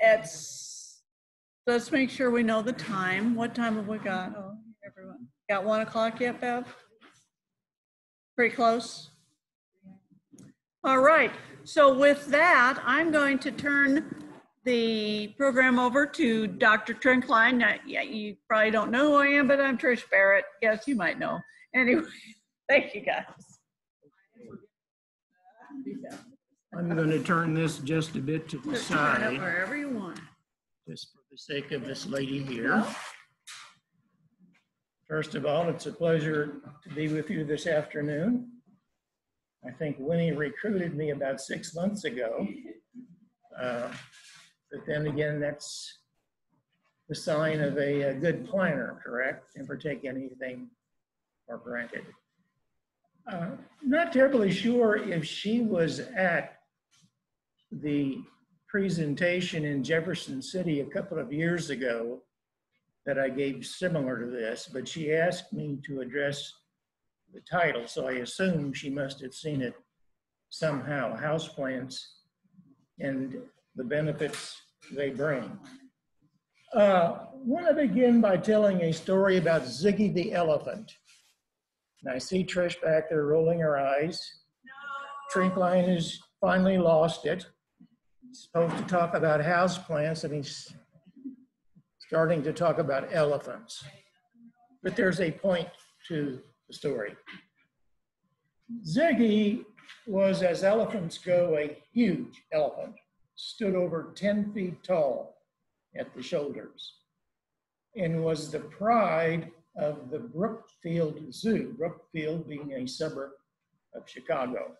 it's, let's make sure we know the time. What time have we got? Oh, everyone, got one o'clock yet, Bev? Pretty close? All right, so with that, I'm going to turn the program over to Dr. Trinklein. Now, Yeah, you probably don't know who I am, but I'm Trish Barrett. Yes, you might know. Anyway, thank you, guys. I'm going to turn this just a bit to the Turn it side, Wherever you want. just for the sake of this lady here. First of all, it's a pleasure to be with you this afternoon. I think Winnie recruited me about six months ago. Uh, But then again, that's the sign of a a good planner, correct? Never take anything for granted. Uh, Not terribly sure if she was at the presentation in Jefferson City a couple of years ago that I gave similar to this, but she asked me to address the title, so I assume she must have seen it somehow, houseplants and the benefits they bring. Uh, Want to begin by telling a story about Ziggy the elephant. And I see Trish back there rolling her eyes. Trinklein has finally lost it. Supposed to talk about houseplants and he's starting to talk about elephants. But there's a point to the story. Ziggy was, as elephants go, a huge elephant, stood over 10 feet tall at the shoulders, and was the pride of the Brookfield Zoo, Brookfield being a suburb of Chicago.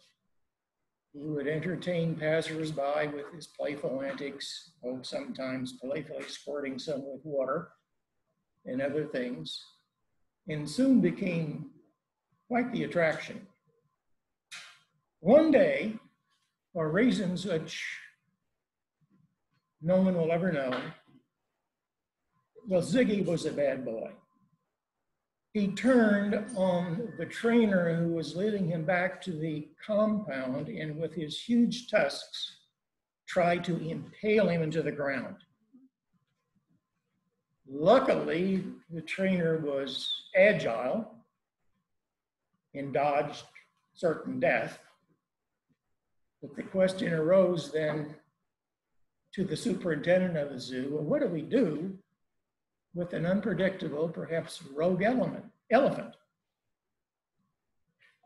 He would entertain passersby with his playful antics, oh, sometimes playfully squirting some with water and other things, and soon became quite the attraction. One day, for reasons which no one will ever know, well, Ziggy was a bad boy. He turned on the trainer who was leading him back to the compound and with his huge tusks tried to impale him into the ground. Luckily, the trainer was agile and dodged certain death. But the question arose then to the superintendent of the zoo, well, what do we do with an unpredictable, perhaps rogue element, elephant?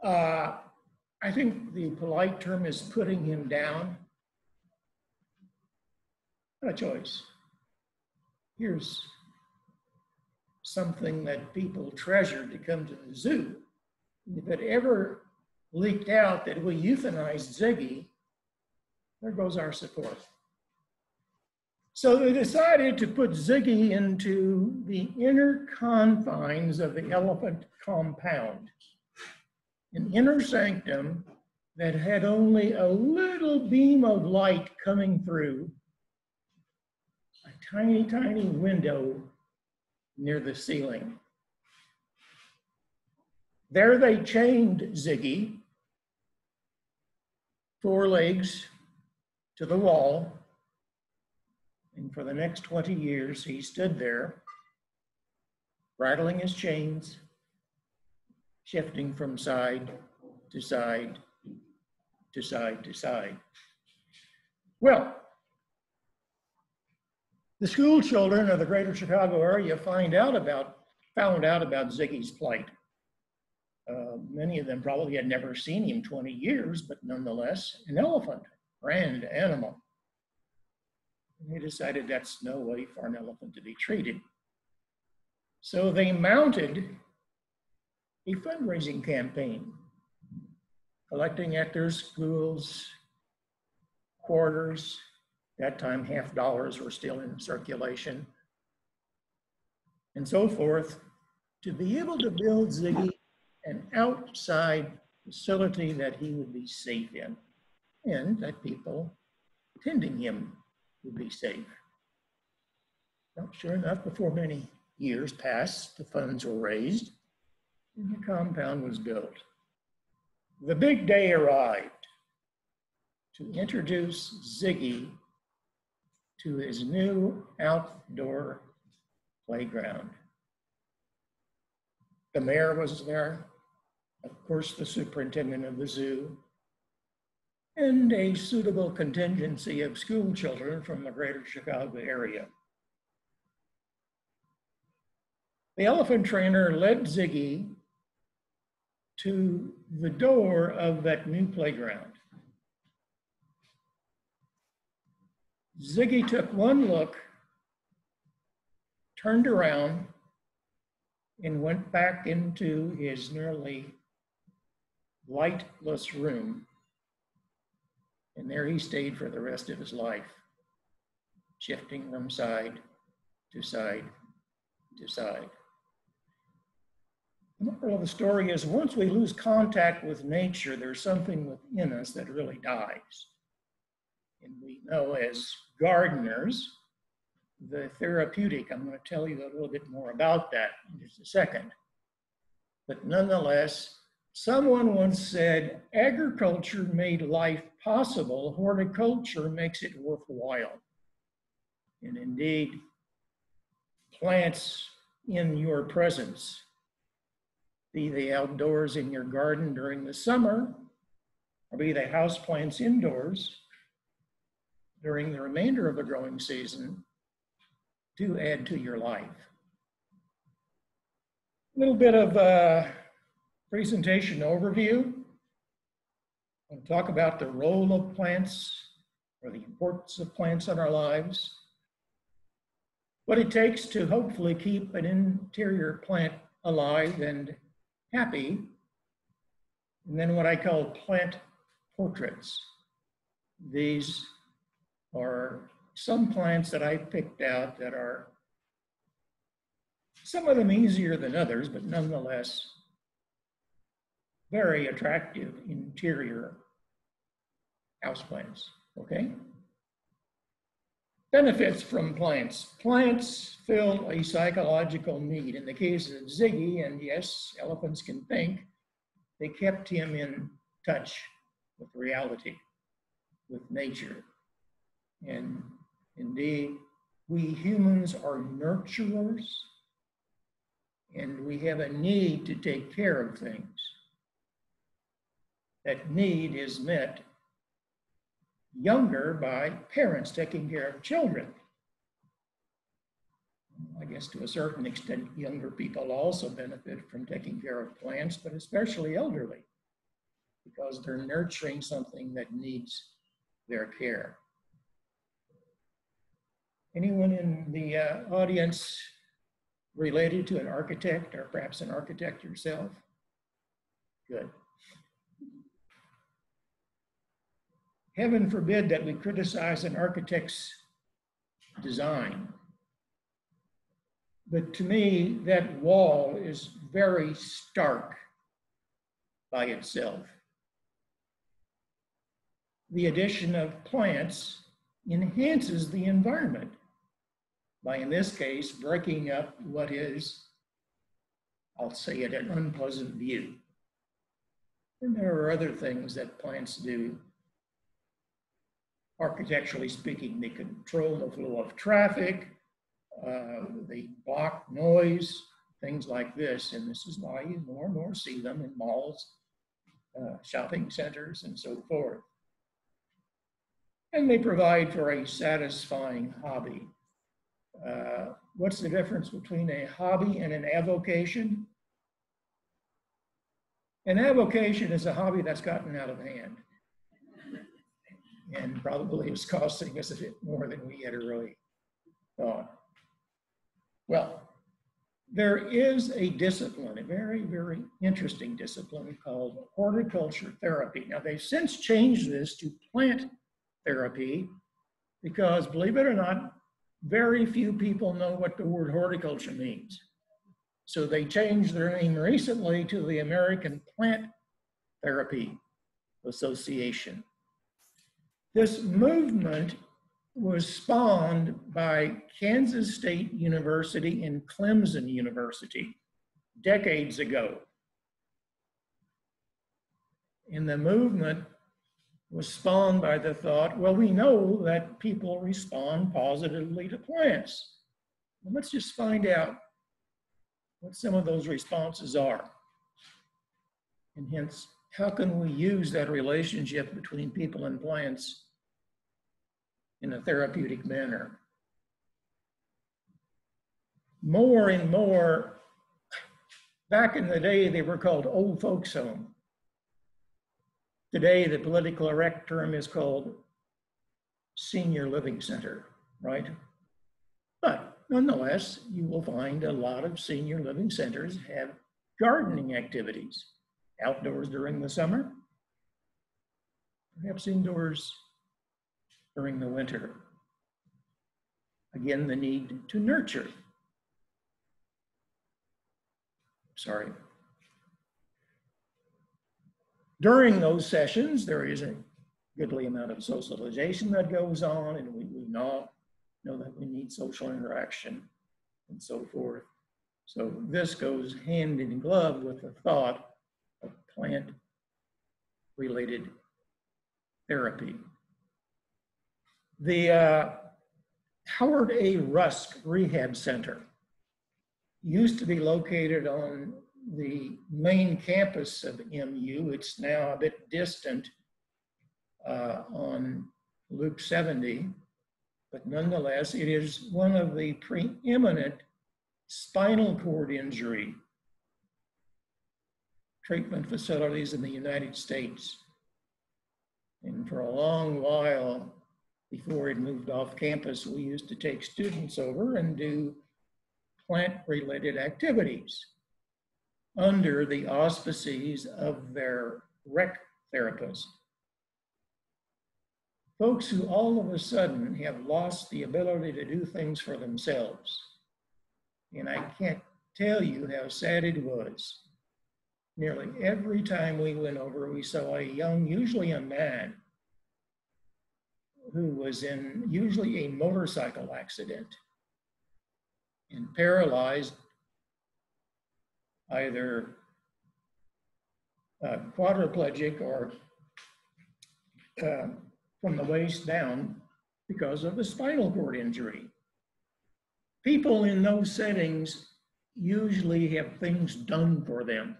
Uh, I think the polite term is putting him down. What a choice. Here's something that people treasure to come to the zoo. If it ever leaked out that we euthanized Ziggy, there goes our support. So they decided to put Ziggy into the inner confines of the elephant compound, an inner sanctum that had only a little beam of light coming through a tiny, tiny window near the ceiling. There they chained Ziggy, four legs to the wall. And for the next 20 years, he stood there, rattling his chains, shifting from side to side to side to side. Well, the school children of the greater Chicago area find out about, found out about Ziggy's plight. Uh, many of them probably had never seen him 20 years, but nonetheless, an elephant, grand animal. And they decided that's no way for an elephant to be treated. So they mounted a fundraising campaign, collecting at their schools, quarters, that time half dollars were still in circulation, and so forth, to be able to build Ziggy an outside facility that he would be safe in and that people tending him would be safe. Well, sure enough, before many years passed, the funds were raised and the compound was built. The big day arrived to introduce Ziggy to his new outdoor playground. The mayor was there, of course, the superintendent of the zoo, and a suitable contingency of school children from the greater Chicago area. The elephant trainer led Ziggy to the door of that new playground. Ziggy took one look, turned around, and went back into his nearly lightless room. And there he stayed for the rest of his life, shifting from side to side to side. The moral of the story is once we lose contact with nature, there's something within us that really dies. And we know as gardeners, the therapeutic, I'm going to tell you a little bit more about that in just a second. But nonetheless, someone once said agriculture made life possible, horticulture makes it worthwhile. And indeed, plants in your presence be they outdoors in your garden during the summer, or be they houseplants indoors during the remainder of the growing season, do add to your life. A little bit of a presentation overview. Talk about the role of plants or the importance of plants in our lives. What it takes to hopefully keep an interior plant alive and happy. And then what I call plant portraits. These are some plants that I picked out that are some of them easier than others, but nonetheless very attractive interior houseplants, okay? Benefits from plants. Plants fill a psychological need. In the case of Ziggy, and yes, elephants can think, they kept him in touch with reality, with nature. And indeed, we humans are nurturers, and we have a need to take care of things. That need is met younger by parents taking care of children. I guess to a certain extent, younger people also benefit from taking care of plants, but especially elderly, because they're nurturing something that needs their care. Anyone in the uh, audience related to an architect or perhaps an architect yourself? Good. Heaven forbid that we criticize an architect's design. But to me, that wall is very stark by itself. The addition of plants enhances the environment by, in this case, breaking up what is, I'll say it, an unpleasant view. And there are other things that plants do architecturally speaking, they control the flow of traffic, uh, they block noise, things like this. And this is why you more and more see them in malls, uh, shopping centers, and so forth. And they provide for a satisfying hobby. Uh, what's the difference between a hobby and an avocation? An avocation is a hobby that's gotten out of hand and probably is costing us a bit more than we had really thought. Well, there is a discipline, a very, very interesting discipline called horticulture therapy. Now, they've since changed this to plant therapy because, believe it or not, very few people know what the word horticulture means. So they changed their name recently to the American Plant Therapy Association. This movement was spawned by Kansas State University and Clemson University decades ago. And the movement was spawned by the thought, well, we know that people respond positively to plants. Well, let's just find out what some of those responses are. And hence, how can we use that relationship between people and plants in a therapeutic manner? More and more, back in the day, they were called old folks home. Today, the political correct term is called senior living center, right? But nonetheless, you will find a lot of senior living centers have gardening activities outdoors during the summer, perhaps indoors during the winter. Again, the need to nurture. Sorry. During those sessions, there is a goodly amount of socialization that goes on, and we, we know, know that we need social interaction and so forth. So this goes hand in glove with the thought of plant related therapy. The uh, Howard A. Rusk Rehab Center used to be located on the main campus of MU. It's now a bit distant uh, on Loop 70, but nonetheless, it is one of the preeminent spinal cord injury treatment facilities in the United States. And for a long while, before it moved off campus, we used to take students over and do plant-related activities under the auspices of their rec therapist. Folks who all of a sudden have lost the ability to do things for themselves. And I can't tell you how sad it was. Nearly every time we went over, we saw a young, usually a man, who was in usually a motorcycle accident and paralyzed either uh, quadriplegic or uh, from the waist down because of a spinal cord injury. People in those settings usually have things done for them.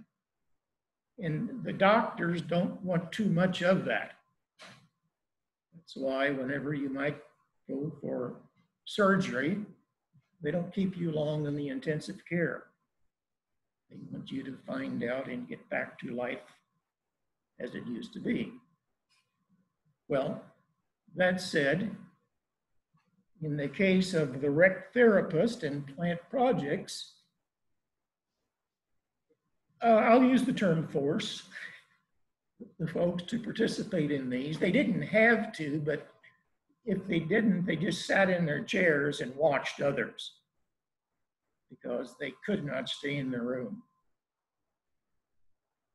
And the doctors don't want too much of that. That's why whenever you might go for surgery, they don't keep you long in the intensive care. They want you to find out and get back to life as it used to be. Well, that said, in the case of the rec therapist and plant projects, uh, I'll use the term force the folks to participate in these. They didn't have to, but if they didn't, they just sat in their chairs and watched others because they could not stay in the room.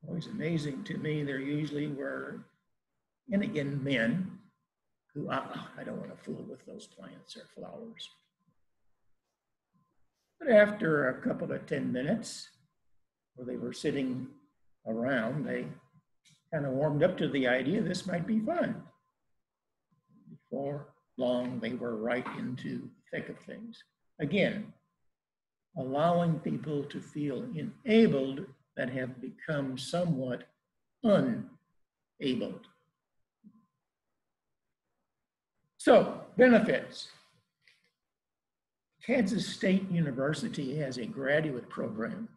Always amazing to me, there usually were, and again, men who, I, I don't want to fool with those plants or flowers. But after a couple of 10 minutes, where they were sitting around, they kind of warmed up to the idea this might be fun. Before long, they were right into the thick of things. Again, allowing people to feel enabled that have become somewhat unabled. So, benefits. Kansas State University has a graduate program.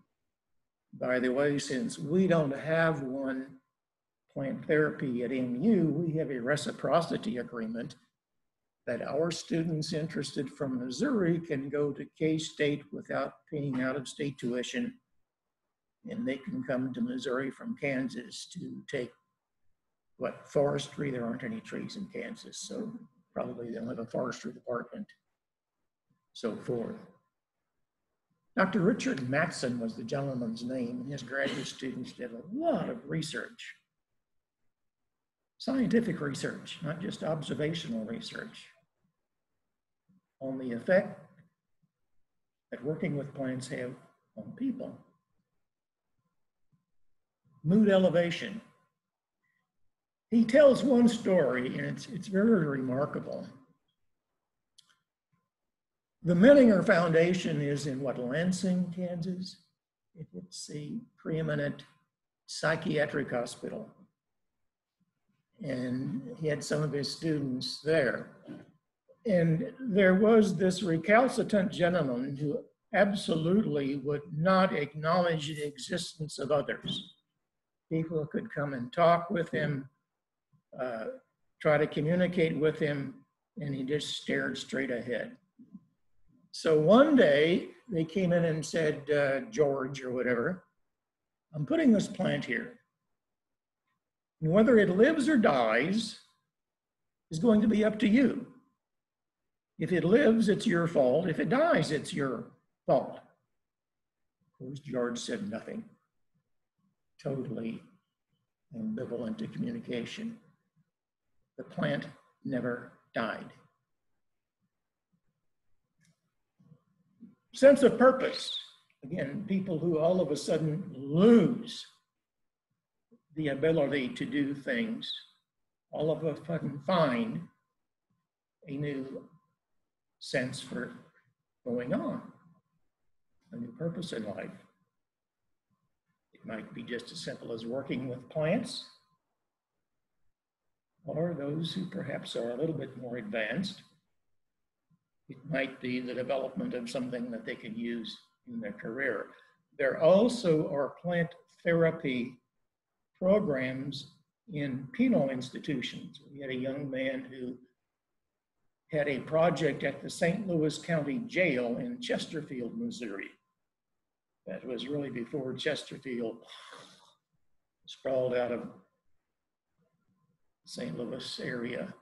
By the way, since we don't have one plant therapy at MU, we have a reciprocity agreement that our students interested from Missouri can go to K-State without paying out-of-state tuition. And they can come to Missouri from Kansas to take, what, forestry? There aren't any trees in Kansas, so probably they'll have a forestry department, so forth. Dr. Richard Mattson was the gentleman's name, and his graduate students did a lot of research scientific research, not just observational research, on the effect that working with plants have on people. Mood elevation. he tells one story, and it's, it's very remarkable. The Menninger Foundation is in what, Lansing, Kansas? It's the preeminent psychiatric hospital. And he had some of his students there. And there was this recalcitrant gentleman who absolutely would not acknowledge the existence of others. People could come and talk with him, uh, try to communicate with him, and he just stared straight ahead. So one day they came in and said, uh, George or whatever, I'm putting this plant here. And whether it lives or dies is going to be up to you. If it lives, it's your fault. If it dies, it's your fault. Of course, George said nothing. Totally ambivalent to communication. The plant never died. Sense of purpose. Again, people who all of a sudden lose the ability to do things, all of a sudden find a new sense for going on, a new purpose in life. It might be just as simple as working with plants, or those who perhaps are a little bit more advanced it might be the development of something that they can use in their career. There also are plant therapy programs in penal institutions. We had a young man who had a project at the St. Louis County Jail in Chesterfield, Missouri. That was really before Chesterfield sprawled out of St. Louis area.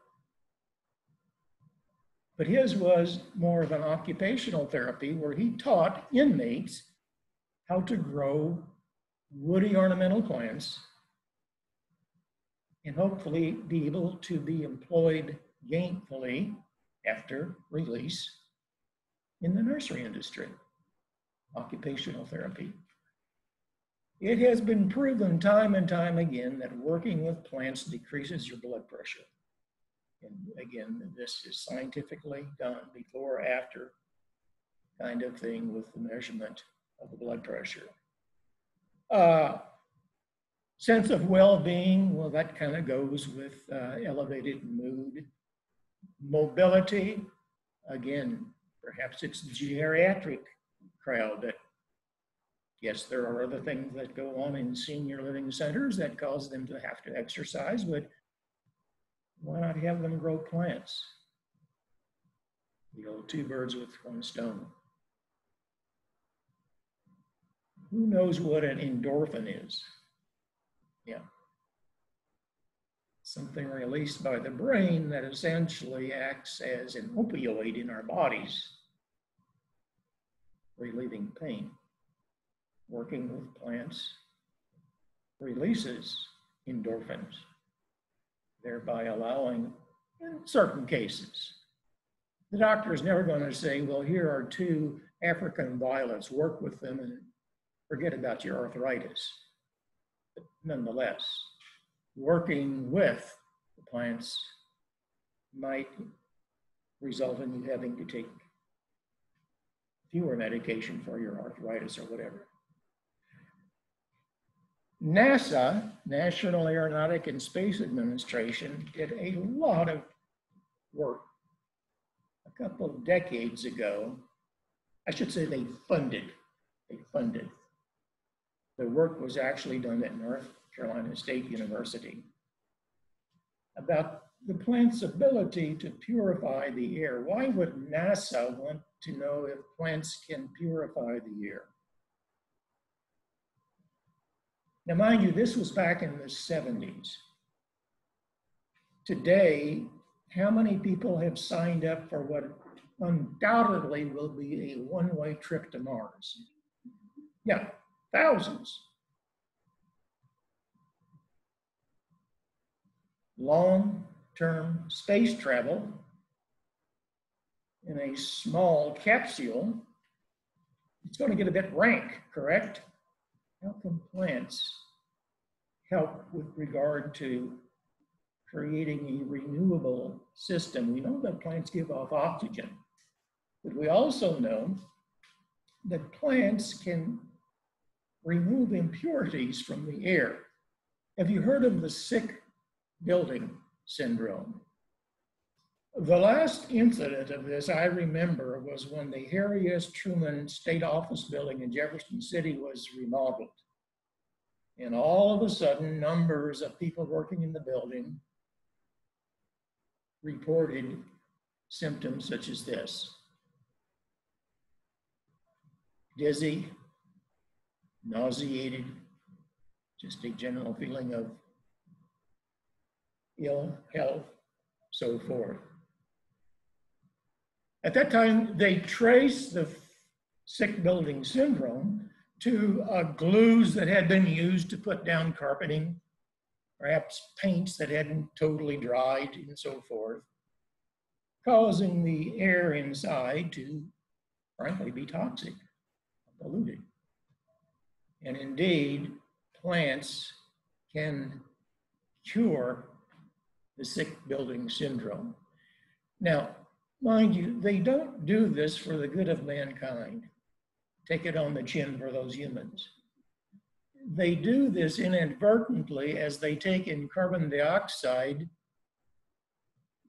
But his was more of an occupational therapy where he taught inmates how to grow woody ornamental plants and hopefully be able to be employed gainfully after release in the nursery industry, occupational therapy. It has been proven time and time again that working with plants decreases your blood pressure. And again, this is scientifically done before, after kind of thing with the measurement of the blood pressure. Uh, sense of well-being, well, that kind of goes with uh, elevated mood. Mobility, again, perhaps it's geriatric crowd yes, there are other things that go on in senior living centers that cause them to have to exercise, but why not have them grow plants? You know, two birds with one stone. Who knows what an endorphin is? Yeah. Something released by the brain that essentially acts as an opioid in our bodies, relieving pain. Working with plants releases endorphins thereby allowing, in certain cases, the doctor is never going to say, well, here are two African violets, work with them and forget about your arthritis. Nonetheless, working with the plants might result in you having to take fewer medication for your arthritis or whatever. NASA, National Aeronautic and Space Administration, did a lot of work a couple of decades ago. I should say they funded, they funded. The work was actually done at North Carolina State University about the plant's ability to purify the air. Why would NASA want to know if plants can purify the air? Now, mind you, this was back in the 70s. Today, how many people have signed up for what undoubtedly will be a one way trip to Mars? Yeah, thousands. Long term space travel in a small capsule, it's going to get a bit rank, correct? How can plants help with regard to creating a renewable system. We know that plants give off oxygen, but we also know that plants can remove impurities from the air. Have you heard of the sick building syndrome? The last incident of this I remember was when the Harry S. Truman State Office Building in Jefferson City was remodeled. And all of a sudden, numbers of people working in the building reported symptoms such as this dizzy, nauseated, just a general feeling of ill health, so forth. At that time, they traced the sick building syndrome to uh, glues that had been used to put down carpeting, perhaps paints that hadn't totally dried, and so forth, causing the air inside to, frankly, be toxic, polluted. And indeed, plants can cure the sick building syndrome. Now, mind you, they don't do this for the good of mankind. Take it on the chin for those humans. They do this inadvertently as they take in carbon dioxide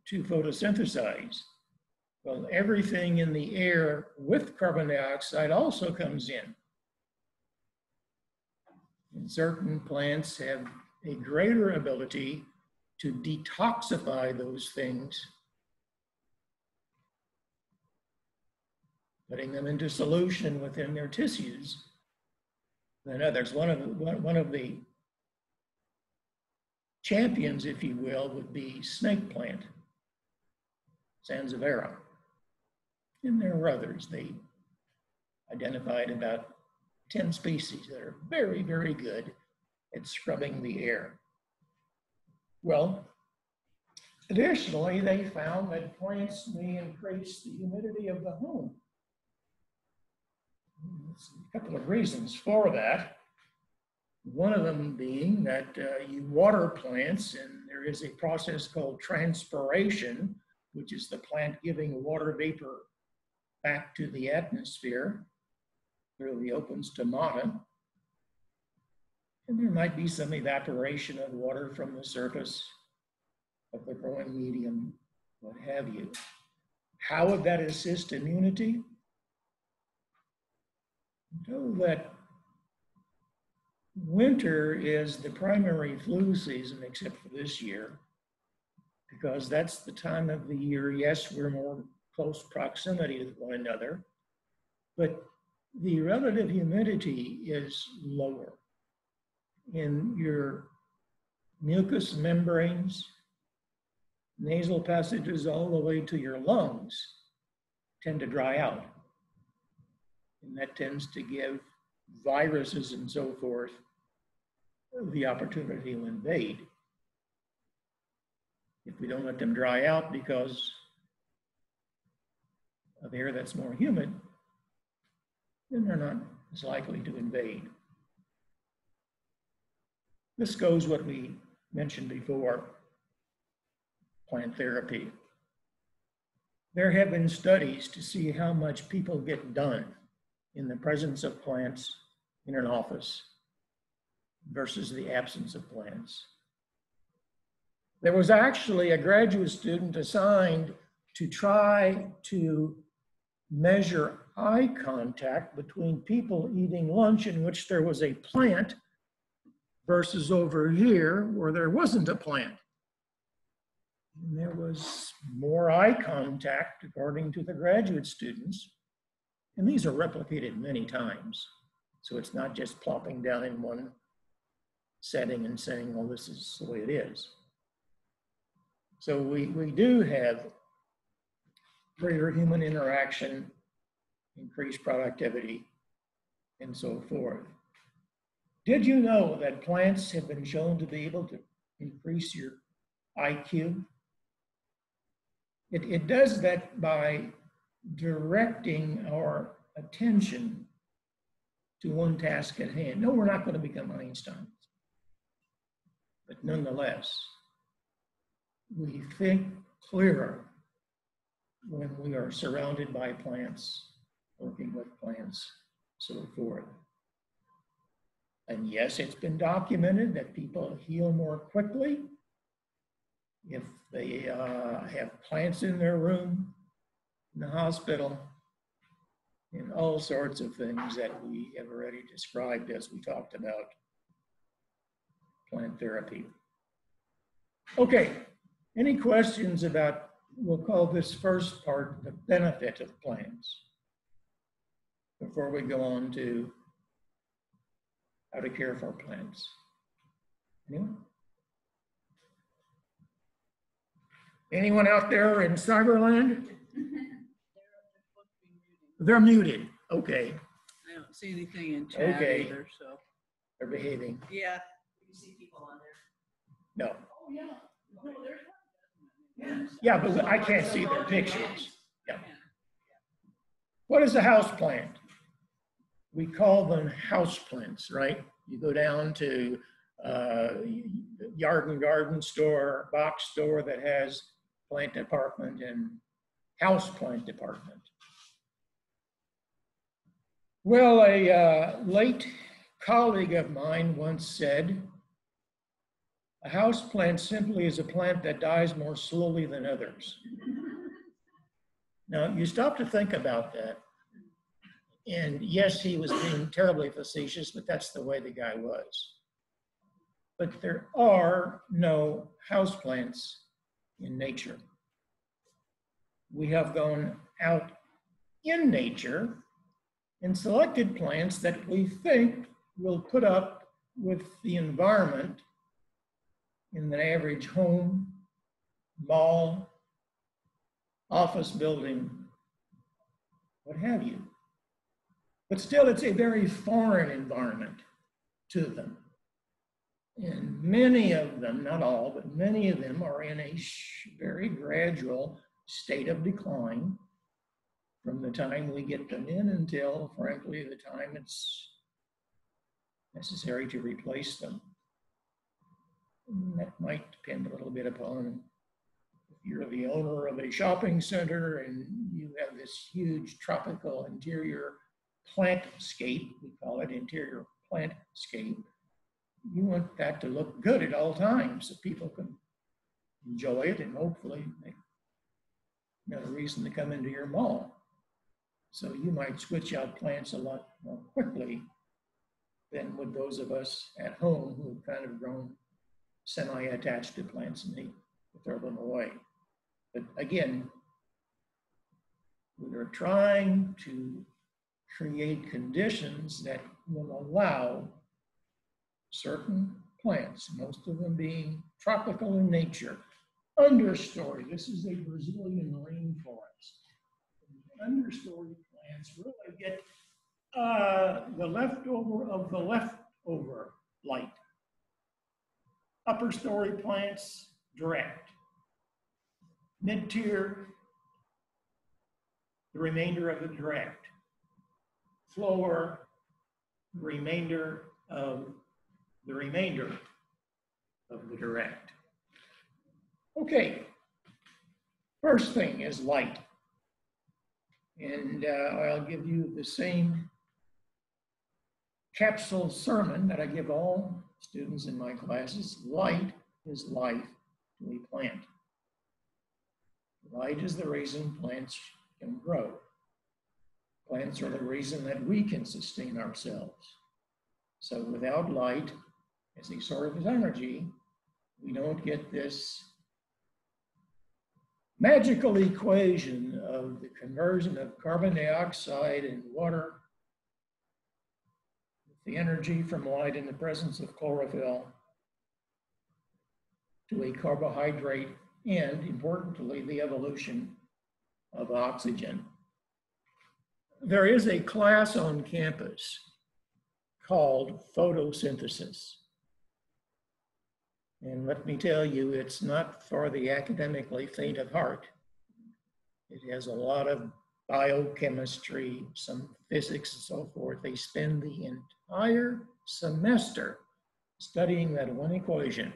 to photosynthesize. Well, everything in the air with carbon dioxide also comes in. And certain plants have a greater ability to detoxify those things, putting them into solution within their tissues than others. One of the, one of the champions, if you will, would be snake plant, Sansevieria. And there are others. They identified about 10 species that are very, very good at scrubbing the air. Well, additionally, they found that plants may increase the humidity of the home. There's a couple of reasons for that. One of them being that uh, you water plants, and there is a process called transpiration, which is the plant giving water vapor back to the atmosphere through the open stomata. And there might be some evaporation of water from the surface of the growing medium, what have you. How would that assist immunity? Know that winter is the primary flu season, except for this year, because that's the time of the year, yes, we're more close proximity to one another, but the relative humidity is lower. In your mucous membranes, nasal passages all the way to your lungs tend to dry out. And that tends to give viruses and so forth the opportunity to invade. If we don't let them dry out because of air that's more humid, then they're not as likely to invade. This goes what we mentioned before, plant therapy. There have been studies to see how much people get done in the presence of plants in an office versus the absence of plants. There was actually a graduate student assigned to try to measure eye contact between people eating lunch in which there was a plant versus over here where there wasn't a plant. And there was more eye contact according to the graduate students. And these are replicated many times. So it's not just plopping down in one setting and saying, well, this is the way it is. So we, we do have greater human interaction increase productivity, and so forth. Did you know that plants have been shown to be able to increase your IQ? It, it does that by directing our attention to one task at hand. No, we're not going to become Einsteins. But nonetheless, we think clearer when we are surrounded by plants, working with plants, so forth. And yes, it's been documented that people heal more quickly if they uh, have plants in their room, in the hospital, and all sorts of things that we have already described as we talked about plant therapy. Okay, any questions about, we'll call this first part the benefit of plants before we go on to how to care for plants. Anyone? Anyone out there in Cyberland? They're muted. Okay, I don't see anything in chat Okay. either, so. they're behaving. Yeah. You see people on there. No. Oh, yeah. No, there's one. Yeah, but I can't see their pictures. Yeah. What is a house plant? We call them house plants, right? You go down to uh, yard and garden store, box store that has plant department and house plant department. Well, a uh, late colleague of mine once said, a house plant simply is a plant that dies more slowly than others. Now, you stop to think about that. And yes, he was being terribly facetious, but that's the way the guy was. But there are no houseplants in nature. We have gone out in nature and selected plants that we think will put up with the environment in an average home, mall, office building, what have you. But still, it's a very foreign environment to them. And many of them, not all, but many of them are in a very gradual state of decline from the time we get them in until, frankly, the time it's necessary to replace them. And That might depend a little bit upon if you're the owner of a shopping center and you have this huge tropical interior plantscape, we call it interior plantscape. You want that to look good at all times so people can enjoy it and hopefully make another reason to come into your mall. So you might switch out plants a lot more quickly than would those of us at home who have kind of grown semi-attached to plants and hate to throw them away. But again, we are trying to create conditions that will allow certain plants, most of them being tropical in nature, understory. This is a Brazilian rainforest. Understory plants really get uh, the leftover of the leftover light. Upper story plants, direct. Mid-tier, the remainder of the direct. Floor, remainder of the remainder of the direct. Okay, first thing is light. And uh, I'll give you the same capsule sermon that I give all students in my classes. Light is life to a plant. Light is the reason plants can grow. Plants are the reason that we can sustain ourselves. So without light as a source of energy, we don't get this magical equation of the conversion of carbon dioxide and water the energy from light in the presence of chlorophyll to a carbohydrate and, importantly, the evolution of oxygen. There is a class on campus called photosynthesis. And let me tell you, it's not for the academically faint of heart. It has a lot of biochemistry, some physics, and so forth. They spend the entire semester studying that one equation.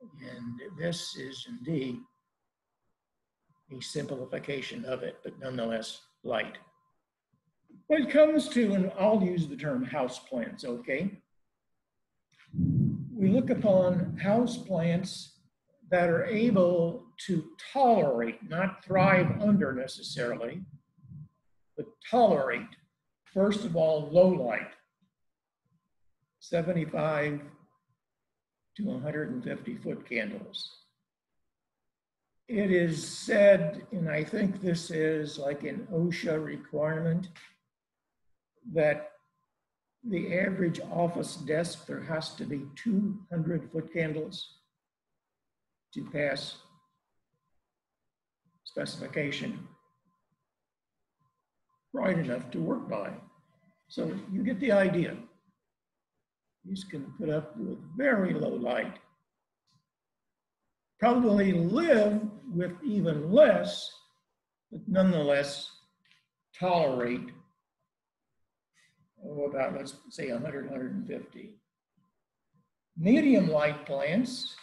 And this is indeed a simplification of it, but nonetheless light. When it comes to, and I'll use the term house plants, okay? We look upon house plants that are able to tolerate, not thrive under necessarily, but tolerate, first of all, low light, 75 to 150 foot candles. It is said, and I think this is like an OSHA requirement, that the average office desk, there has to be 200 foot candles to pass specification. Bright enough to work by. So you get the idea. These can put up with very low light. Probably live with even less, but nonetheless tolerate oh, about, let's say 100, 150. Medium light plants,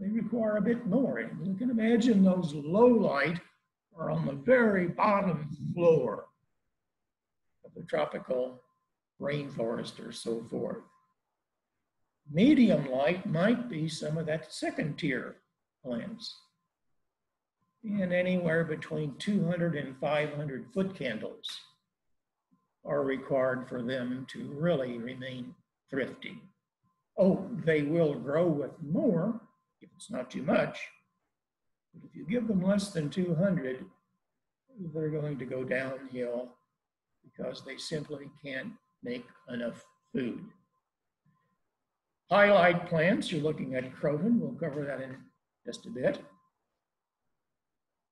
they require a bit more. You can imagine those low light are on the very bottom floor of the tropical rainforest or so forth. Medium light might be some of that second tier plants. And anywhere between 200 and 500 foot candles are required for them to really remain thrifty. Oh, they will grow with more if it's not too much. But if you give them less than 200, they're going to go downhill because they simply can't make enough food. Highlight plants, you're looking at croton, we'll cover that in just a bit.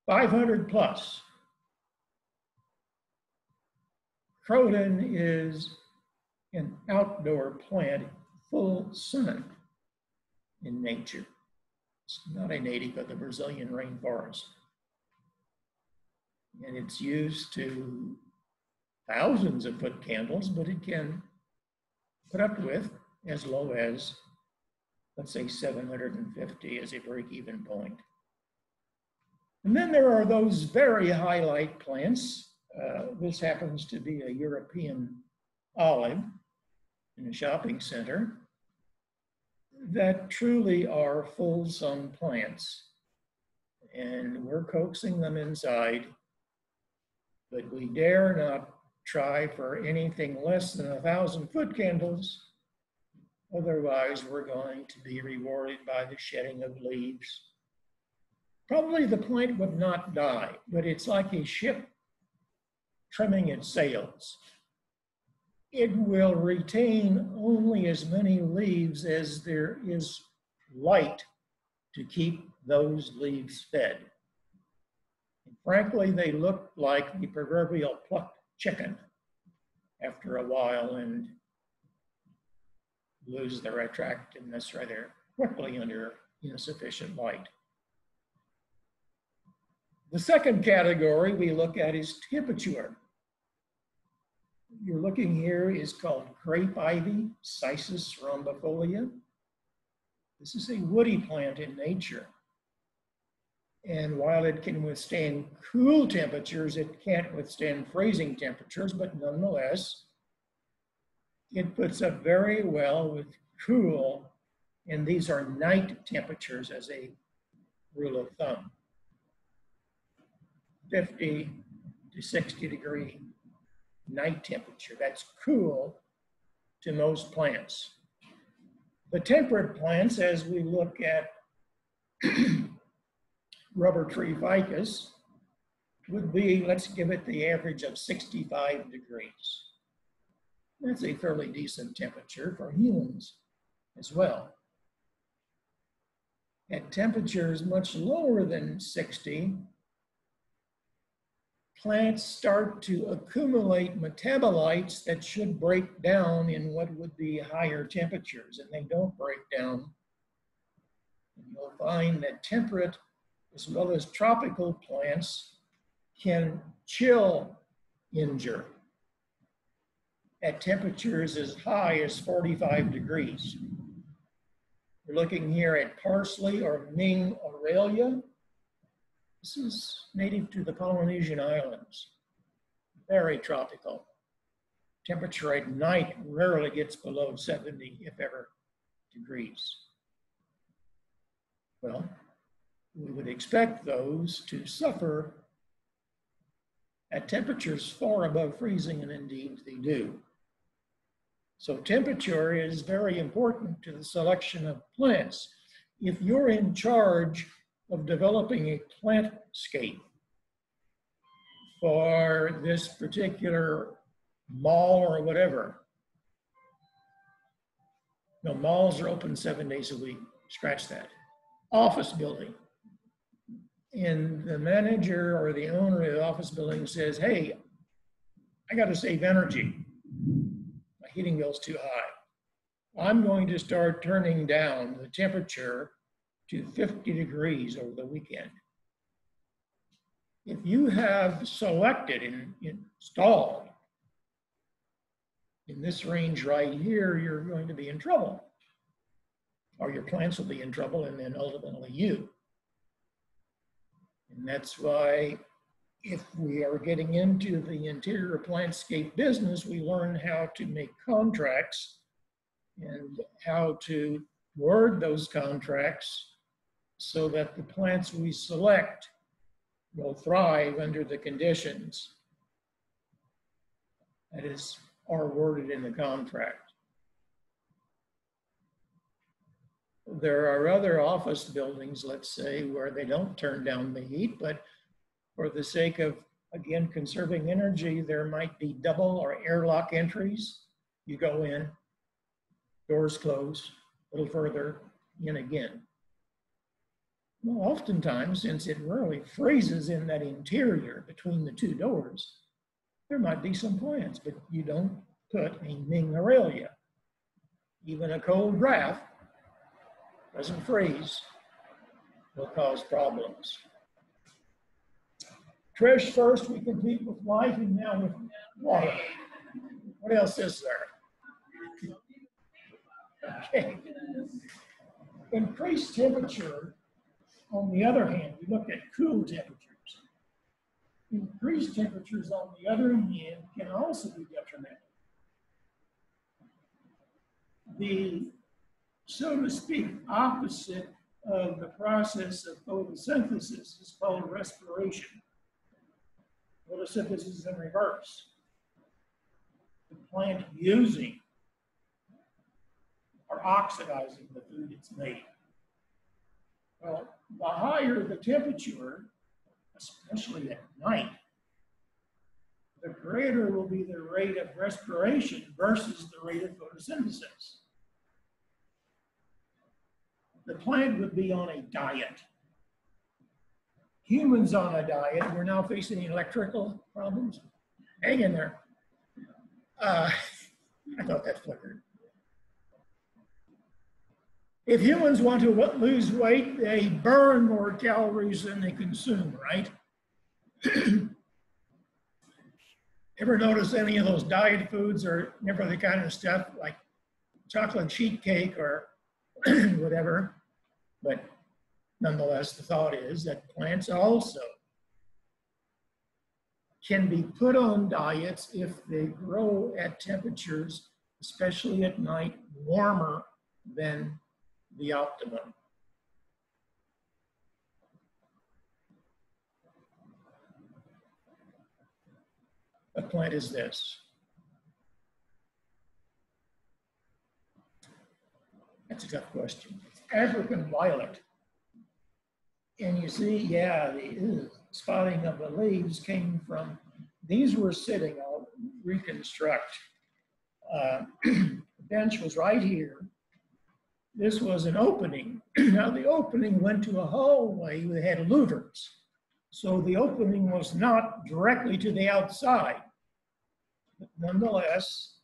500 plus. Croton is an outdoor plant, full sun in nature. It's not a native of the Brazilian rainforest. And it's used to thousands of foot candles, but it can put up with as low as, let's say, 750 as a break-even point. And then there are those very highlight plants. Uh, this happens to be a European olive in a shopping center that truly are full sun plants. And we're coaxing them inside, but we dare not try for anything less than a thousand foot candles. Otherwise, we're going to be rewarded by the shedding of leaves. Probably the plant would not die, but it's like a ship trimming its sails. It will retain only as many leaves as there is light to keep those leaves fed. And frankly, they look like the proverbial plucked chicken after a while and lose their attractiveness rather quickly under insufficient light. The second category we look at is temperature. You're looking here is called grape ivy, Cissus rhombifolia. This is a woody plant in nature. And while it can withstand cool temperatures, it can't withstand freezing temperatures, but nonetheless, it puts up very well with cool, and these are night temperatures as a rule of thumb. 50 to 60 degree night temperature. That's cool to most plants. The temperate plants, as we look at rubber tree ficus, would be, let's give it the average of 65 degrees. That's a fairly decent temperature for humans as well. At temperatures much lower than 60, plants start to accumulate metabolites that should break down in what would be higher temperatures, and they don't break down. And you'll find that temperate as well as tropical plants can chill injure at temperatures as high as 45 degrees. We're looking here at Polyscias or Ming aralia. This is native to the Polynesian islands. Very tropical. Temperature at night rarely gets below 70, if ever, degrees. Well, we would expect those to suffer at temperatures far above freezing, and indeed they do. So temperature is very important to the selection of plants. If you're in charge of developing a plantscape for this particular mall or whatever, no, malls are open seven days a week. Scratch that. Office building. And the manager or the owner of the office building says, hey, I got to save energy. My heating bill's too high. I'm going to start turning down the temperature to 50 degrees over the weekend. If you have selected and installed in this range right here, you're going to be in trouble. Or your plants will be in trouble and then ultimately you. And that's why if we are getting into the interior plantscape business, we learn how to make contracts and how to word those contracts so that the plants we select will thrive under the conditions that is are worded in the contract. There are other office buildings, let's say, where they don't turn down the heat, but for the sake of, again, conserving energy, there might be double or airlock entries. You go in, doors close, a little further, in again. Well, oftentimes, since it rarely freezes in that interior between the two doors, there might be some plants, but you don't put a Ming aralia. Even a cold draft doesn't freeze, will cause problems. Trish first, we compete with life and now with water. What else is there? Okay. Increased temperature, on the other hand, we look at cool temperatures. Increased temperatures, on the other hand, can also be detrimental. The, so to speak, opposite of the process of photosynthesis is called respiration. Photosynthesis is in reverse. The plant using or oxidizing the food it's made. Well, the higher the temperature, especially at night, the greater will be the rate of respiration versus the rate of photosynthesis. The plant would be on a diet. Humans on a diet, we're now facing electrical problems. Hang in there. Uh, I thought that flickered. If humans want to lose weight, they burn more calories than they consume, right? Ever notice any of those diet foods or never the kind of stuff like chocolate sheet cake or whatever? But nonetheless, the thought is that plants also can be put on diets if they grow at temperatures, especially at night, warmer than the optimum. A plant is this. That's a tough question. African violet. And you see, yeah, the spotting of the leaves came from, these were sitting, I'll reconstruct. Uh, the bench was right here. This was an opening. now the opening went to a hallway that had louvers. So the opening was not directly to the outside. But nonetheless,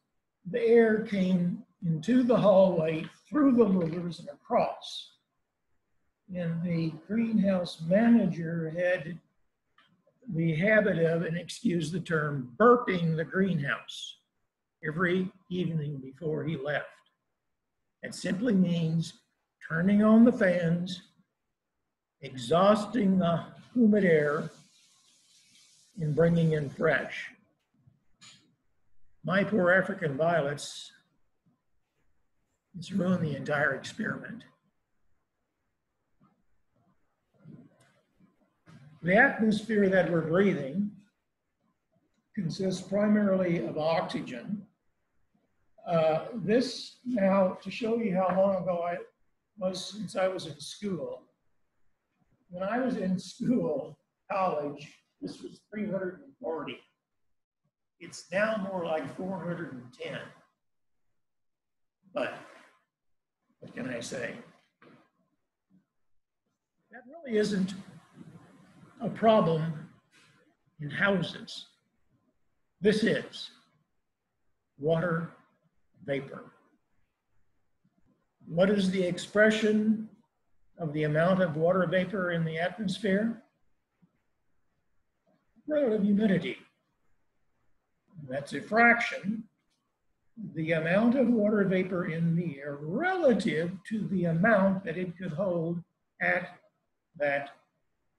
the air came into the hallway through the louvers and across. And the greenhouse manager had the habit of, and excuse the term, burping the greenhouse every evening before he left. It simply means turning on the fans, exhausting the humid air, and bringing in fresh. My poor African violets, it's ruined the entire experiment. The atmosphere that we're breathing consists primarily of oxygen. Uh, this now, to show you how long ago I was since I was in school. When I was in school, college, this was 340. It's now more like 410. But what can I say? That really isn't a problem in houses. This is water vapor. What is the expression of the amount of water vapor in the atmosphere? Relative humidity. That's a fraction. The amount of water vapor in the air relative to the amount that it could hold at that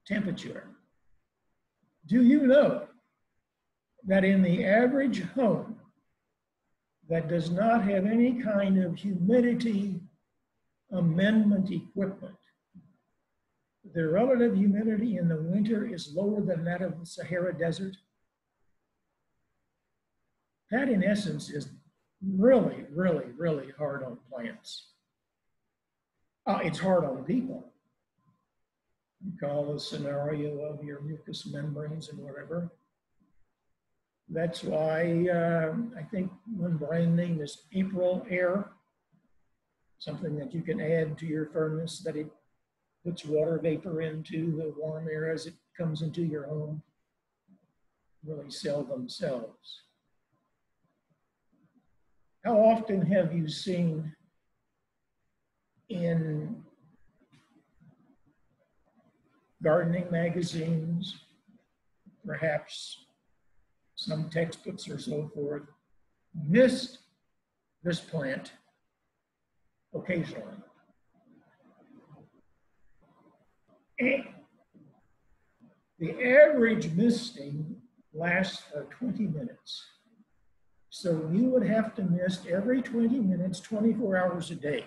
temperature. Do you know that in the average home that does not have any kind of humidity amendment equipment, the relative humidity in the winter is lower than that of the Sahara Desert? That, in essence, is really, really, really hard on plants. Uh, it's hard on people. You call the scenario of your mucous membranes and whatever. That's why uh, I think one brand name is Aprilaire, something that you can add to your furnace that it puts water vapor into the warm air as it comes into your home. Really sell themselves. How often have you seen in gardening magazines, perhaps some textbooks or so forth, missed this plant occasionally. And the average misting lasts for 20 minutes. So you would have to mist every 20 minutes, 24 hours a day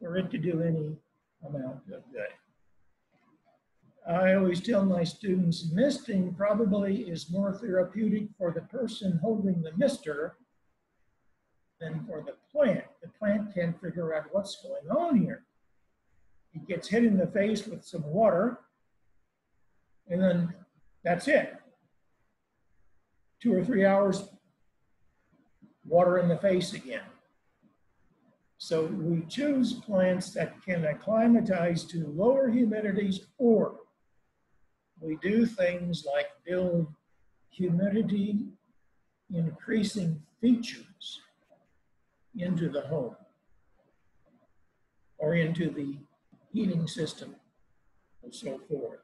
for it to do any amount of good. I always tell my students misting probably is more therapeutic for the person holding the mister than for the plant. The plant can't figure out what's going on here. It gets hit in the face with some water, and then that's it. Two or three hours, water in the face again. So we choose plants that can acclimatize to lower humidities or we do things like build humidity increasing features into the home or into the heating system and so forth.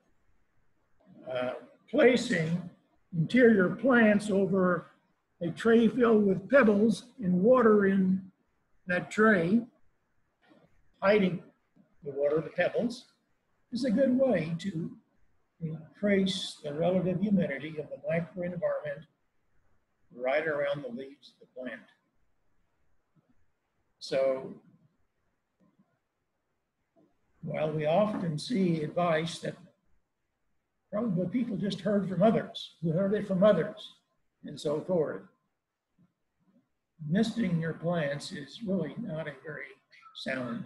Uh, placing interior plants over a tray filled with pebbles and water in that tray, hiding the water, the pebbles, is a good way to increase the relative humidity of the microenvironment right around the leaves of the plant. So while we often see advice that probably people just heard from others, who heard it from others, and so forth, misting your plants is really not a very sound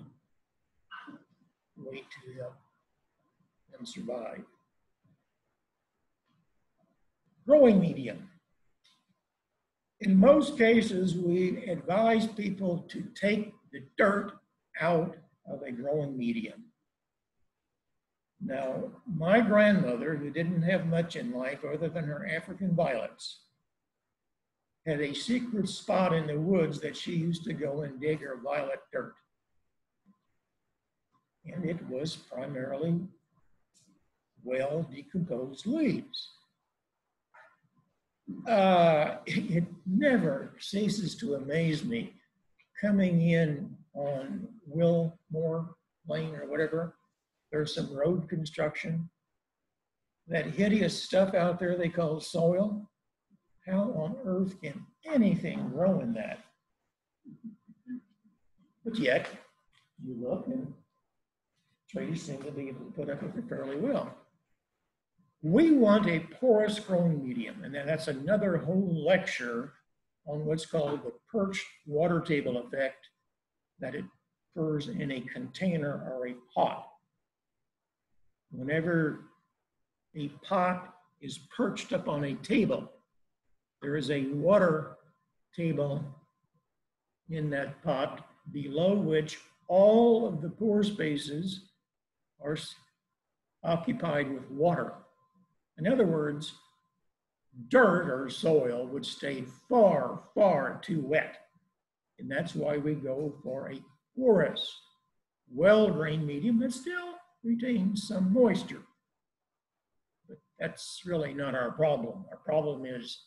way to help them survive growing medium. In most cases, we advise people to take the dirt out of a growing medium. Now, my grandmother, who didn't have much in life other than her African violets, had a secret spot in the woods that she used to go and dig her violet dirt. And it was primarily well decomposed leaves uh, it never ceases to amaze me coming in on Willmore Lane or whatever, there's some road construction. That hideous stuff out there they call soil. How on earth can anything grow in that? But yet, you look and trees seem to be able to put up with it fairly well. We want a porous growing medium, and that's another whole lecture on what's called the perched water table effect, that occurs in a container or a pot. Whenever a pot is perched up on a table, there is a water table in that pot below which all of the pore spaces are occupied with water. In other words, dirt or soil would stay far, far too wet. And that's why we go for a porous, well-drained medium that still retains some moisture. But that's really not our problem. Our problem is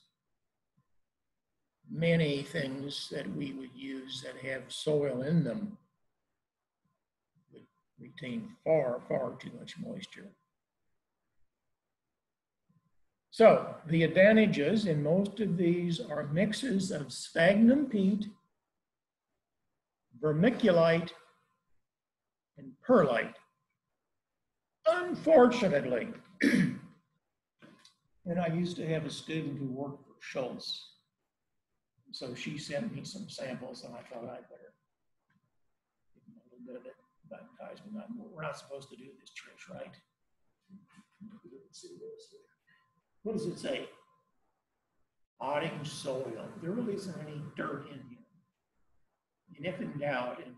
many things that we would use that have soil in them would retain far, far too much moisture. So the advantages in most of these are mixes of sphagnum peat, vermiculite, and perlite. Unfortunately, and I used to have a student who worked for Schultz. So she sent me some samples and I thought I'd better give them a little bit of it, We're not supposed to do this, Trish, right? Let's see this here. What does it say? Potting soil. There really isn't any dirt in here. And if in doubt, and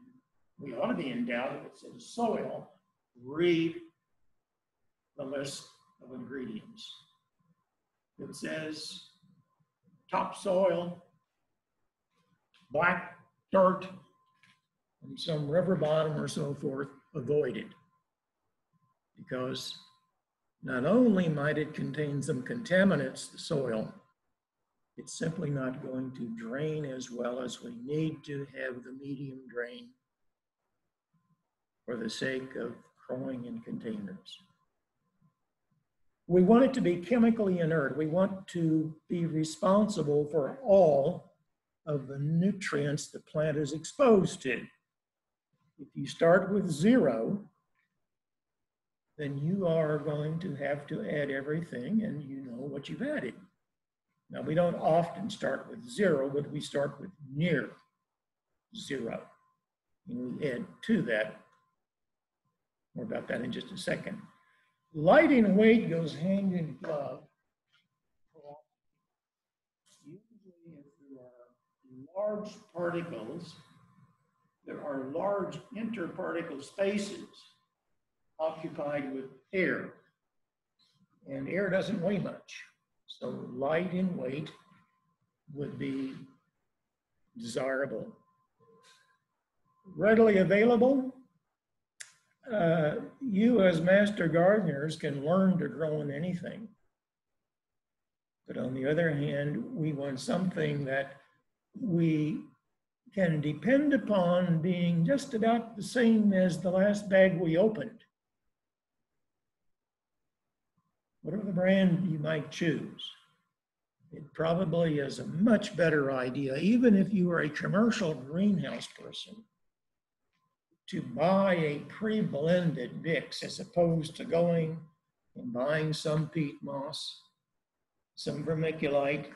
we ought to be in doubt if it says soil, read the list of ingredients. It says topsoil, black dirt, and some river bottom or so forth, avoid it. Because not only might it contain some contaminants, the soil, it's simply not going to drain as well as we need to have the medium drain for the sake of growing in containers. We want it to be chemically inert. We want to be responsible for all of the nutrients the plant is exposed to. If you start with zero, then you are going to have to add everything and you know what you've added. Now, we don't often start with zero, but we start with near zero. And we add to that. More about that in just a second. Light and weight goes hand in glove. Usually, if there are large particles, there are large interparticle spaces occupied with air. And air doesn't weigh much. So light in weight would be desirable. Readily available. Uh, you as master gardeners can learn to grow in anything. But on the other hand, we want something that we can depend upon being just about the same as the last bag we opened. Whatever the brand you might choose, it probably is a much better idea, even if you are a commercial greenhouse person, to buy a pre-blended mix as opposed to going and buying some peat moss, some vermiculite,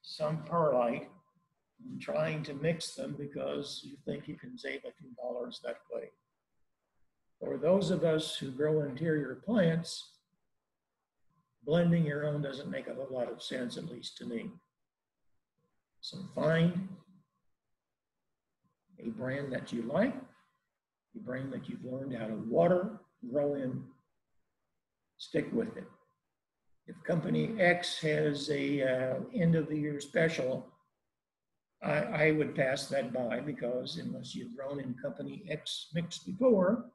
some perlite, and trying to mix them because you think you can save a few dollars that way. For those of us who grow interior plants, blending your own doesn't make a lot of sense, at least to me. So find a brand that you like, a brand that you've learned how to water, grow in, stick with it. If company X has a uh, end of the year special, I, I would pass that by because unless you've grown in company X mix before,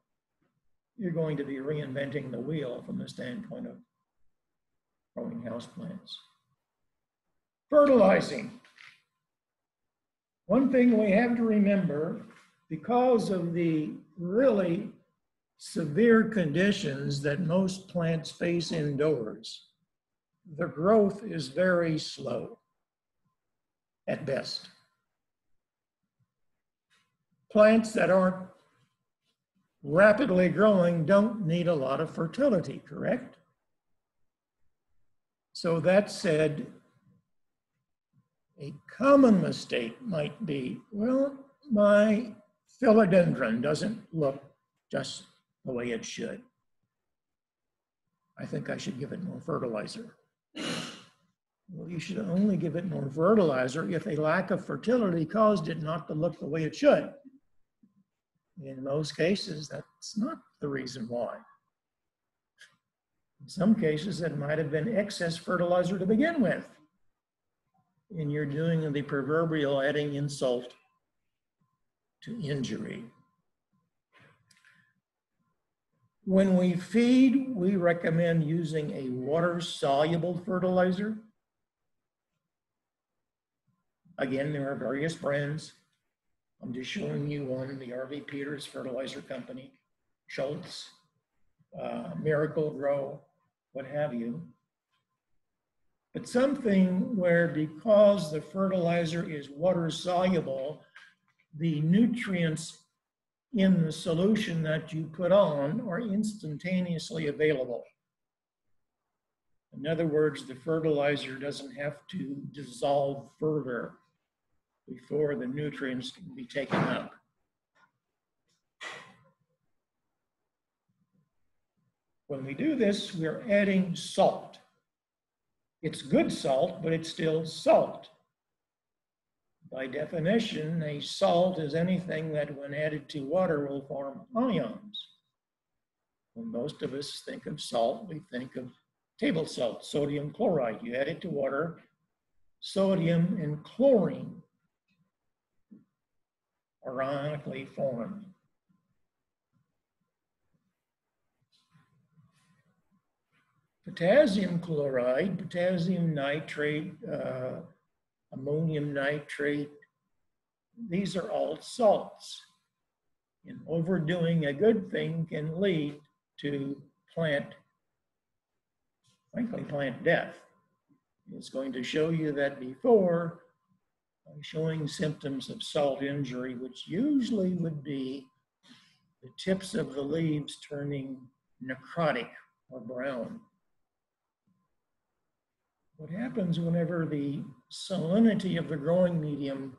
you're going to be reinventing the wheel from the standpoint of growing houseplants. Fertilizing. One thing we have to remember because of the really severe conditions that most plants face indoors, the growth is very slow at best. Plants that aren't rapidly growing don't need a lot of fertility, correct? So that said, a common mistake might be, well, my philodendron doesn't look just the way it should. I think I should give it more fertilizer. Well, you should only give it more fertilizer if a lack of fertility caused it not to look the way it should. In most cases, that's not the reason why. In some cases, it might have been excess fertilizer to begin with. And you're doing the proverbial adding insult to injury. When we feed, we recommend using a water-soluble fertilizer. Again, there are various brands. I'm just showing you one, the RV Peters Fertilizer Company, Schultz, uh, Miracle-Gro, what have you. But something where because the fertilizer is water soluble, the nutrients in the solution that you put on are instantaneously available. In other words, the fertilizer doesn't have to dissolve further before the nutrients can be taken up. When we do this, we're adding salt. It's good salt, but it's still salt. By definition, a salt is anything that when added to water will form ions. When most of us think of salt, we think of table salt, sodium chloride. You add it to water, sodium and chlorine are ionically formed. Potassium chloride, potassium nitrate, uh, ammonium nitrate, these are all salts. And overdoing a good thing can lead to plant, frankly, plant death. It's going to show you that before, showing symptoms of salt injury, which usually would be the tips of the leaves turning necrotic or brown. What happens whenever the salinity of the growing medium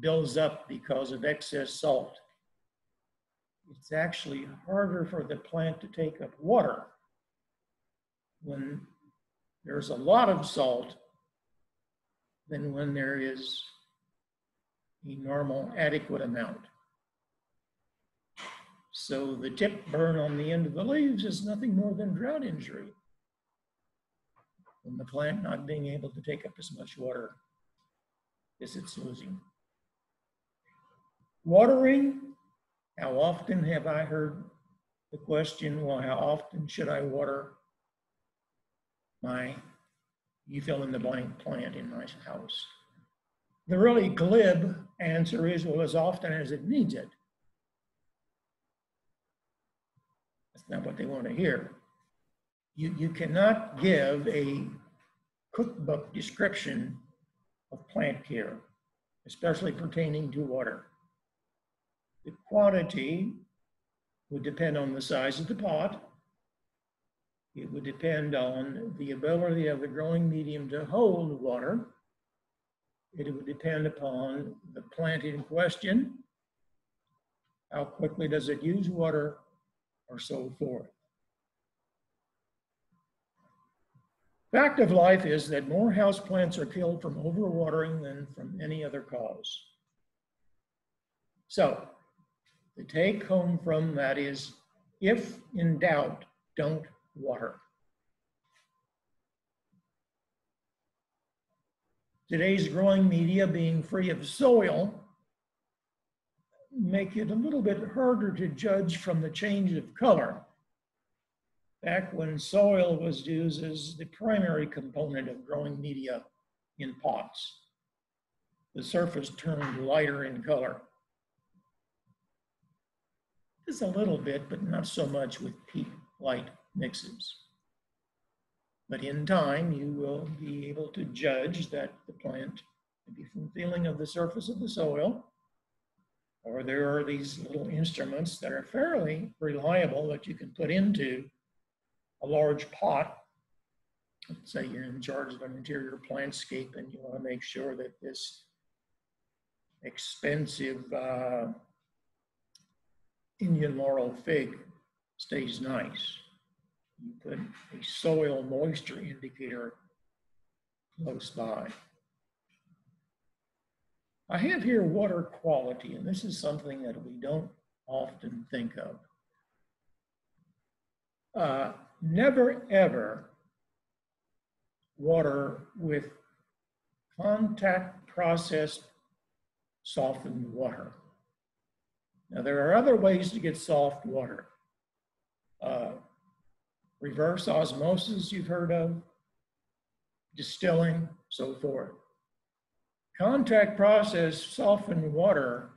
builds up because of excess salt? It's actually harder for the plant to take up water. When there's a lot of salt than when there is a normal adequate amount. So the tip burn on the end of the leaves is nothing more than drought injury from the plant not being able to take up as much water as it's losing. Watering, how often have I heard the question, well, how often should I water my, you fill in the blank plant in my house? The really glib answer is, well, as often as it needs it. That's not what they want to hear you, you cannot give a cookbook description of plant care, especially pertaining to water. The quantity would depend on the size of the pot. It would depend on the ability of the growing medium to hold water. It would depend upon the plant in question. How quickly does it use water or so forth. Fact of life is that more houseplants are killed from overwatering than from any other cause. So the take home from that is, if in doubt, don't water. Today's growing media being free of soil make it a little bit harder to judge from the change of color back when soil was used as the primary component of growing media in pots. The surface turned lighter in color. Just a little bit, but not so much with peat light mixes. But in time, you will be able to judge that the plant may be from feeling of the surface of the soil, or there are these little instruments that are fairly reliable that you can put into a large pot. Let's say you're in charge of an interior landscape and you want to make sure that this expensive uh, Indian laurel fig stays nice. You put a soil moisture indicator close by. I have here water quality, and this is something that we don't often think of. Uh, never ever water with contact processed softened water. Now, there are other ways to get soft water. Uh, reverse osmosis, you've heard of, distilling, so forth. Contact process softened water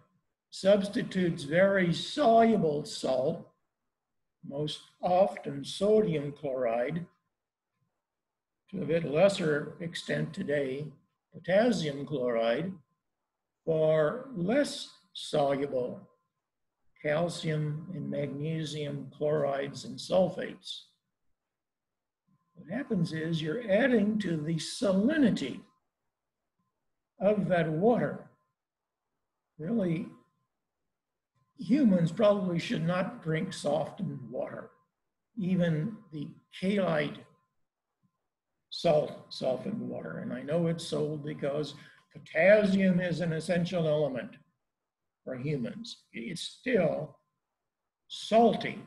substitutes very soluble salt, most often sodium chloride, to a bit lesser extent today, potassium chloride, for less soluble calcium and magnesium chlorides and sulfates. What happens is you're adding to the salinity of that water. Really, humans probably should not drink softened water. Even the chalite salt softened water. And I know it's sold because potassium is an essential element for humans. It's still salty.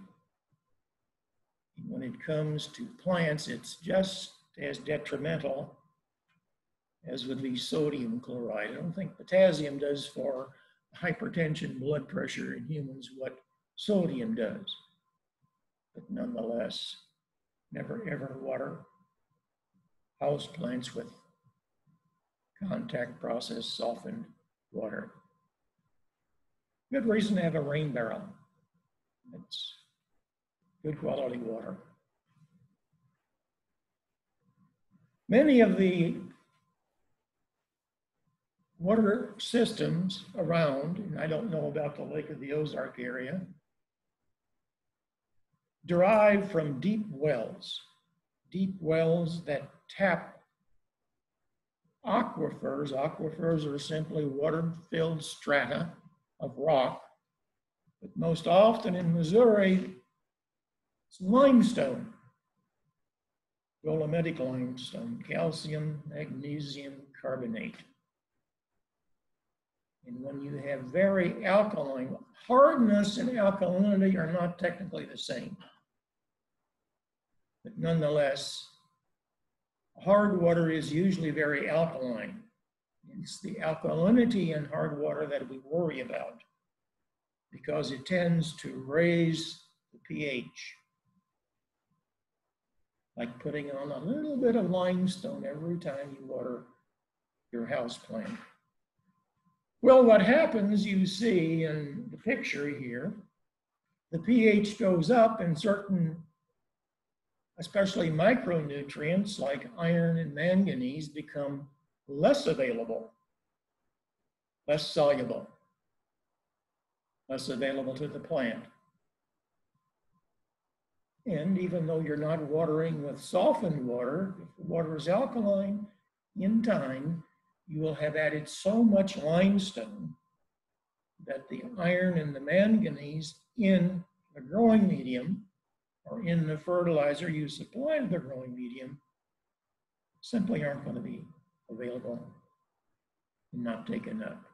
When it comes to plants, it's just as detrimental as would be sodium chloride. I don't think potassium does for hypertension, blood pressure in humans what sodium does. But nonetheless, never ever water house plants with contact process softened water. Good reason to have a rain barrel. It's good quality water. Many of the water systems around, and I don't know about the Lake of the Ozark area, derive from deep wells, deep wells that tap aquifers. Aquifers are simply water-filled strata of rock. But most often in Missouri, it's limestone, dolomitic limestone, calcium, magnesium carbonate. And when you have very alkaline, hardness and alkalinity are not technically the same. But nonetheless, hard water is usually very alkaline. It's the alkalinity in hard water that we worry about because it tends to raise the pH. Like putting on a little bit of limestone every time you water your house plant. Well, what happens, you see in the picture here, the pH goes up and certain, especially micronutrients like iron and manganese, become less available, less soluble, less available to the plant. And even though you're not watering with softened water, if the water is alkaline, in time, you will have added so much limestone that the iron and the manganese in the growing medium or in the fertilizer you supply to the growing medium simply aren't going to be available and not taken up.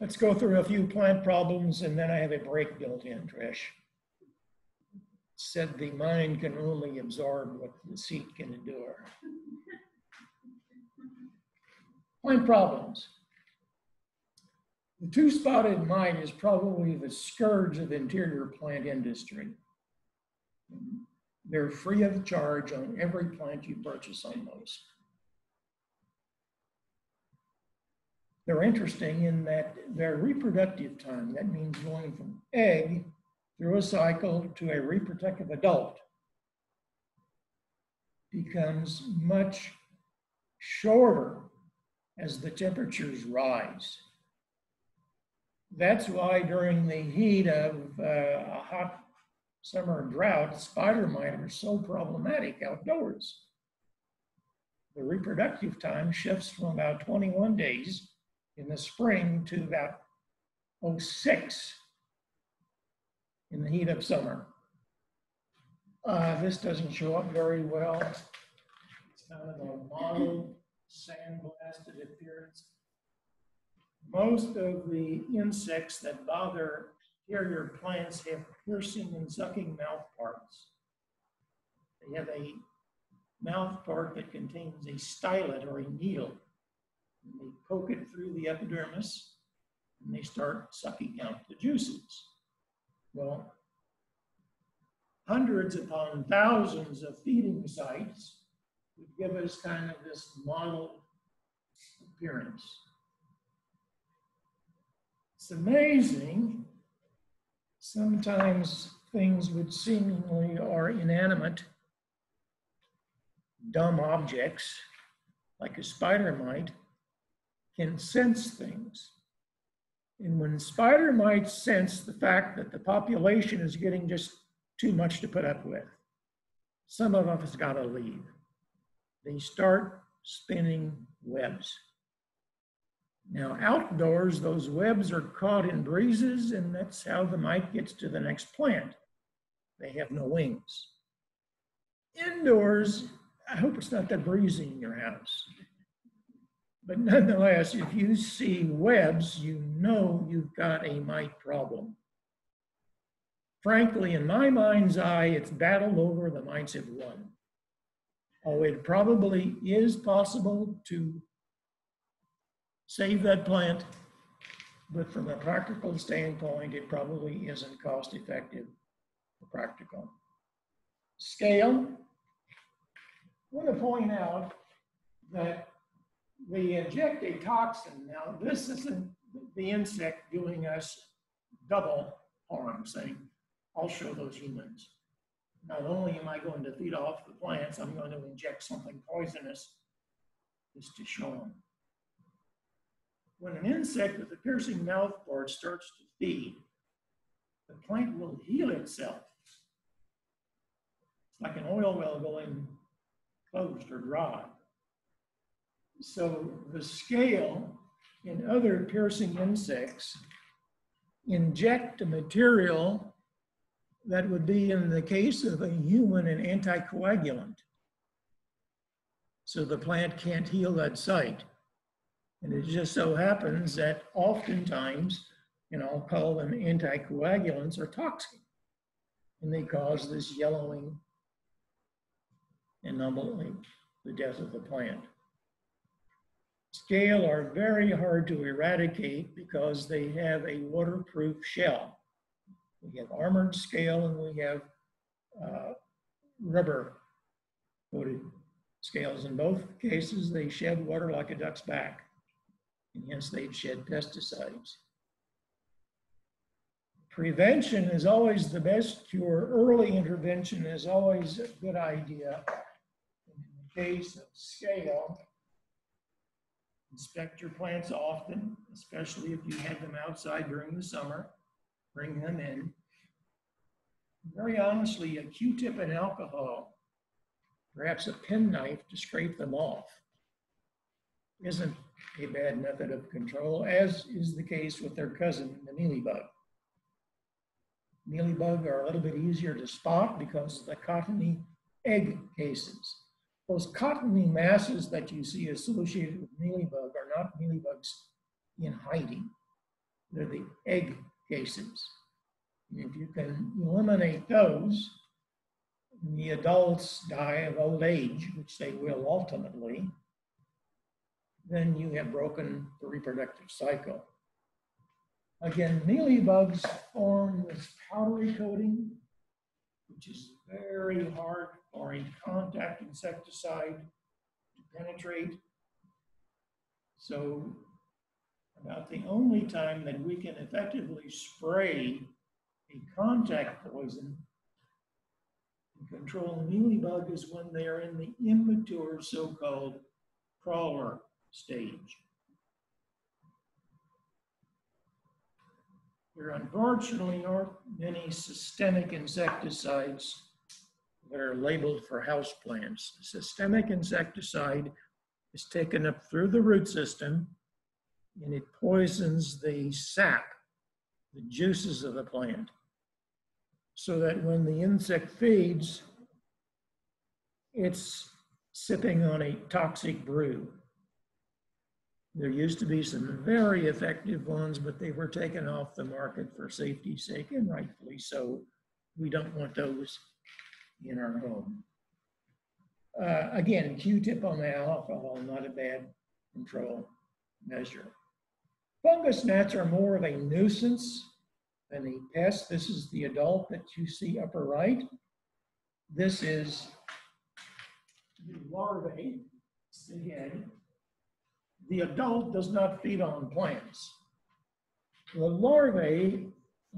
Let's go through a few plant problems and then I have a break built in, Trish. Said the mind can only absorb what the seat can endure. Plant problems. The two-spotted mite is probably the scourge of interior plant industry. They're free of charge on every plant you purchase almost. they're interesting in that their reproductive time, that means going from egg through a cycle to a reproductive adult, becomes much shorter as the temperatures rise. That's why during the heat of uh, a hot summer drought, spider mite are so problematic outdoors. The reproductive time shifts from about 21 days in the spring to about 06 in the heat of summer. Uh, this doesn't show up very well. It's kind of a mottled, sandblasted appearance. Most of the insects that bother interior plants have piercing and sucking mouth parts. They have a mouth part that contains a stylet or a needle. And they poke it through the epidermis and they start sucking out the juices. Well, hundreds upon thousands of feeding sites would give us kind of this mottled appearance. It's amazing. Sometimes things which seemingly are inanimate, dumb objects, like a spider mite, can sense things. And when spider mites sense the fact that the population is getting just too much to put up with, some of us got to leave. They start spinning webs. Now, outdoors, those webs are caught in breezes, and that's how the mite gets to the next plant. They have no wings. Indoors, I hope it's not that breezy in your house. But nonetheless, if you see webs, you know you've got a mite problem. Frankly, in my mind's eye, it's battled over, the mites have won. Oh, it probably is possible to save that plant, but from a practical standpoint, it probably isn't cost effective or practical. Scale. I want to point out that we inject a toxin. Now, this isn't the insect doing us double harm, saying, I'll show those humans. Not only am I going to feed off the plants, I'm going to inject something poisonous just to show them. When an insect with a piercing mouth part starts to feed, the plant will heal itself. It's like an oil well going closed or dry. So the scale and other piercing insects inject a material that would be in the case of a human an anticoagulant. So the plant can't heal that site. And it just so happens that oftentimes, you know, I'll call them anticoagulants are toxic. And they cause this yellowing and ultimately the death of the plant. Scale are very hard to eradicate because they have a waterproof shell. We have armored scale and we have uh, rubber coated scales. In both cases, they shed water like a duck's back, and hence they'd shed pesticides. Prevention is always the best cure. Early intervention is always a good idea. In the case of scale, inspect your plants often, especially if you have them outside during the summer bring them in. Very honestly, a Q-tip and alcohol, perhaps a penknife to scrape them off, isn't a bad method of control, as is the case with their cousin, the mealybug. Mealybug are a little bit easier to spot because of the cottony egg cases. Those cottony masses that you see associated with mealybug are not mealybugs in hiding. They're the egg cases. If you can eliminate those, the adults die of old age, which they will ultimately, then you have broken the reproductive cycle. Again, mealybugs form this powdery coating, which is very hard for a contact insecticide to penetrate. So about the only time that we can effectively spray a contact poison and control mealybug is when they are in the immature so-called crawler stage. There unfortunately aren't many systemic insecticides that are labeled for houseplants. Systemic insecticide is taken up through the root system and it poisons the sap, the juices of the plant, so that when the insect feeds, it's sipping on a toxic brew. There used to be some very effective ones, but they were taken off the market for safety's sake, and rightfully so. We don't want those in our home. Uh, again, Q-tip on the alcohol, not a bad control measure. Fungus gnats are more of a nuisance than a pest. This is the adult that you see upper right. This is the larvae, again. the. The adult does not feed on plants. The larvae,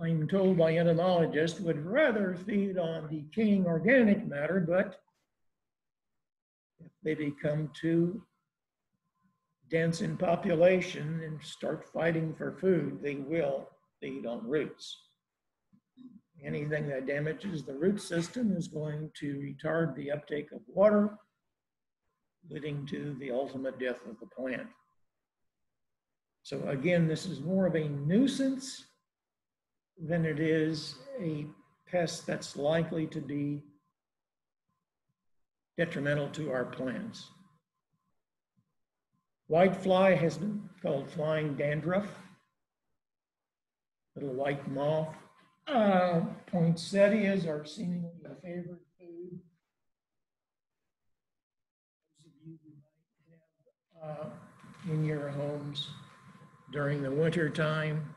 I'm told by entomologists, would rather feed on decaying organic matter, but if they become too dense in population and start fighting for food, they will feed on roots. Anything that damages the root system is going to retard the uptake of water, leading to the ultimate death of the plant. So again, this is more of a nuisance than it is a pest that's likely to be detrimental to our plants. Whitefly has been called flying dandruff. Little white moth. Uh, poinsettias are seemingly a favorite food. Uh, in your homes during the winter time,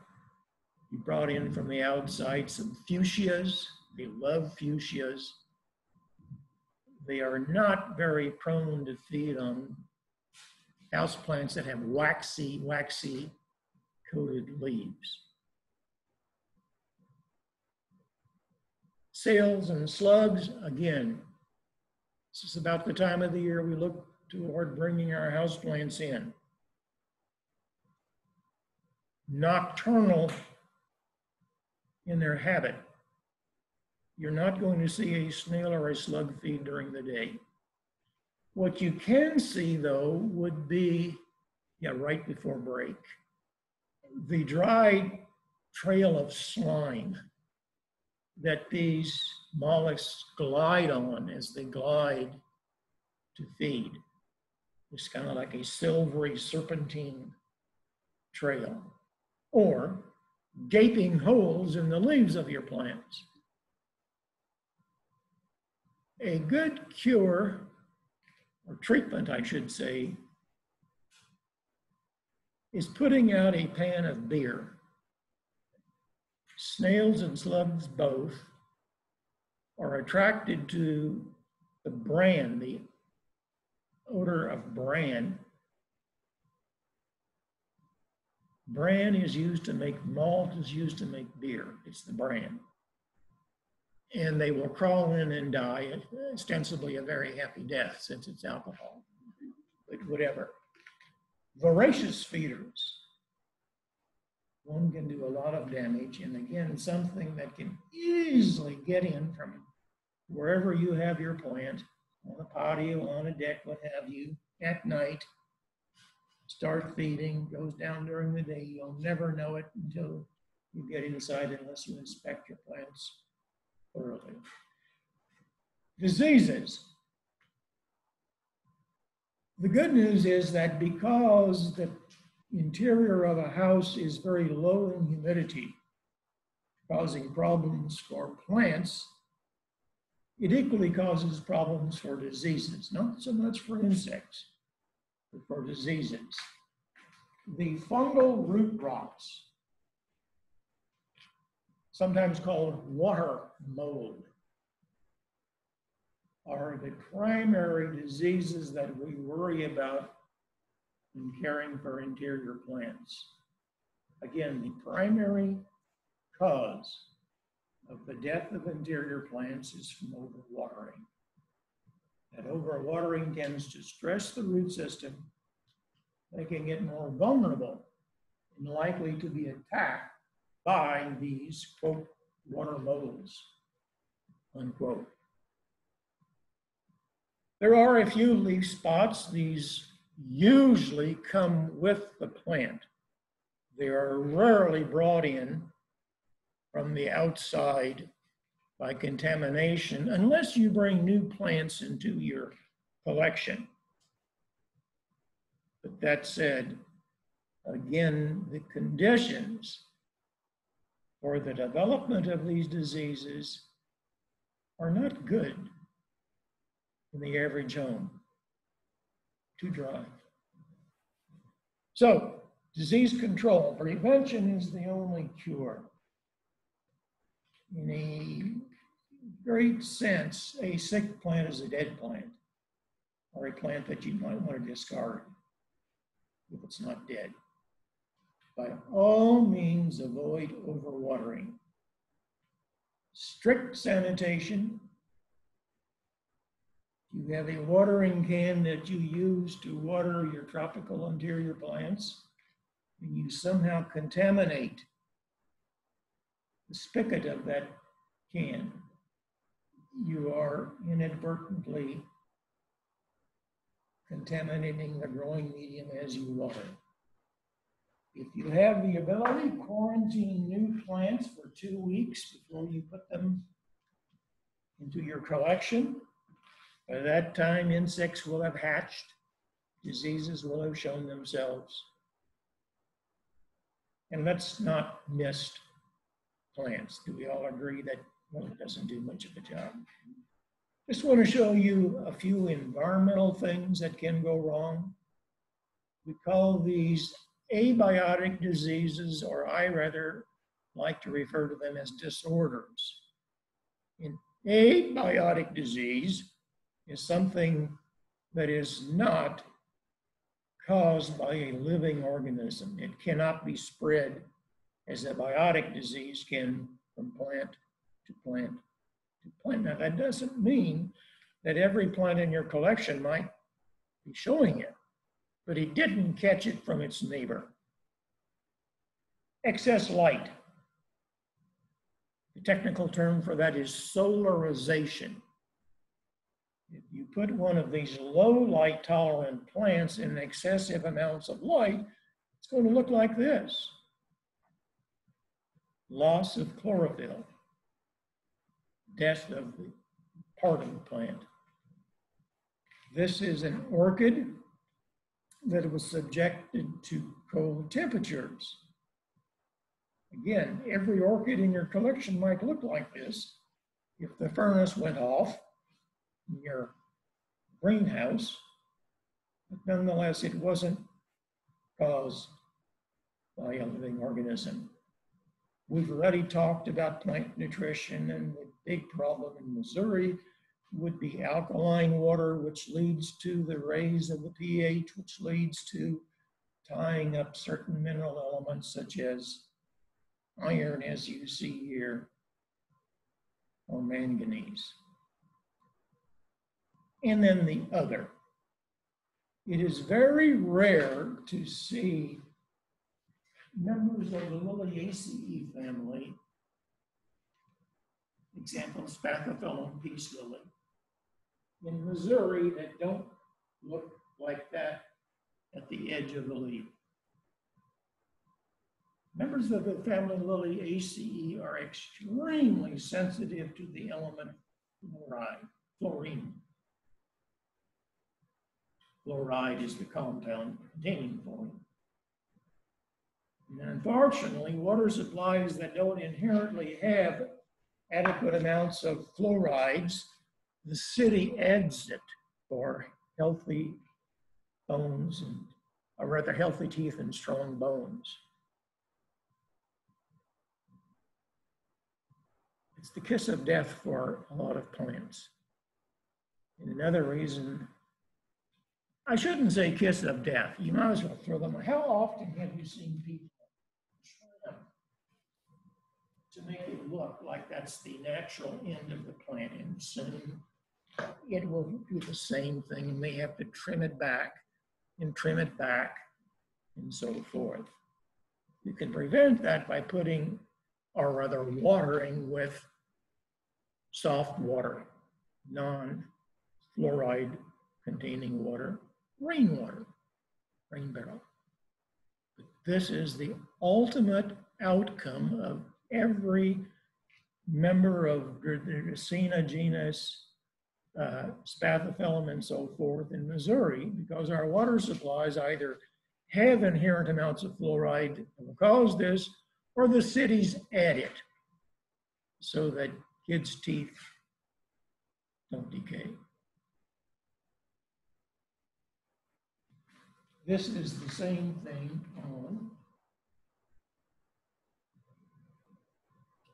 you brought in from the outside some fuchsias. They love fuchsias. They are not very prone to feed on houseplants that have waxy, waxy coated leaves. Sales and slugs, again, this is about the time of the year we look toward bringing our houseplants in. Nocturnal in their habit. You're not going to see a snail or a slug feed during the day. What you can see though would be, yeah, right before break, the dry trail of slime that these mollusks glide on as they glide to feed. It's kind of like a silvery serpentine trail or gaping holes in the leaves of your plants. A good cure or treatment, I should say, is putting out a pan of beer. Snails and slugs both are attracted to the bran, the odor of bran. Bran is used to make malt, is used to make beer. It's the bran and they will crawl in and die, ostensibly a very happy death since it's alcohol, but whatever. Voracious feeders. One can do a lot of damage, and again, something that can easily get in from wherever you have your plant, on a patio, on a deck, what have you, at night. Start feeding, goes down during the day. You'll never know it until you get inside unless you inspect your plants thoroughly. Diseases. The good news is that because the interior of a house is very low in humidity, causing problems for plants, it equally causes problems for diseases, not so much for insects, for diseases. The fungal root rots sometimes called water mold, are the primary diseases that we worry about in caring for interior plants. Again, the primary cause of the death of interior plants is from overwatering. That overwatering tends to stress the root system, making it more vulnerable and likely to be attacked by these, quote, water molds, unquote. There are a few leaf spots. These usually come with the plant. They are rarely brought in from the outside by contamination unless you bring new plants into your collection. But that said, again, the conditions for the development of these diseases are not good in the average home. Too dry. So, disease control, prevention is the only cure. In a great sense, a sick plant is a dead plant, or a plant that you might want to discard if it's not dead. By all means, avoid overwatering. Strict sanitation. You have a watering can that you use to water your tropical interior plants, and you somehow contaminate the spigot of that can. You are inadvertently contaminating the growing medium as you water. If you have the ability, quarantine new plants for two weeks before you put them into your collection. By that time, insects will have hatched, diseases will have shown themselves. And let's not miss plants. Do we all agree that it doesn't do much of a job? Just want to show you a few environmental things that can go wrong. We call these abiotic diseases, or I rather like to refer to them as disorders. An abiotic disease is something that is not caused by a living organism. It cannot be spread as a biotic disease can from plant to plant to plant. Now, that doesn't mean that every plant in your collection might be showing it but he didn't catch it from its neighbor. Excess light. The technical term for that is solarization. If you put one of these low light tolerant plants in excessive amounts of light, it's going to look like this. Loss of chlorophyll, death of the part of the plant. This is an orchid that was subjected to cold temperatures. Again, every orchid in your collection might look like this. If the furnace went off in your greenhouse, but nonetheless, it wasn't caused by a living organism. We've already talked about plant nutrition and the big problem in Missouri would be alkaline water, which leads to the raise of the pH, which leads to tying up certain mineral elements such as iron, as you see here, or manganese. And then the other. It is very rare to see members of the Liliaceae family, example, Spathiphyllum peace lily, in Missouri that don't look like that at the edge of the leaf. Members of the family Liliaceae are extremely sensitive to the element fluoride, fluorine. Fluoride is the compound containing fluorine. And unfortunately, water supplies that don't inherently have adequate amounts of fluorides the city adds it for healthy bones and, or rather healthy teeth and strong bones. It's the kiss of death for a lot of plants. And another reason, I shouldn't say kiss of death. You might as well throw them. How often have you seen people to make it look like that's the natural end of the plant and soon it will do the same thing and may have to trim it back and trim it back and so forth. You can prevent that by putting, or rather watering with soft water, non-fluoride containing water, rainwater, rain barrel. But This is the ultimate outcome of every member of the Dracaena genus, uh, Spathiphyllum and so forth in Missouri, because our water supplies either have inherent amounts of fluoride that will cause this, or the cities add it so that kids' teeth don't decay. This is the same thing on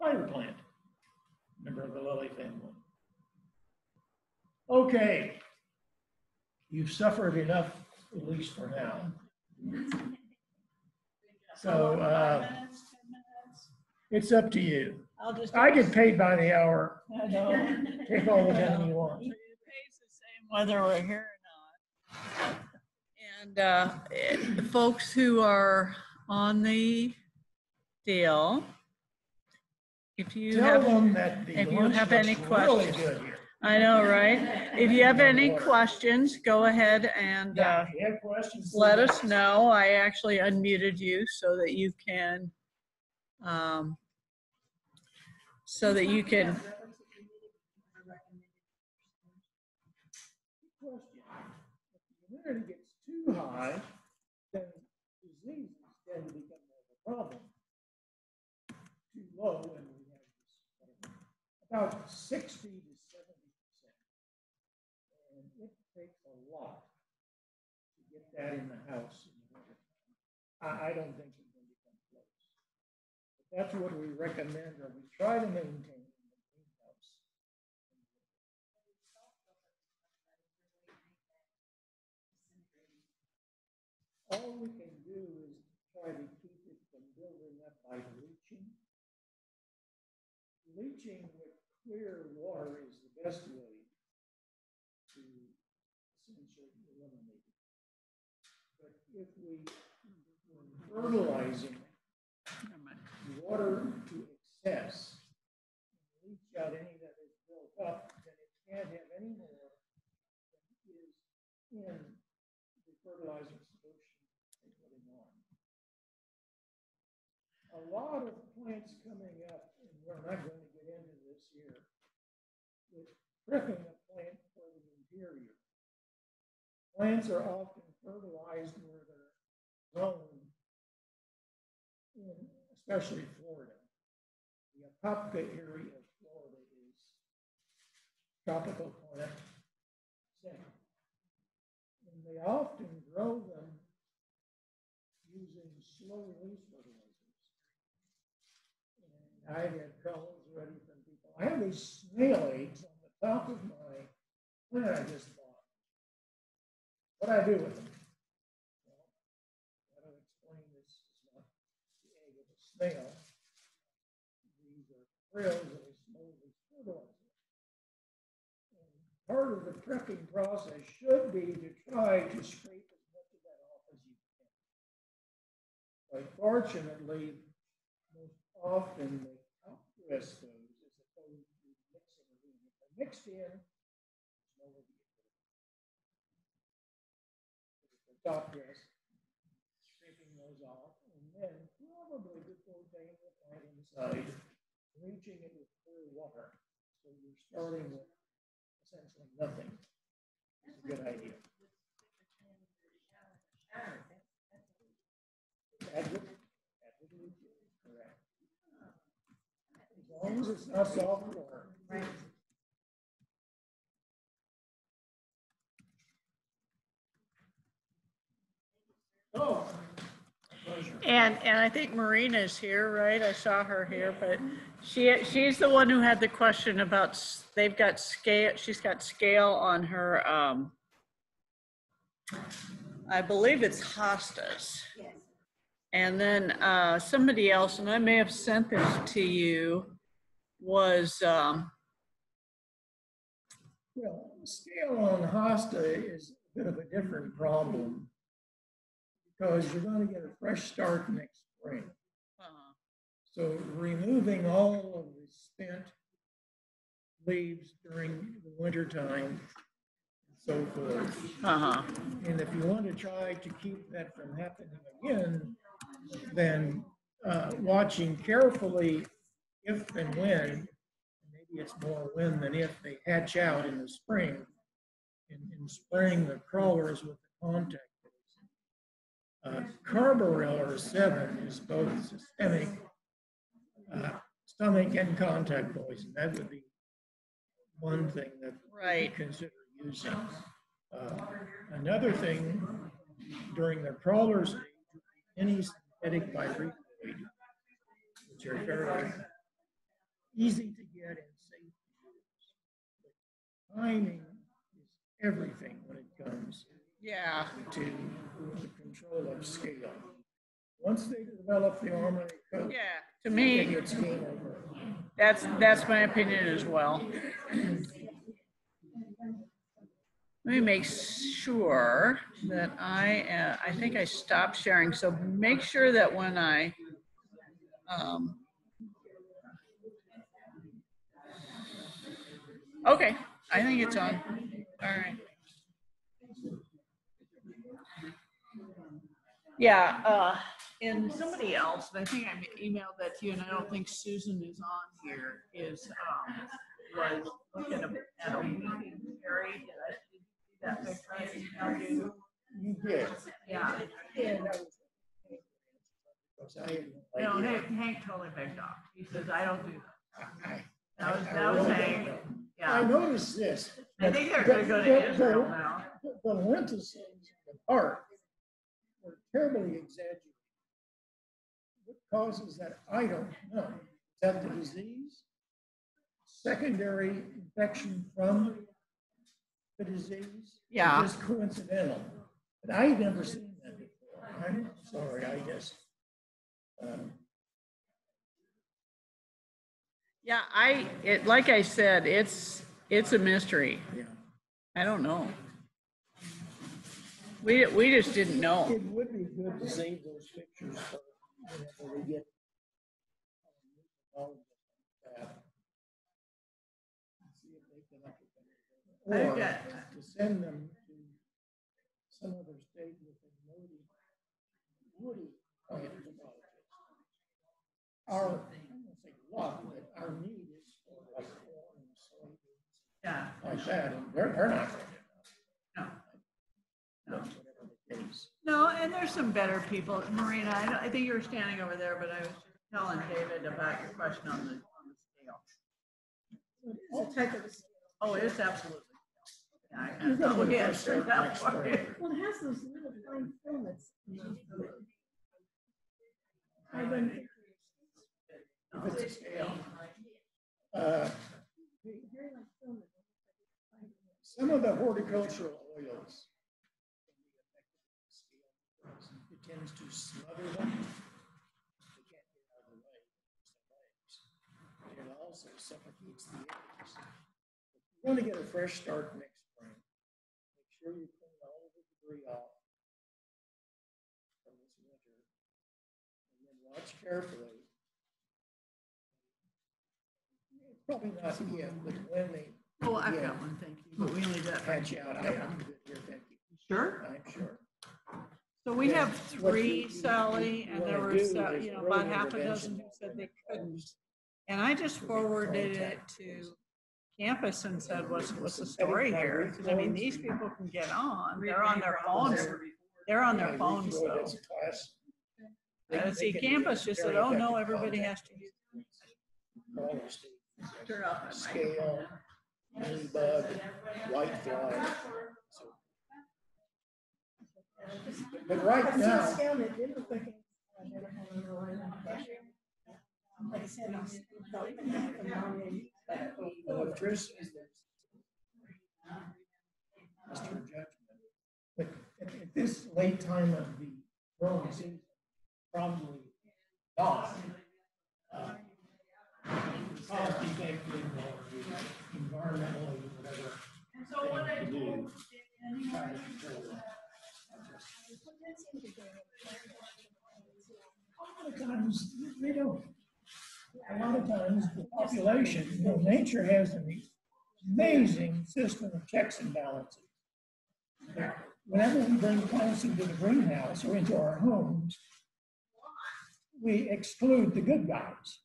spider plant, member of the lily family. Okay, you've suffered enough, at least for now. So uh, Five minutes, 10 minutes? it's up to you. I'll just. I get paid by the hour. I know. Take all the time you want. It pays the same whether we're here or not. And uh, it- the folks who are on the deal, if you Tell have, them that the if you lunch have any looks really questions. good here. I know, right? If you have any questions, go ahead and Yeah, uh, if you have questions. let us know. I actually unmuted you so that you can, um, so that you can, Question. If the humidity gets too high, then diseases tend to become more of a problem. Too low, and we have this, whatever, about sixty to seventy percent. And it takes a lot to get that in the house in the winter. I, I don't think it can become close. But that's what we recommend, or we try to maintain in the greenhouse. All we can do is try to keep it from building up by leaching. Leaching with clear water is the best way to essentially eliminate it. But if we, when fertilizing, water to excess, leach out any that is built up, then it can't have any more than is in the fertilizing solution we're putting on. A lot of plants coming up, and we're not going to get into this here, with prepping a plant for the interior. Plants are often fertilized where they're grown in especially Florida. The Apopka area of Florida is tropical plant center. And they often grow them using slow release fertilizers. And I've had calls ready from people. I have these snail eggs the top of my plant I just bought. What do I do with them? Well, I don't explain this is not the egg of a snail. These are prills that are slowly fertilized. And part of the prepping process should be to try to scrape as much of that off as you can. But fortunately, most often they outdress those as opposed to mixing it in. If they're mixed in, there's nowhere to get rid of them. But if they're top dress, scraping those off, and then probably before laying the plant inside, reaching it with clear water. So you're starting with essentially nothing. It's a good idea. It, correct. As long as it's not soft water. Right. Oh, and, and I think Marina's here, right? I saw her here, but she, she's the one who had the question about, they've got scale, she's got scale on her, um, I believe it's hostas. Yes. And then uh, somebody else, and I may have sent this to you, was, um, Well, scale on hosta is a bit of a different problem. Because you're gonna get a fresh start next spring. uh, So removing all of the spent leaves during the winter time and so forth. uh-huh, And if you want to try to keep that from happening again, then uh, watching carefully if and when, maybe it's more when than if they hatch out in the spring. In, in spraying the crawlers with the contact. Uh, Carbaryl Sevin is both systemic, uh, stomach and contact poison. That would be one thing that right, consider using. Uh, Another thing, during the crawler stage, any synthetic pyrethroid, which are very easy to get and safe to use. But Timing is everything when it comes yeah, to the control of scale. Once they develop the armory coat, yeah. To me, it's game over. that's, that's my opinion as well. Let me make sure that I, uh, I think I stopped sharing, so make sure that when I, um, okay, I think it's on, all right. Yeah, uh, and somebody else, and I think I emailed that to you, and I don't think Susan is on here, is, um, was looking at a- at a weeping Mary. Did I did you see that picture I emailed you? You did. Yeah, I was- because I no, no. Hank, Hank totally backed off. He says, I don't do that. I- That was, I- I that was Hank, don't. I yeah. noticed this. I think they're gonna go to Israel now. The the lenticels in the heart were terribly exaggerated. What causes that, I don't know. Is that the disease? Secondary infection from the disease? Yeah. Just coincidental? But I had never seen that before. I'm sorry, I just. um, Yeah, I, it, like I said, it's, it's a mystery. Yeah. I don't know. We, we just didn't know. It would be good to save those pictures for whenever we get. um, that. See if they can up with them. I Or got- to send them to some other state with a Woody, Woody. Our, I don't say luck, but our need is for like corn and soybeans, Yeah, like that, and they're, they're not. going to no. know. But Whatever the case. No, and there's some better people. Marina, I, I think you were standing over there, but I was just telling David about your question on the, on the scale. It's a type of, Oh, it's absolutely. Yeah, I You're can, gonna I'll get straight that that for you. well, it has those little fine filaments. I've been, If it's scale. Uh, very like filament. Some of the horticultural oils. It tends to smother them. They can't get out of the way. legs. And It also suffocates the eggs. If you want to get a fresh start next spring, make sure you clean all of the debris off from this winter. And then watch carefully. It's Probably not yet, but when they Oh, I've Yeah. got one, thank you, but we only got. catch out, I'm it here, thank you, Sure. I'm sure. So we have three, Sally, and there wanna was, do is you know, about half a dozen who said they couldn't. And I just forwarded it to campus and said, what's, what's the story here? Because I mean, these people can get on, they're on their phones, they're on their phones though. this class. They- And see, campus just said, oh, no, everybody has to use. Turn off my mic. Scale, whitefly. so- But right I've seen now, scale and did look like. I've never had an underlying infection. Like I said, I was- don't even have the nominee, but electricity. Mr. Judgment. But at, at this late time of the growing season, probably not. uh, Cost effective or environmentally, whatever. And so what I thing to told do, try to control that. A lot of times, they don't. A lot of times, the population, you know, nature has an amazing system of checks and balances. Whenever we bring plants into the greenhouse or into our homes, we exclude the good guys.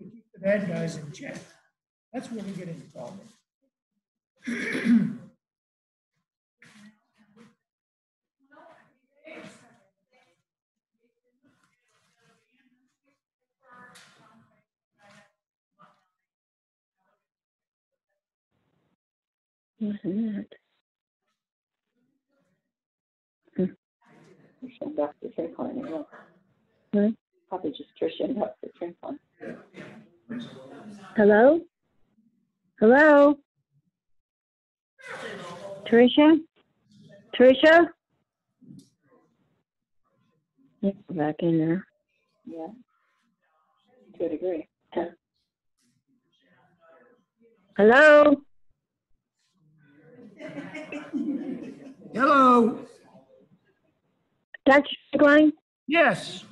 We keep the bad guys in check. That's where we get into problems. Wasn't it? Hmm. Trisha, Dr. Trinklein, and look. Hmm? Probably just Trisha and Dr. Trinklein. Hello? Hello? Tricia? Tricia? Yeah, back in there. Yeah. To a degree. Hello? Hello, Dr. Trinklein? yes,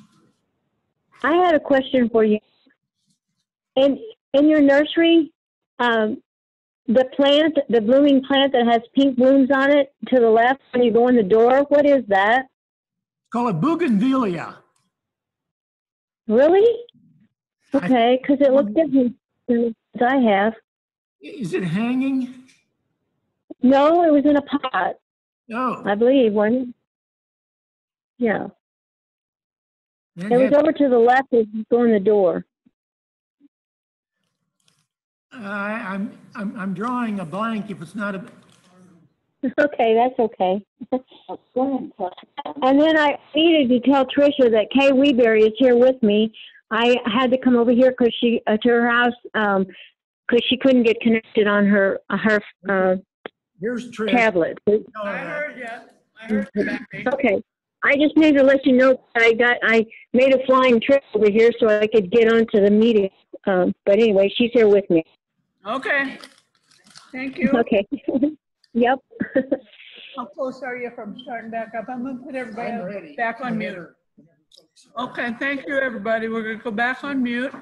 I had a question for you. In in your nursery, um, the plant, the blooming plant that has pink blooms on it to the left when you go in the door, what is that? call it bougainvillea. Really? Okay, because it looks different than I have. Is it hanging? No, it was in a pot, No. I believe, it? Yeah, It it was over to the left as you go in the door. I, I'm, I'm, I'm drawing a blank if it's not a, It's Okay, that's okay. Oh, Go ahead, tell us. And then I needed to tell Tricia that Kay Weeberry is here with me. I had to come over here because she uh, to her house because she couldn't get connected on her her uh, here's Trish. tablet. I heard you. I heard you, Becky. Okay, I just need to let you know that I got I made a flying trip over here so I could get onto the meeting. Um, but anyway, she's here with me. Okay. Thank you. Okay. yep. How close are you from starting back up? I'm gonna put everybody back on mute. Whenever- whenever folks Okay, thank you, everybody. We're gonna go back on mute.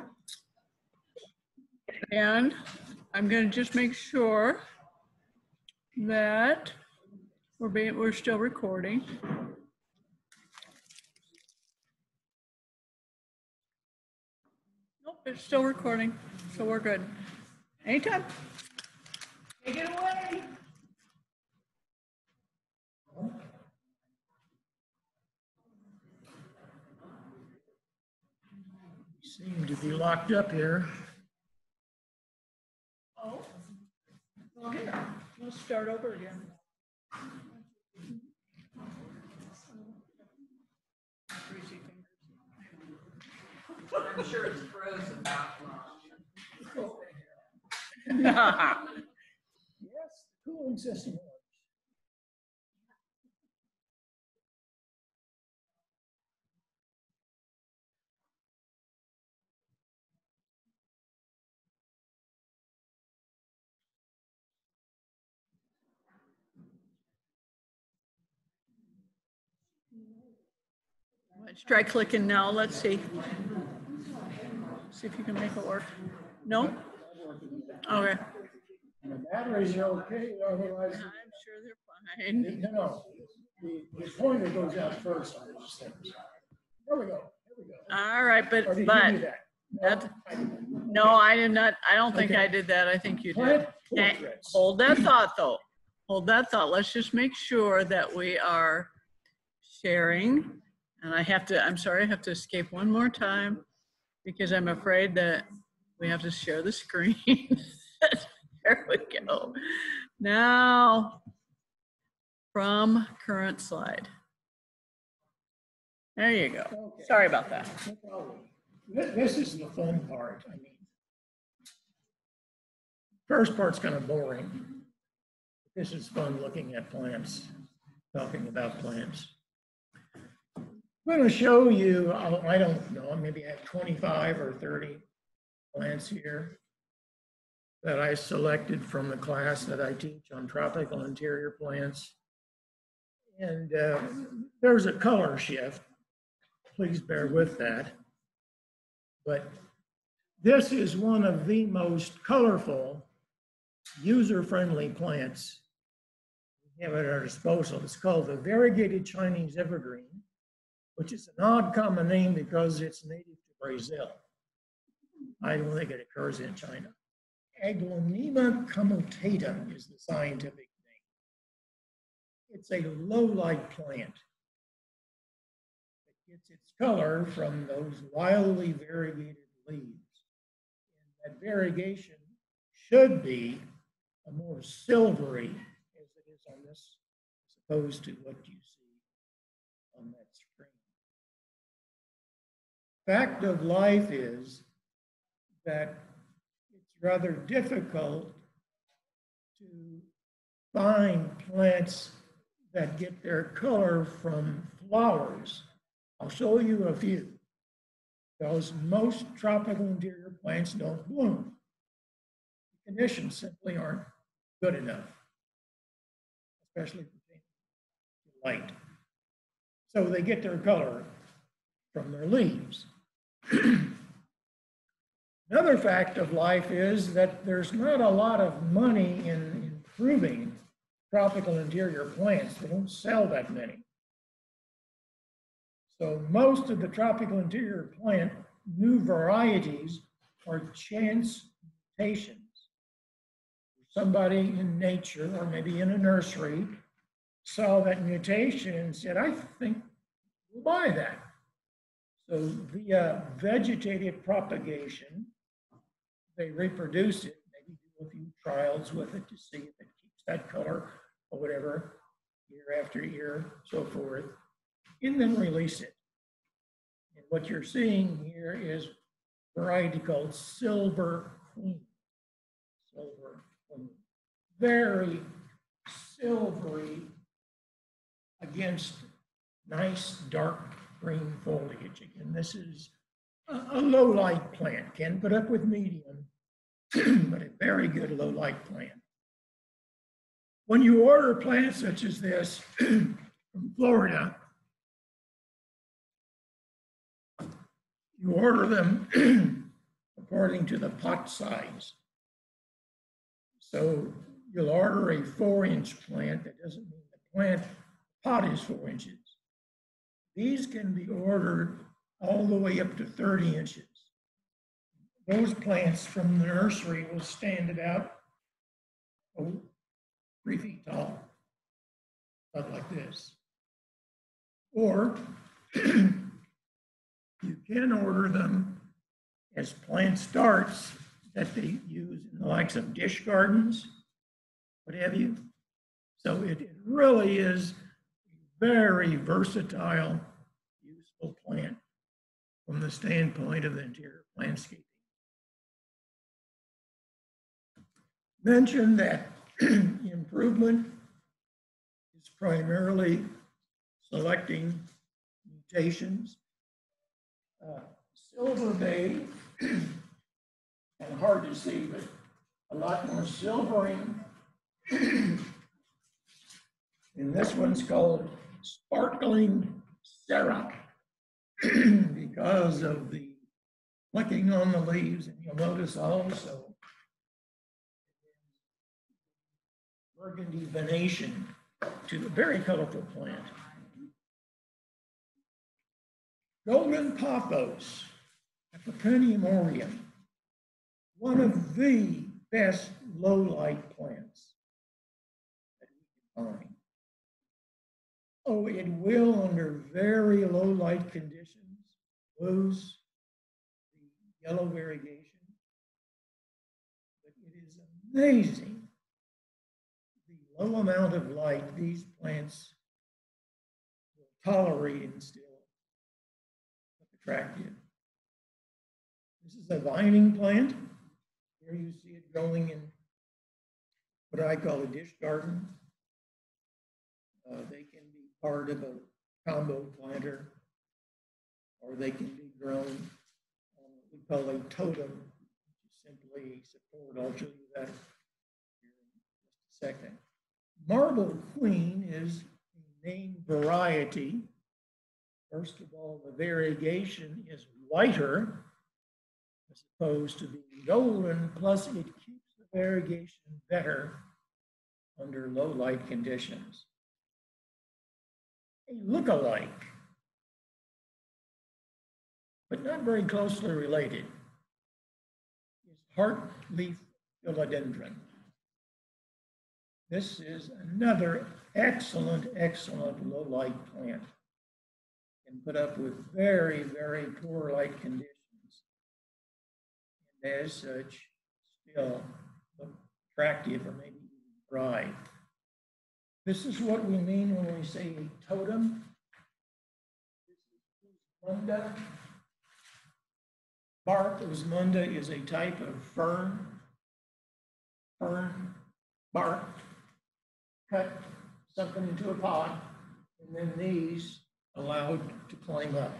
And I'm gonna just make sure that we're being, we're still recording. Nope, it's still recording, so we're good. Anytime. Take it away. Seem to be locked up here. Oh. Well, here, We'll start over again. Greasy I'm sure it's frozen back long. fingers. Yes, the cooling system Let's try clicking now. Let's see. See if you can make it work. No? Okay. And the batteries are okay, otherwise, I'm sure they're fine. no, no, the, the pointer goes out first on these things. There we go, there we go. All right, but, did you do but, that? No, that- I no, I did not, I don't think Okay. I did that. I think you did. Okay. Hold that thought, though. Hold that thought. Let's just make sure that we are sharing. And I have to, I'm sorry, I have to escape one more time because I'm afraid that we have to share the screen. There we go. Now, from current slide. There you go. Okay. Sorry about that. No this is the fun part, I mean. First part's kind of boring. This is fun looking at plants, talking about plants. I'm going to show you, I I don't know, maybe I have 25 or 30 plants here that I selected from the class that I teach on tropical interior plants. And uh, there's a color shift. Please bear with that. But this is one of the most colorful, user-friendly plants we have at our disposal. It's called the variegated Chinese evergreen which is an odd common name because it's native to Brazil. I don't think it occurs in China. Aglaonema commutatum is the scientific name. It's a low-light plant. It gets its color from those wildly variegated leaves. And that variegation should be a more silvery, as it is on this, as opposed to what you see on that screen. Fact of life is that it's rather difficult to find plants that get their color from flowers. I'll show you a few. Because most tropical interior plants don't bloom. The Conditions simply aren't good enough, especially for light. So they get their color from their leaves. Another fact of life is that there's not a lot of money in improving tropical interior plants. They don't sell that many. So most of the tropical interior plant new varieties are chance mutations. Somebody in nature or maybe in a nursery saw that mutation and said, I think we'll buy that. So via vegetative propagation, they reproduce it, maybe do a few trials with it to see if it keeps that color or whatever, year after year, so forth, and then release it. And what you're seeing here is a variety called Silver Queen. Silver Queen. Very silvery against nice dark green foliage. Again, this is a, a low light plant, can put up with medium, but a very good low light plant. When you order plants such as this from Florida, you order them according to the pot size. So you'll order a four inch plant. That doesn't mean the plant pot is four inches. These can be ordered all the way up to 30 inches. Those plants from the nursery will stand about oh, three feet tall, about like this. Or you can order them as plant starts that they use in the likes of dish gardens, what have you. So it, it really is very versatile, useful plant from the standpoint of the interior landscaping. Mention that improvement is primarily selecting mutations. Uh, Silver Bay, and hard to see, but a lot more silvering. and this one's called Sparkling Sarah because of the flicking on the leaves. And you'll notice also burgundy venation to a very colorful plant. Golden pothos, Epipremnum aureum, one of the best low light plants that we can find. Oh, it will, under very low light conditions, lose the yellow variegation. But it is amazing the low amount of light these plants will tolerate and still attractive. This is a vining plant. Here you see it growing in what I call a dish garden. Uh, they part of a combo planter. or they can be grown on what we call a totem, which is simply support. I'll show you that here in just a second. Marble Queen is a named variety. First of all, the variegation is whiter as opposed to being golden, plus it keeps the variegation better under low light conditions. A look-alike, but not very closely related, is heartleaf philodendron. This is another excellent, excellent low light plant. Can put up with very, very poor light conditions. And as such, still attractive or maybe even thrive. This is what we mean when we say totem. This is Munda. Bark Osmunda is a type of fern. Fern, bark, cut something into a pot, and then these allowed to climb up.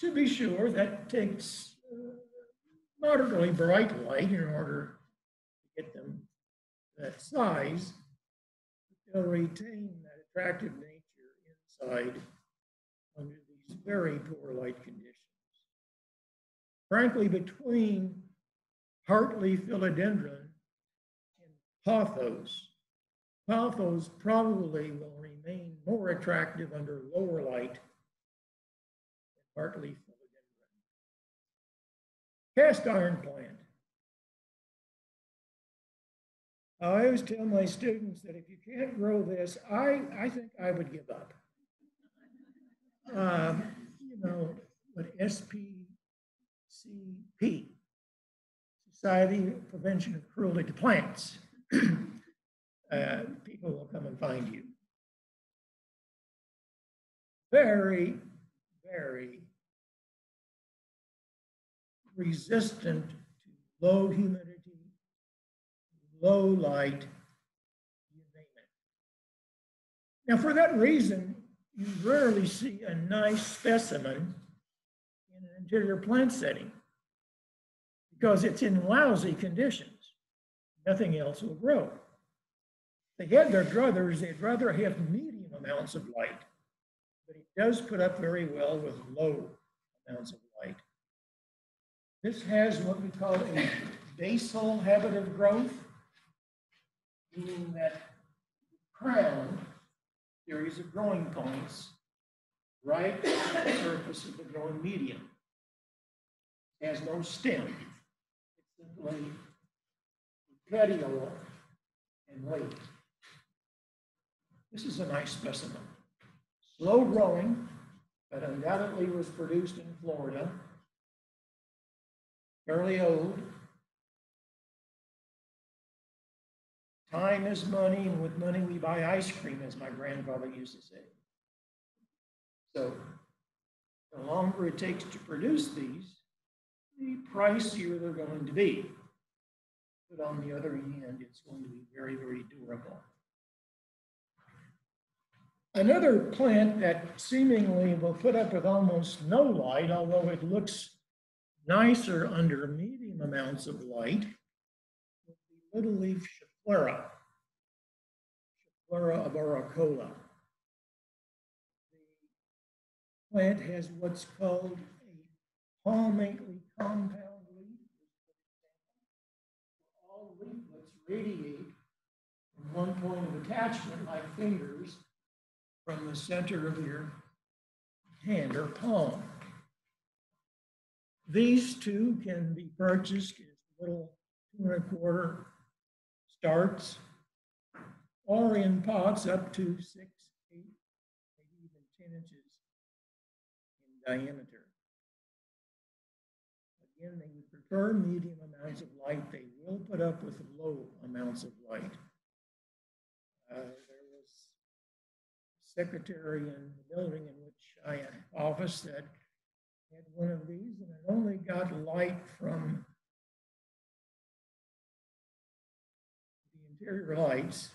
To be sure, that takes uh, moderately bright light in order to get them that size. They'll retain that attractive nature inside under these very poor light conditions. Frankly, between heartleaf philodendron and pothos, pothos probably will remain more attractive under lower light than heartleaf philodendron. Cast iron plant. I always tell my students that if you can't grow this, I, I think I would give up. Um, you know, what SPCP, Society Prevention of Cruelty to Plants, uh, people will come and find you. Very, very resistant to low humidity, low light, you name it. Now, for that reason, you rarely see a nice specimen in an interior plant setting because it's in lousy conditions. Nothing else will grow. They had their druthers, they'd rather have medium amounts of light, but it does put up very well with low amounts of light. This has what we call a basal habit of growth, meaning that crown series of growing points right at the surface of the growing medium. Has no stem. It's simply petiole and leaf. This is a nice specimen. Slow growing, but undoubtedly was produced in Florida. Fairly old. Time is money, and with money we buy ice cream, as my grandfather used to say. So the longer it takes to produce these, the pricier they're going to be. But on the other hand, it's going to be very, very durable. Another plant that seemingly will put up with almost no light, although it looks nicer under medium amounts of light, would be little leaf Schefflera, Schefflera arboricola. The plant has what's called a palmately compound leaf. All leaflets radiate from one point of attachment like fingers from the center of your hand or palm. These two can be purchased as little two and a quarter starts or in pots up to six, eight, maybe even 10 inches in diameter. Again, they would prefer medium amounts of light. They will put up with low amounts of light. Uh, there was a secretary in the building in which I office that had one of these and it only got light from the interior lights.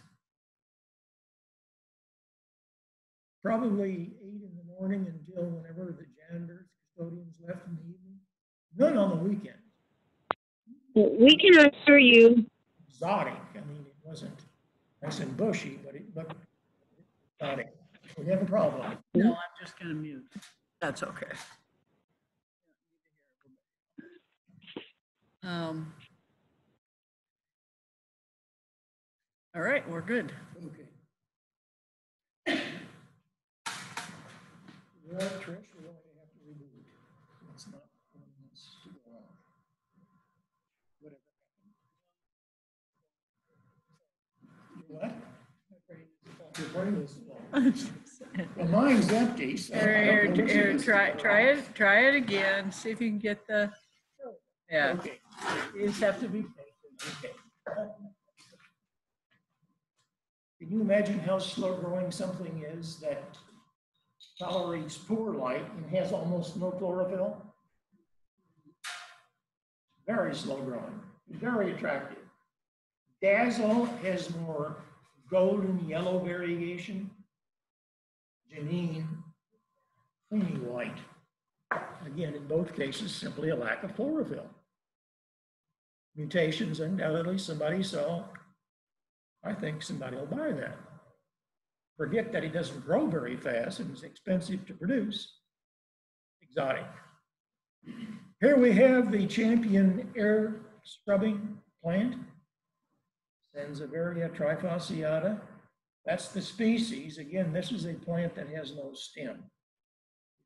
Probably eight in the morning until whenever the janitors, custodians left in the evening. None on the weekend. We can assure you, Exotic. I mean, it wasn't nice and bushy, but it looked exotic. We have a problem. No, I'm just gonna mute. That's okay. Um. All right, we're good. Okay. Well, Trish, we only have to reboot. Not one that's to go on. Whatever happened. What? Your brain is full. Well, mine's empty, so. I don't Here, know what here, yours is. try, try it, try it again, see if you can get the, yeah. Okay, you just have to be patient, okay. Can you imagine how slow growing something is that tolerates poor light and has almost no chlorophyll? Very slow growing, very attractive. Dazzle has more golden yellow variegation. Janine, creamy white. Again, in both cases, simply a lack of chlorophyll. Mutations undoubtedly somebody saw. I think somebody will buy that. Forget that it doesn't grow very fast and is expensive to produce. Exotic. Here we have the champion air scrubbing plant. Sansevieria uh, trifasciata. That's the species. Again, this is a plant that has no stem.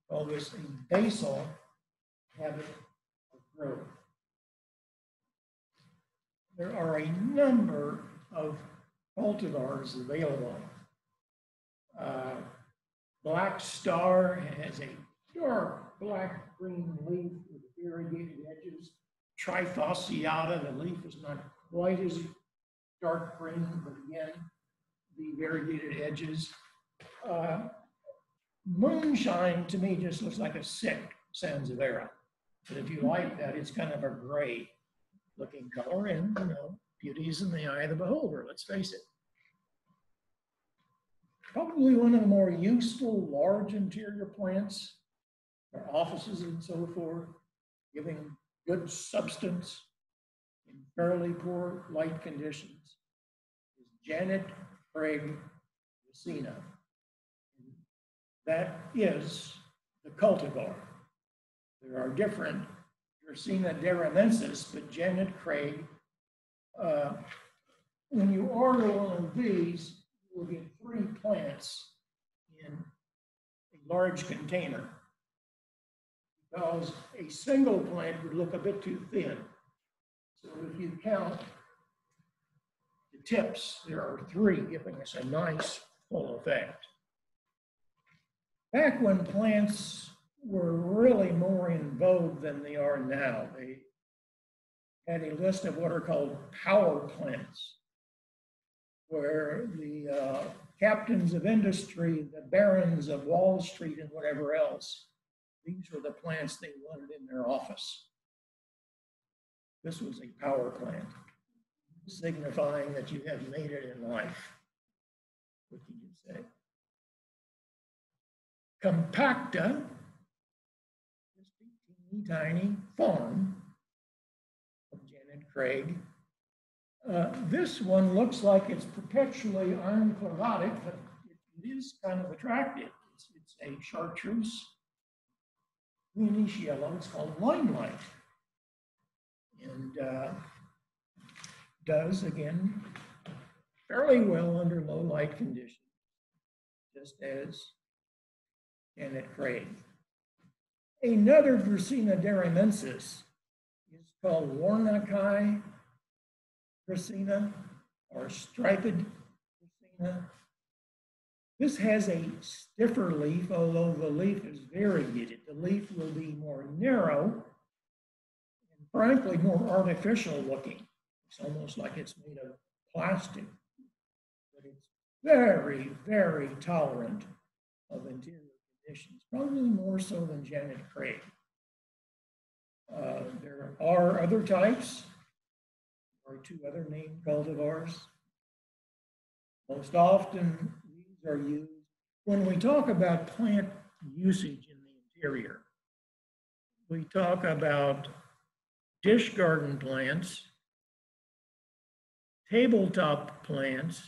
We call this a basal habit of growth. There are a number of cultivars available. Uh, Black Star has a dark black green leaf with variegated edges. Trifasciata, the leaf is not quite as dark green, but again, the variegated edges. Uh, Moonshine to me just looks like a sick Sansevieria. But if you like that, it's kind of a gray looking color and, you know, beauty is in the eye of the beholder, let's face it. Probably one of the more useful large interior plants for offices and so forth, giving good substance in fairly poor light conditions is Janet Craig Dracaena. That is the cultivar. There are different Dracaena deremensis, but Janet Craig, uh, when you order one of these, you will get three plants in a large container. Because a single plant would look a bit too thin. So if you count the tips, there are three, giving us a nice full effect. Back when plants were really more in vogue than they are now, they had a list of what are called power plants, where the uh, captains of industry, the barons of Wall Street and whatever else, these were the plants they wanted in their office. This was a power plant, signifying that you have made it in life. What can you say? Compacta, this teeny tiny farm of Janet Craig. Uh, this one looks like it's perpetually iron chlorotic, but it is kind of attractive. It's, it's a chartreuse greenish yellow. It's called limelight. And uh, does, again, fairly well under low light conditions, just as Janet Craig. Another Dracaena deremensis is called Warneckii Dracaena or striped Dracaena. This has a stiffer leaf, although the leaf is variegated. The leaf will be more narrow and frankly more artificial looking. It's almost like it's made of plastic, but it's very, very tolerant of interior conditions, probably more so than Janet Craig. Uh, there are other types, or two other named cultivars. Most often, these are used when we talk about plant usage in the interior. We talk about dish garden plants, tabletop plants,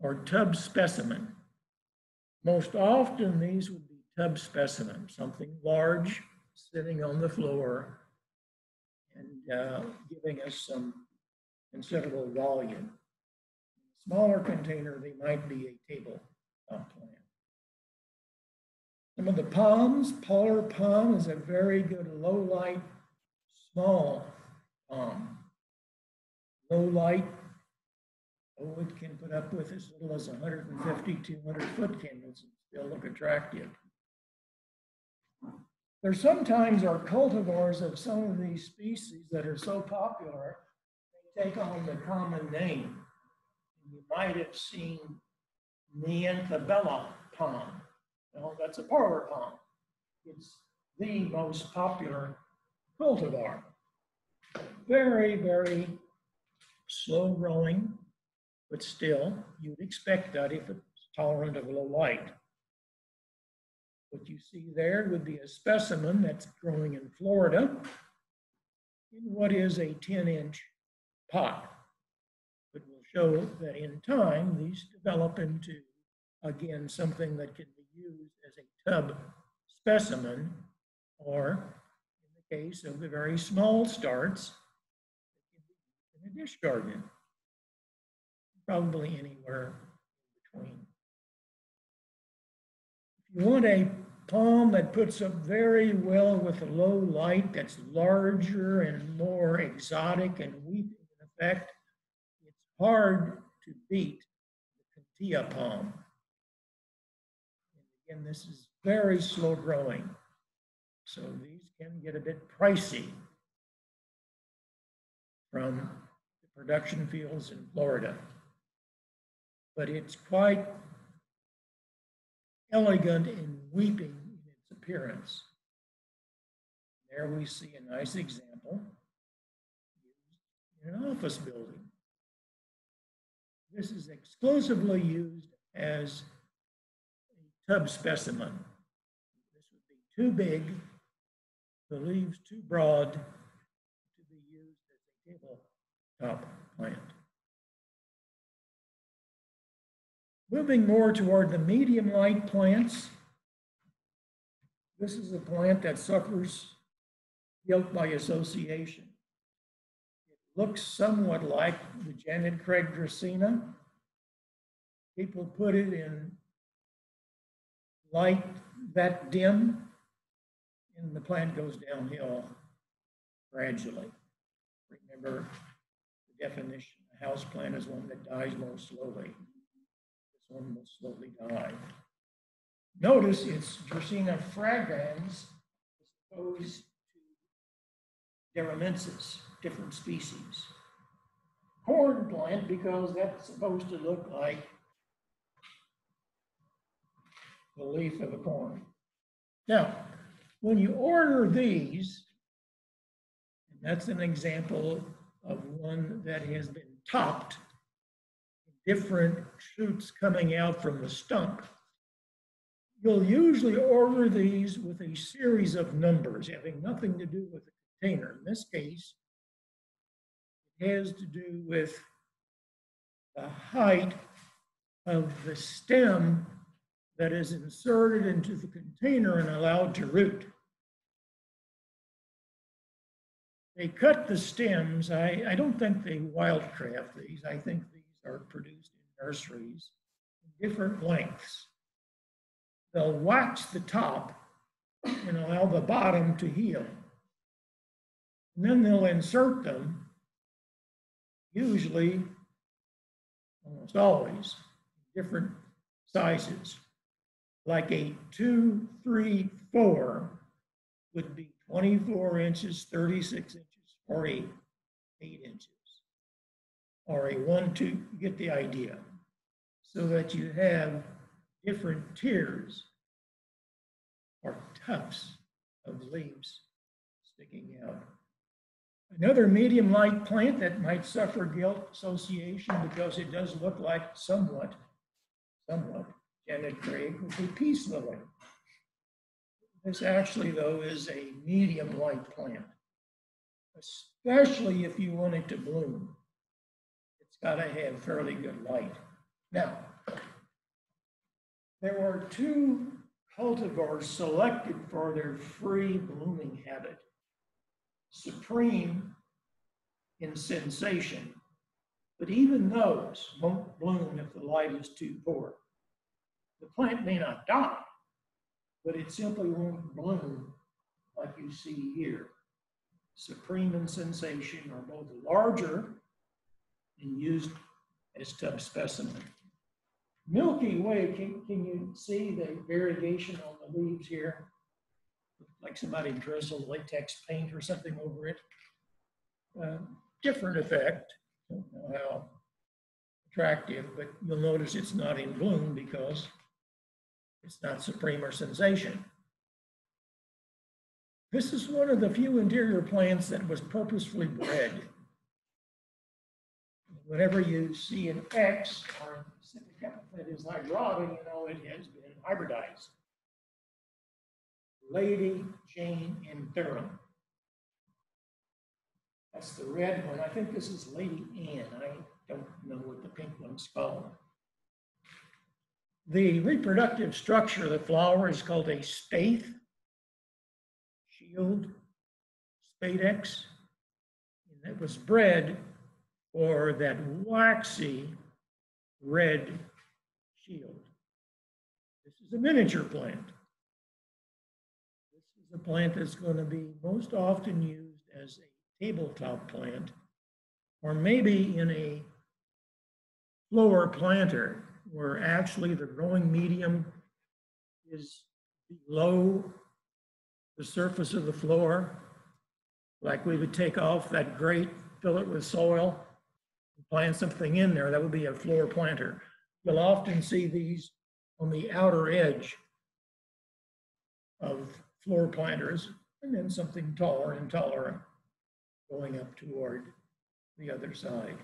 or tub specimen. Most often, these would be tub specimen, something large sitting on the floor and uh, giving us some considerable volume. Smaller container, they might be a table plant. Some of the palms, parlor palm is a very good low light, small palm. Low light, oh, it can put up with as little as 150, 200 foot candles and still look attractive. There sometimes are cultivars of some of these species that are so popular, they take on the common name. You might have seen Neanthe Bella palm. Well, that's a parlor palm. It's the most popular cultivar. Very, very slow growing, but still, you'd expect that if it's tolerant of low light. What you see there would be a specimen that's growing in Florida in what is a 10 inch pot. But will show that in time, these develop into, again, something that can be used as a tub specimen, or in the case of the very small starts, in a dish garden. Probably anywhere in between. If you want a palm that puts up very well with a low light, that's larger and more exotic and weeping in effect, it's hard to beat the Kentia palm. And again, this is very slow growing. So these can get a bit pricey from the production fields in Florida. But it's quite elegant weeping in its appearance. There we see a nice example in an office building. This is exclusively used as a tub specimen. This would be too big, the leaves too broad to be used as a tabletop plant. Moving more toward the medium light plants. This is a plant that suffers guilt by association. It looks somewhat like the Janet Craig Dracaena. People put it in light that dim, and the plant goes downhill gradually. Remember the definition, a house plant is one that dies more slowly. This one will slowly die. Notice it's Dracaena fragrans as opposed to Deremensis, different species. Corn plant because that's supposed to look like the leaf of a corn. Now, when you order these, that's an example of one that has been topped, different shoots coming out from the stump. You'll usually order these with a series of numbers having nothing to do with the container. In this case, it has to do with the height of the stem that is inserted into the container and allowed to root. They cut the stems. I, I don't think they wildcraft these. I think these are produced in nurseries in different lengths. They'll wax the top and allow the bottom to heal. And then they'll insert them, usually, almost always, different sizes. Like a two, three, four would be 24 inches, 36 inches, or eight, eight inches. Or a one, two, you get the idea. So that you have different tiers or tufts of leaves sticking out. Another medium light plant that might suffer guilt association because it does look like somewhat, somewhat Janet Craig would be peace lily. This actually, though, is a medium light plant, especially if you want it to bloom. It's got to have fairly good light. Now, there were two cultivars selected for their free blooming habit. Supreme in sensation, but even those won't bloom if the light is too poor. The plant may not die, but it simply won't bloom like you see here. Supreme and Sensation are both larger and used as tub specimen. Milky Way, can, can you see the variegation on the leaves here? Like somebody drizzled latex paint or something over it. Uh, different effect, don't know how attractive, but you'll notice it's not in bloom because it's not supreme or sensation. This is one of the few interior plants that was purposefully bred. Whenever you see an X or that is like rotting, you know, it has been hybridized. Lady Jane anthurium. That's the red one. I think this is Lady Anne. I don't know what the pink one's called. The reproductive structure of the flower is called a spathe, shield, spadix. And it was bred for that waxy red shield. This is a miniature plant. This is a plant that's going to be most often used as a tabletop plant, or maybe in a floor planter where actually the growing medium is below the surface of the floor, like we would take off that grate, fill it with soil, and plant something in there, that would be a floor planter. You'll often see these on the outer edge of floor planters, and then something taller and taller going up toward the other side.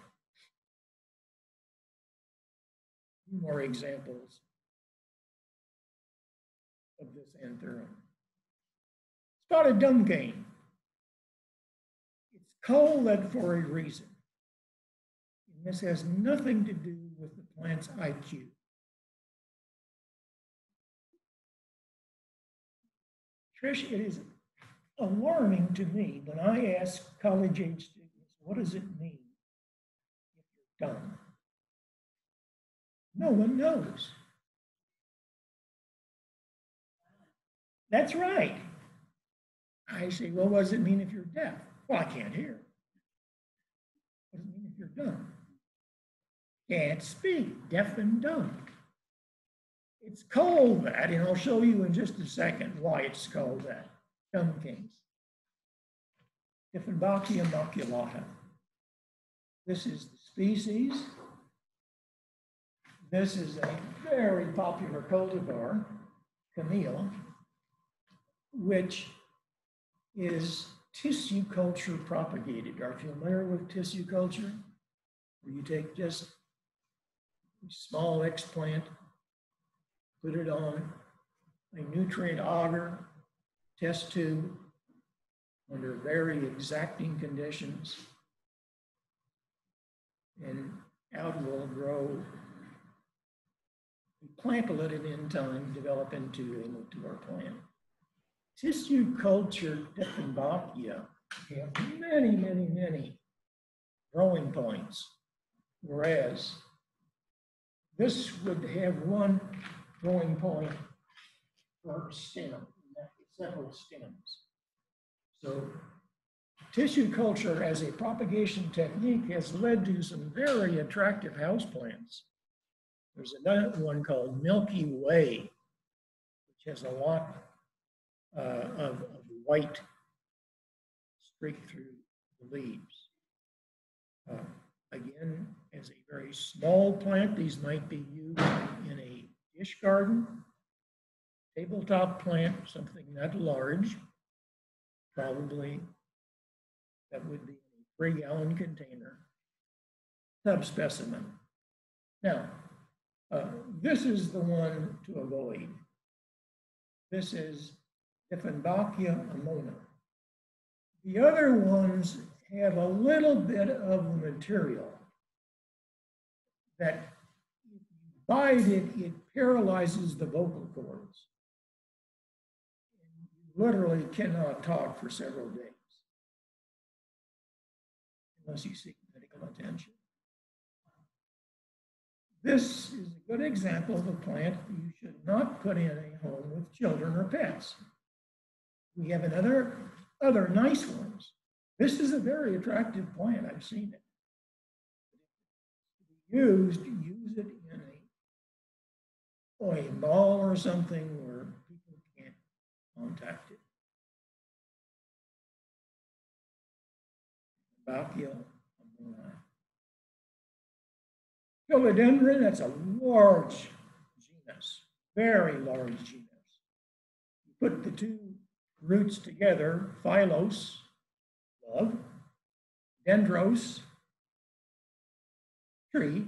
More examples of this anthurium. Spotted dumb cane. It's called that for a reason. And this has nothing to do plant's IQ. Trish, it is alarming to me when I ask college age students, what does it mean if you're dumb? No one knows. That's right. I say, well, what does it mean if you're deaf? Well, I can't hear. What does it mean if you're dumb? Can't speak, deaf and dumb. It's called that, and I'll show you in just a second why it's called that. Dumb canes. Dieffenbachia maculata. This is the species. This is a very popular cultivar, Camille, which is tissue culture propagated. Are you familiar with tissue culture? Where you take just small explant, put it on a nutrient agar, test tube, under very exacting conditions, and out will grow a plantlet and in time develop into a mature plant. Tissue culture Dieffenbachia have many, many, many growing points, whereas this would have one growing point per stem, several stems. So tissue culture as a propagation technique has led to some very attractive houseplants. There's another one called Milky Way, which has a lot uh, of, of white streak through the leaves. Uh, again, as a very small plant, these might be used in a dish garden, tabletop plant, something that large, probably that would be a three gallon container, tub specimen. Now, Uh, This is the one to avoid. This is Dieffenbachia amoena. The other ones have a little bit of the material that if you bite it, it paralyzes the vocal cords. You Literally cannot talk for several days unless you seek medical attention. This is a good example of a plant you should not put in a home with children or pets. We have another, other nice ones. This is a very attractive plant. I've seen it. Used, use it in a, oh, a mall or something where people can't contact it. Bacchia amoena. Uh, Philodendron, that's a large genus, very large genus. You put the two roots together, phylos, love, dendros, tree,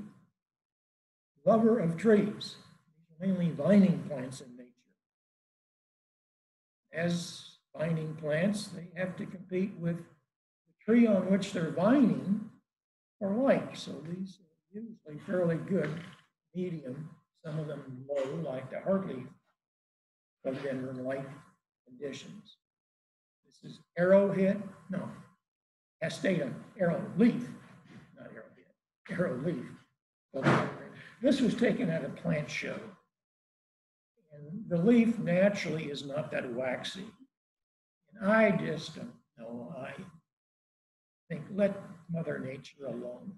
lover of trees. Mainly vining plants in nature. As vining plants, they have to compete with the tree on which they're vining for like. So these are usually fairly good, medium, some of them low, like the heartleaf philodendron-like conditions. This is arrowhead, no, hastatum, arrow leaf, arrow leaf. This was taken at a plant show. And the leaf naturally is not that waxy. And I just don't know, I think let Mother Nature alone.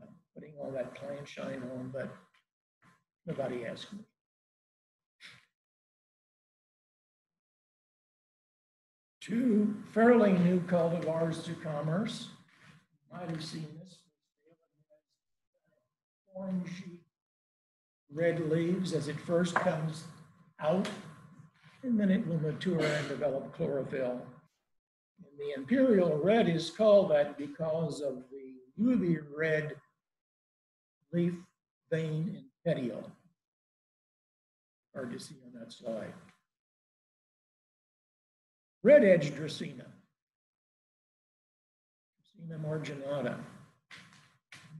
Uh, Putting all that plant shine on, but nobody asked me. Two fairly new cultivars to commerce. Might have seen this. Orangey red leaves as it first comes out, and then it will mature and develop chlorophyll. And the imperial red is called that because of the ruby red leaf vein and petiole. Hard to see on that slide. Red edged Dracaena. Dracaena marginata.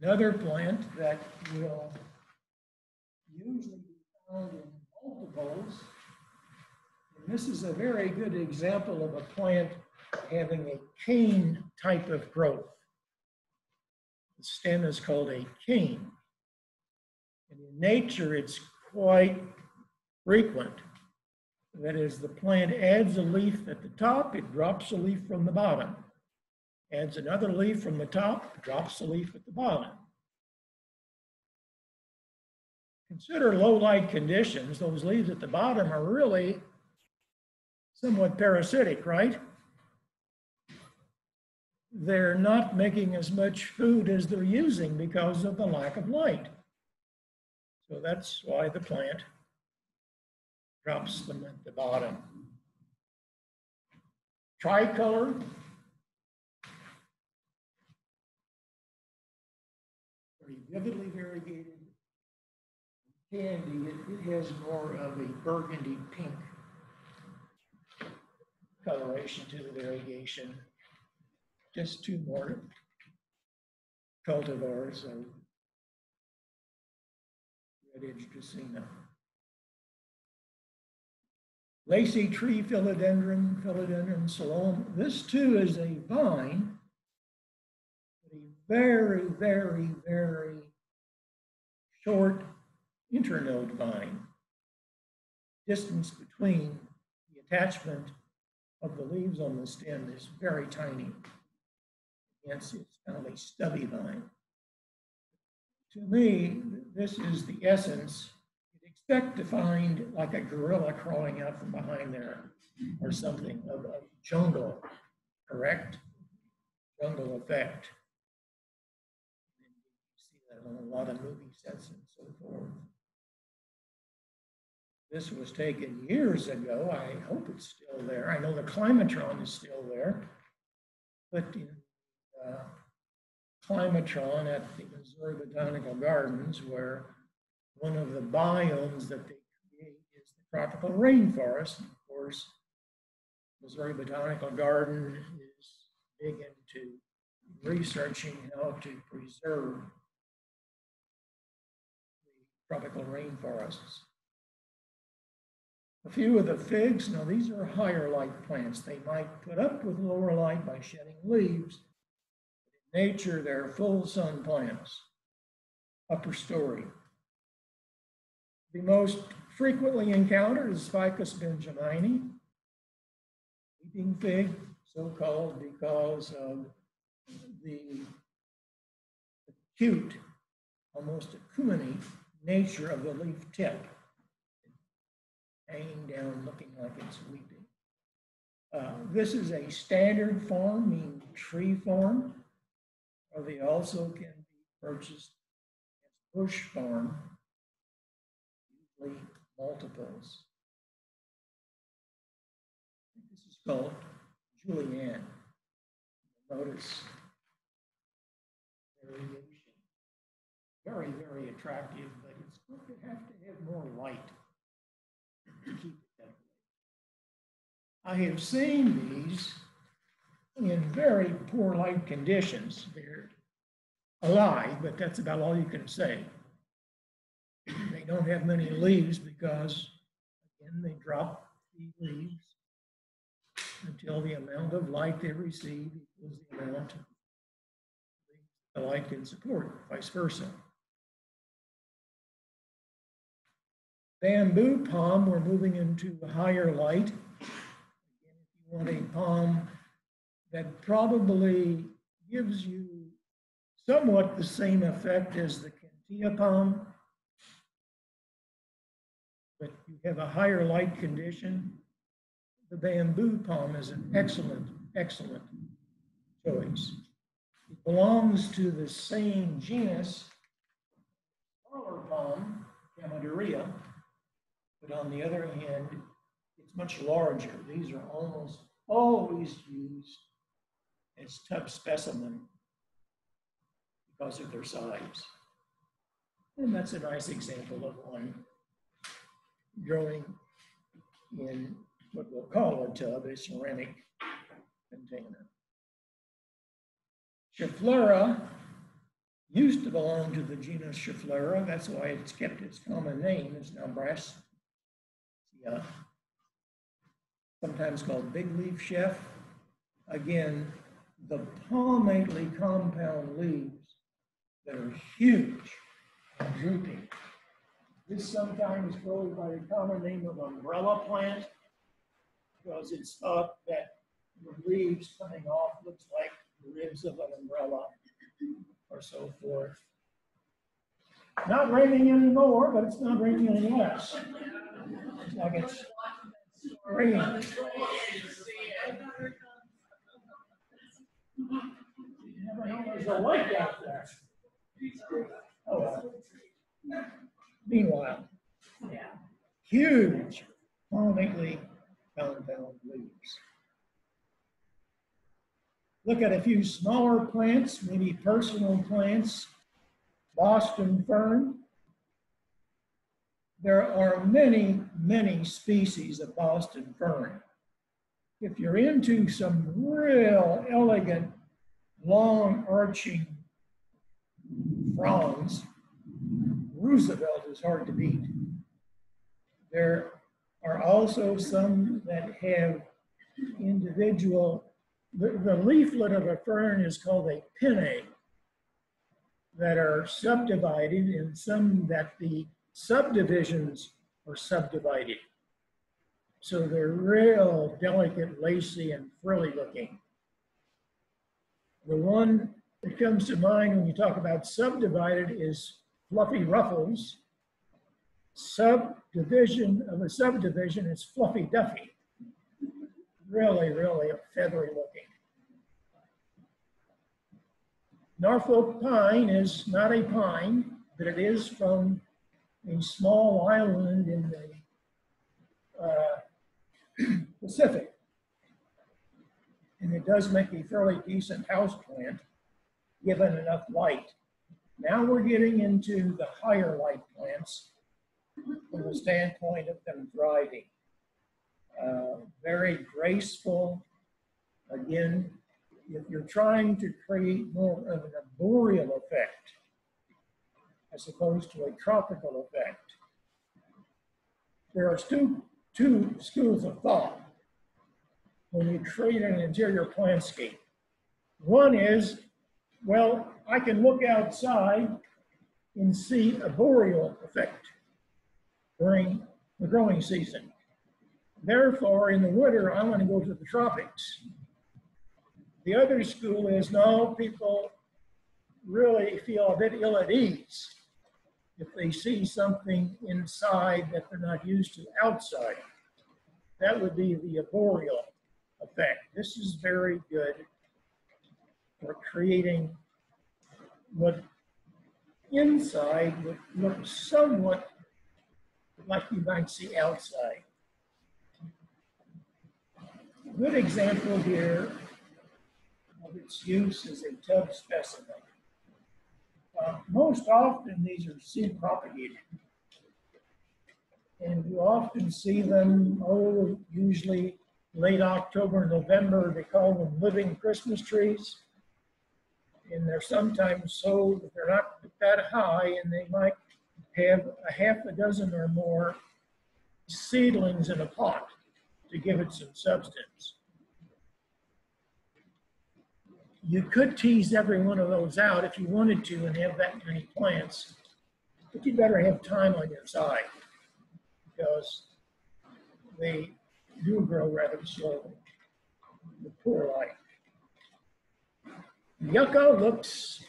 Another plant that will usually be found in multiples. And this is a very good example of a plant having a cane type of growth. The stem is called a cane. And in nature, it's quite frequent. That is, the plant adds a leaf at the top, it drops a leaf from the bottom. Adds another leaf from the top, drops the leaf at the bottom. Consider low light conditions, those leaves at the bottom are really somewhat parasitic, right? They're not making as much food as they're using because of the lack of light. So that's why the plant drops them at the bottom. Tricolor. Vividly variegated. Candy, it, it has more of a burgundy pink coloration to the variegation. Just two more cultivars of red edged Dracaena. Lacy tree philodendron, philodendron selloum. This too is a vine, very, very, very short internode vine. Distance between the attachment of the leaves on the stem is very tiny. Hence, it's kind of a stubby vine. To me, this is the essence you'd expect to find like a gorilla crawling out from behind there or something of a jungle, correct? Jungle effect. And you see that on a lot of movie sets and so forth. This was taken years ago. I hope it's still there. I know the Climatron is still there. But in uh, Climatron at the Missouri Botanical Gardens, where one of the biomes that they create is the tropical rainforest. Of course, Missouri Botanical Garden is big into researching how to preserve tropical rainforests. A few of the figs, now these are higher light plants. They might put up with lower light by shedding leaves. In nature, they're full sun plants, upper story. The most frequently encountered is Ficus benjamina, weeping fig, so called because of the acute, almost acumeny nature of the leaf tip hanging down, looking like it's weeping. Uh, This is a standard form, meaning tree form, or they also can be purchased as bush form, usually multiples. This is called julienne. Notice variation. Very, very attractive, going have to have more light to keep it that way. I have seen these in very poor light conditions. They're alive, but that's about all you can say. They don't have many leaves because, again, they drop the leaves until the amount of light they receive equals the amount the light can support, vice versa. Bamboo palm, we're moving into higher light. If you want a palm that probably gives you somewhat the same effect as the Kentia palm, but you have a higher light condition, the bamboo palm is an excellent, excellent choice. It belongs to the same genus, smaller palm, Chamaedorea, but on the other hand, it's much larger. These are almost always used as tub specimen because of their size. And that's a nice example of one growing in what we'll call a tub, a ceramic container. Schefflera used to belong to the genus Schefflera. That's why it's kept its common name. It's now brass yeah. Sometimes called big leaf chef. Again, the palmately compound leaves that are huge drooping. This sometimes goes by the common name of umbrella plant because it's thought that the leaves coming off looks like the ribs of an umbrella or so forth. Not raining anymore, but it's not raining any less. Like it's raining. Never know there's a light out there. Oh, well. Meanwhile, huge palmately compound leaves. Look at a few smaller plants, maybe personal plants. Boston fern. There are many, many species of Boston fern. If you're into some real elegant, long arching fronds, Roosevelt is hard to beat. There are also some that have individual, the, the leaflet of a fern is called a pinnae that are subdivided and some that the subdivisions are subdivided. So they're real delicate, lacy, and frilly looking. The one that comes to mind when you talk about subdivided is fluffy ruffles. Subdivision of a subdivision is fluffy duffy. Really, really feathery looking. Norfolk pine is not a pine, but it is from a small island in the uh, Pacific. And it does make a fairly decent house plant, given enough light. Now we're getting into the higher light plants from the standpoint of them thriving. Uh, very graceful. Again, if you're trying to create more of an arboreal effect as opposed to a tropical effect, there are two, two schools of thought when you create an interior plantscape. One is, well, I can look outside and see a boreal effect during the growing season. Therefore, in the winter, I want to go to the tropics. The other school is no, people really feel a bit ill at ease if they see something inside that they're not used to outside. That would be the arboreal effect. This is very good for creating what inside would look somewhat like you might see outside. A good example here of its use as a tub specimen. Uh, most often, these are seed propagated. And you often see them, oh, usually late October, November, they call them living Christmas trees. And they're sometimes so that they're not that high and they might have a half a dozen or more seedlings in a pot to give it some substance. You could tease every one of those out if you wanted to and have that many plants, but you'd better have time on your side because they do grow rather slowly with poor light. Yucca looks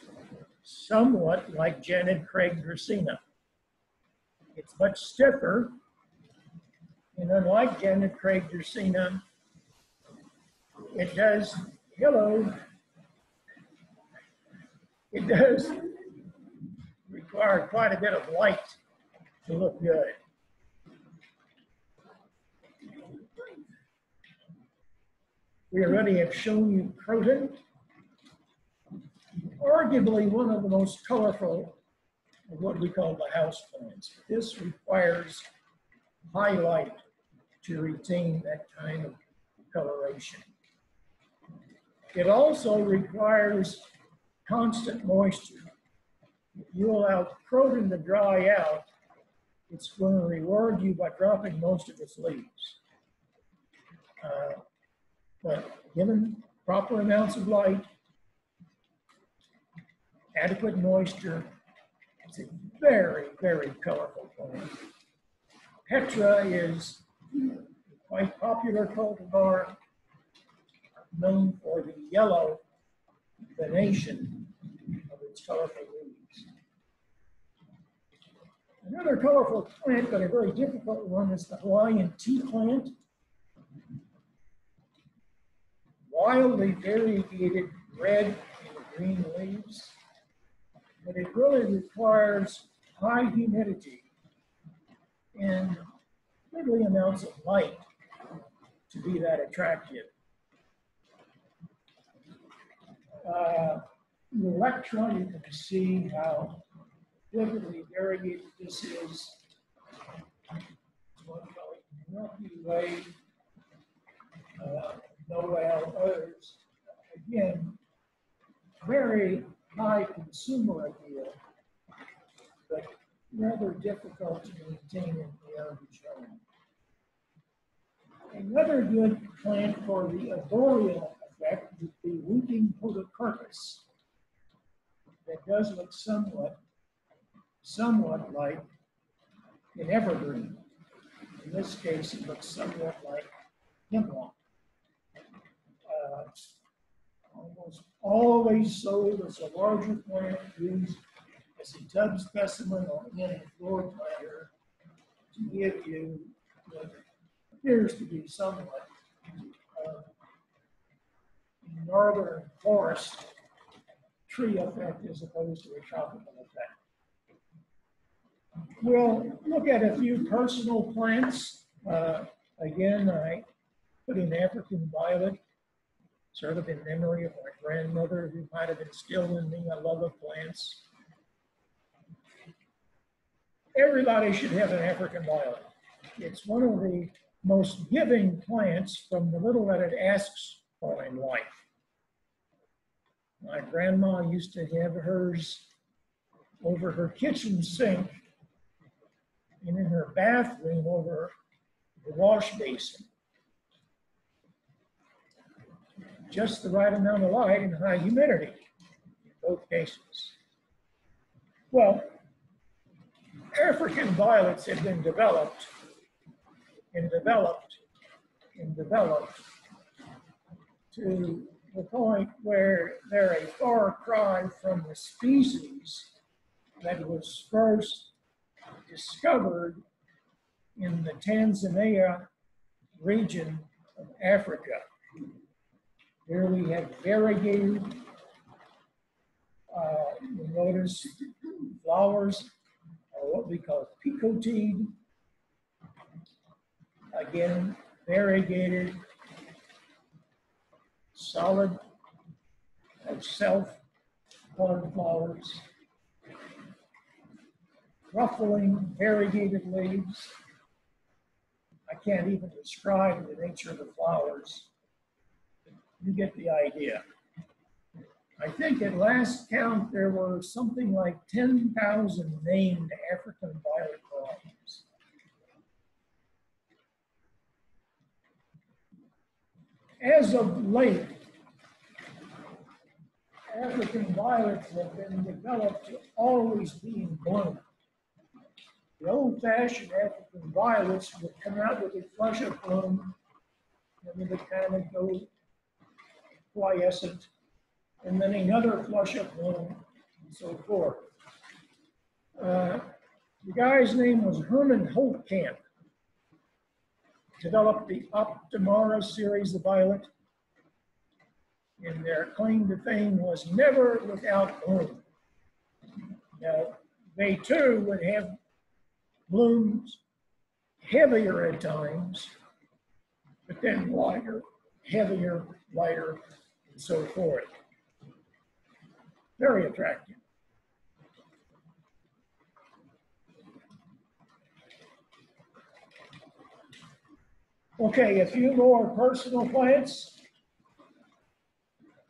somewhat like Janet Craig Dracaena. It's much stiffer, and unlike Janet Craig Dracaena, it does, hello, it does require quite a bit of light to look good. We already have shown you croton. Arguably one of the most colorful of what we call the house plants. This requires high light to retain that kind of coloration. It also requires constant moisture. If you allow croton to dry out, it's going to reward you by dropping most of its leaves. Uh, but given proper amounts of light, adequate moisture, it's a very, very colorful plant. Petra is a quite popular cultivar known for the yellow venation of its colorful leaves. Another colorful plant, but a very difficult one, is the Hawaiian ti plant. Wildly variegated red and green leaves, but it really requires high humidity and goodly amounts of light to be that attractive. Uh, the electron, you can see how vividly variegated this is. Milky Way, uh, Noel, others. Again, very high consumer appeal, but rather difficult to maintain in the average home. Another good plant for the arboreal would be weeping podocarpus. That does look somewhat, somewhat like an evergreen. In this case, it looks somewhat like hemlock. Uh, almost always sold as a larger plant used as a tub specimen or in a floor planter to give you what appears to be somewhat northern forest tree effect as opposed to a tropical effect. We'll look at a few personal plants. Uh, again, I put in African violet, sort of in memory of my grandmother who might have instilled in me a love of plants. everybody should have an African violet. It's one of the most giving plants from the little that it asks for in life. My grandma used to have hers over her kitchen sink and in her bathroom over the wash basin. Just the right amount of light and high humidity in both cases. Well, African violets have been developed and developed and developed to the point where they're a far cry from the species that was first discovered in the Tanzania region of Africa. Here we have variegated, uh, flowers are what we call picotee. Again, variegated, solid, self-colored flowers ruffling, variegated leaves. I can't even describe the nature of the flowers. You get the idea. I think at last count, there were something like 10,000 named African violet. As of late, African violets have been developed to always be in bloom. The old-fashioned African violets would come out with a flush of bloom, and then would kind of go quiescent, and then another flush of bloom, and so forth. Uh, the guy's name was Herman Holtkamp. Developed the Optimara series of violet, and their claim to fame was never without bloom. Now, they too would have blooms heavier at times, but then lighter, heavier, lighter, and so forth. Very attractive. Okay, a few more personal plants.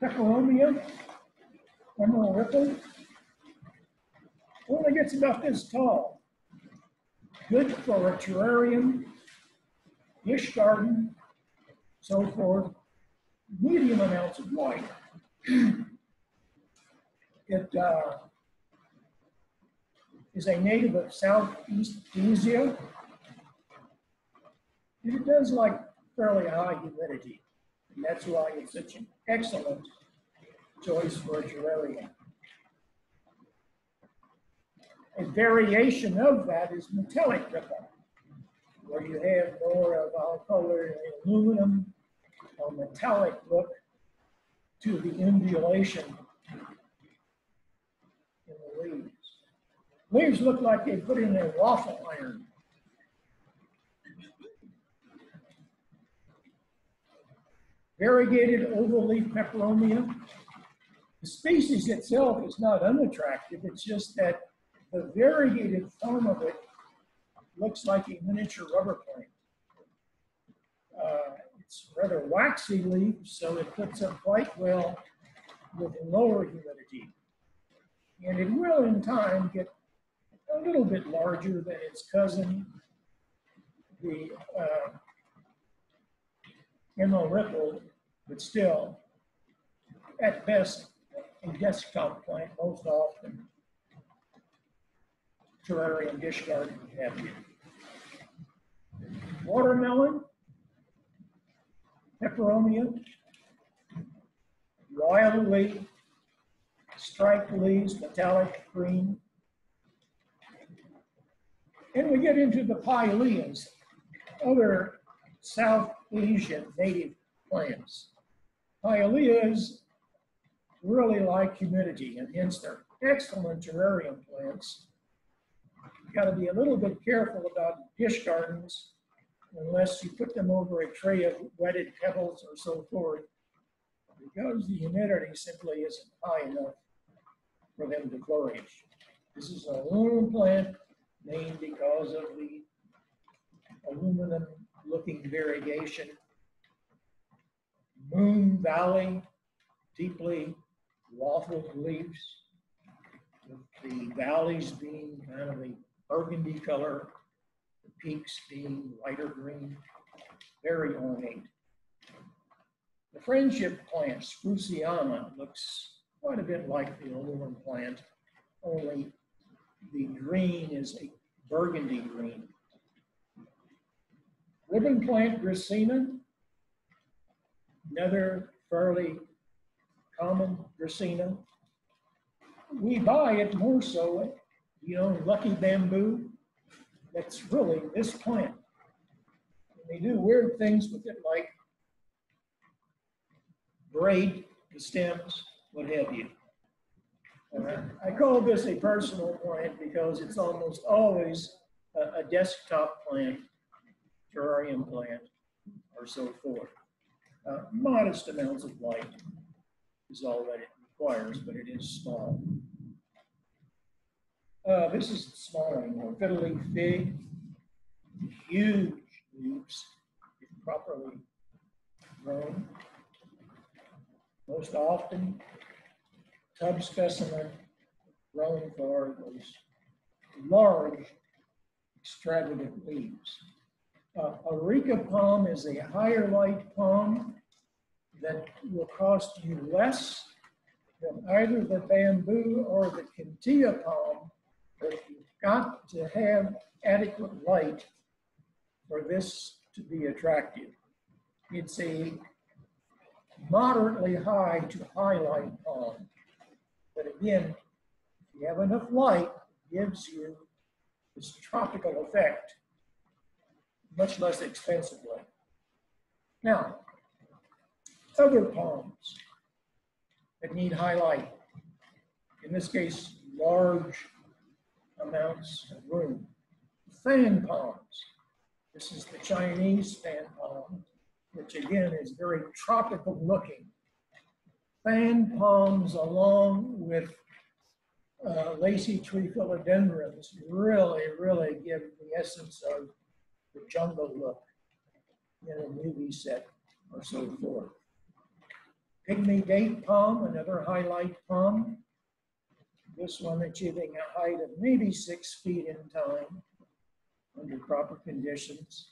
Peperomia, emerald ripple. Only gets about this tall good for a terrarium, dish garden, so forth, medium amounts of light. It uh, is a native of Southeast Asia. And it does like fairly high humidity. And that's why it's such an excellent choice for a terrarium. A variation of that is metallic ripple, where you have more of, call it aluminum or metallic look to the undulation in the leaves. Leaves look like they put in a waffle iron. Variegated oval leaf peperomia. The species itself is not unattractive, it's just that the variegated form of it looks like a miniature rubber plant. Uh, it's rather waxy leaf, so it puts up quite well with lower humidity. And it will in time get a little bit larger than its cousin, the uh, emerald ripple, but still, at best, a desktop plant most often terrarium dish garden have you. Watermelon, peperomia, wildly striped leaves, metallic green. And we get into the pileas, other South Asian native plants. Pileas really like humidity and hence they're excellent terrarium plants You got to be a little bit careful about dish gardens unless you put them over a tray of wetted pebbles or so forth, because the humidity simply isn't high enough for them to flourish. This is a aluminum plant named because of the aluminum-looking variegation. Moon Valley, deeply waffled leaves, the valleys being kind of a burgundy color, the peaks being lighter green, very ornate. The friendship plant, Spruceana, looks quite a bit like the aluminum plant, only the green is a burgundy green. Ribbon plant Dracaena, another fairly common Dracaena. We buy it more so, you know, Lucky Bamboo. That's really this plant. And They do weird things with it, like braid the stems, what have you. Uh, I call this a personal plant because it's almost always a, a desktop plant, terrarium plant, or so forth. Uh, modest amounts of light is all that it requires, but it is small. Uh, this is smaller, more fiddle leaf fig, huge leaves, if properly grown. Most often, tub specimen grown for those large extravagant leaves. Uh, Areca palm is a higher light palm that will cost you less than either the bamboo or the Kentia palm, but you've got to have adequate light for this to be attractive. It's a moderately high to high light palm. But again, if you have enough light, it gives you this tropical effect much less expensively. Now, other palms that need high light, in this case, large amounts of room. Fan palms. This is the Chinese fan palm, which again is very tropical looking. Fan palms along with uh, lacy tree philodendrons really, really give the essence of the jungle look in a movie set or so forth. Pygmy date palm, another highlight palm. This one achieving a height of maybe six feet in time under proper conditions.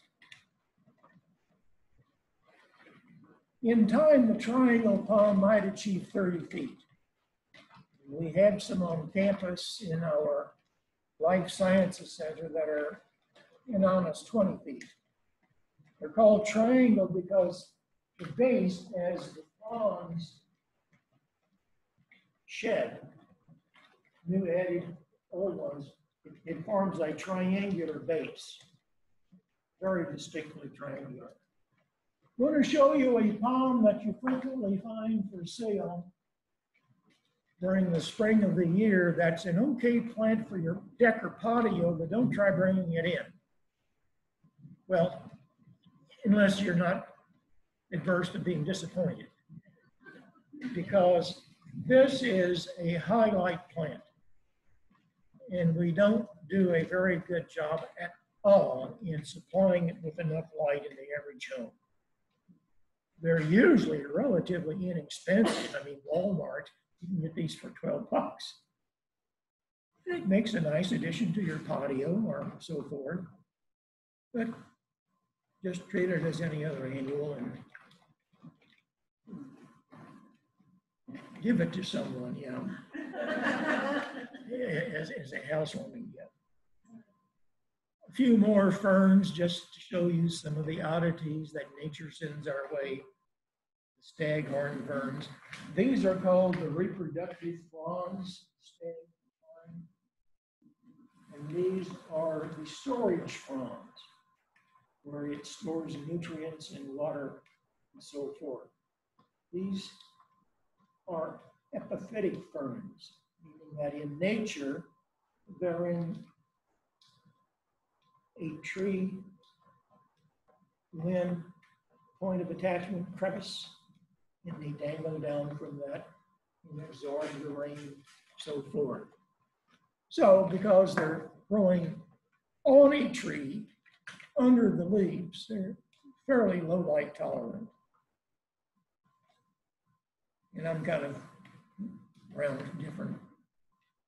In time, the triangle palm might achieve 30 feet. We have some on campus in our Life Sciences Center that are in almost 20 feet. They're called triangle because the base, as the fronds shed, new added old ones, it, it forms a triangular base, very distinctly triangular. I'm going to show you a palm that you frequently find for sale during the spring of the year. That's an okay plant for your deck or patio, but don't try bringing it in. Well, unless you're not adverse to being disappointed. Because this is a highlight plant. And we don't do a very good job at all in supplying it with enough light in the average home. They're usually relatively inexpensive. I mean, Walmart, you can get these for 12 bucks. It makes a nice addition to your patio or so forth. But just treat it as any other annual and give it to someone, you know, as, as a housewarming gift. A few more ferns just to show you some of the oddities that nature sends our way. The staghorn ferns. These are called the reproductive fronds, staghorn. And these are the storage fronds where it stores nutrients and water and so forth. These are epiphytic ferns, meaning that in nature, they're in a tree limb, point of attachment crevice, and they dangle down from that and absorb the rain, so forth. So because they're growing on a tree under the leaves. They're fairly low light tolerant. And I'm kind of around different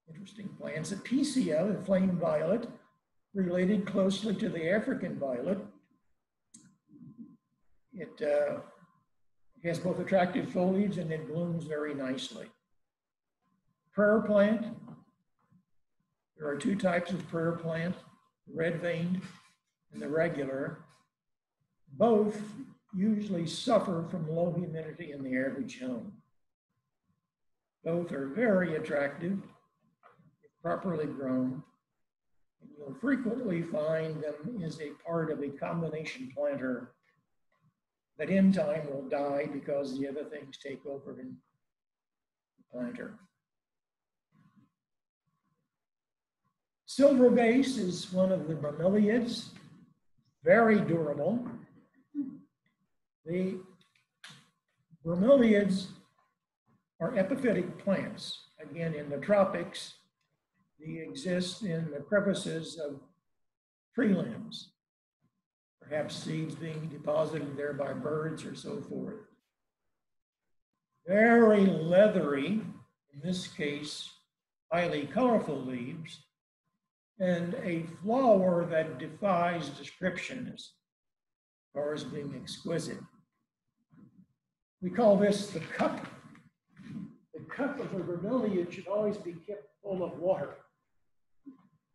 interesting plants. Episcia, the flame violet, related closely to the African violet. It uh, has both attractive foliage and it blooms very nicely. Prayer plant. There are two types of prayer plant, red veined and the regular. Both usually suffer from low humidity in the average home. Both are very attractive if properly grown. And you'll frequently find them as a part of a combination planter that in time will die because the other things take over in the planter. Silver vase is one of the bromeliads, very durable. The bromeliads are epiphytic plants. Again, in the tropics, they exist in the crevices of tree limbs, perhaps seeds being deposited there by birds or so forth. Very leathery, in this case, highly colorful leaves, and a flower that defies description as far as being exquisite. We call this the cup. The cup of a bromeliad should always be kept full of water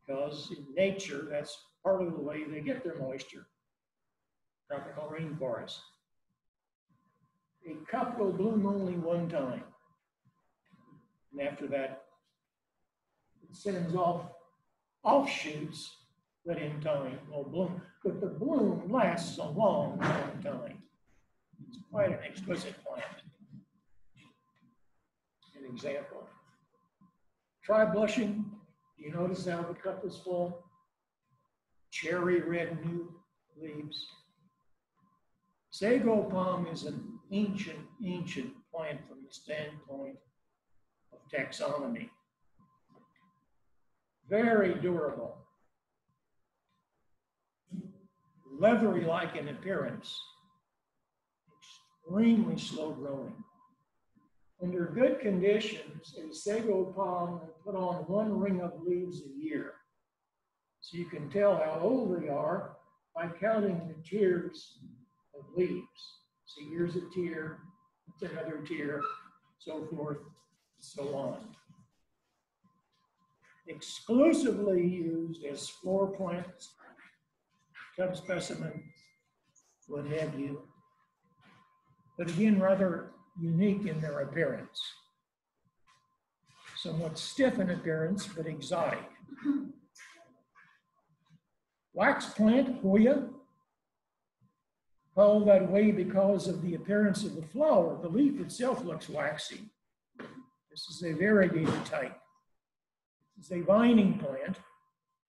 because in nature, that's part of the way they get their moisture. Tropical rainforest. A cup will bloom only one time. And after that, it sends off offshoots that in time will bloom. But the bloom lasts a long, long time. It's quite an exquisite plant. An example. Try blushing. Do you notice how the cup is full? Cherry red new leaves. Sago palm is an ancient, ancient plant from the standpoint of taxonomy. Very durable. Leathery-like in appearance. Extremely slow growing. Under good conditions, a sago palm will put on one ring of leaves a year. So you can tell how old they are by counting the tiers of leaves. So here's a tier, it's another tier, so forth, so on. Exclusively used as floor plants, tub specimen, what have you. But again, rather unique in their appearance. Somewhat stiff in appearance, but exotic. Wax plant, Hoya, called that way because of the appearance of the flower. The leaf itself looks waxy. This is a variegated type. It's a vining plant.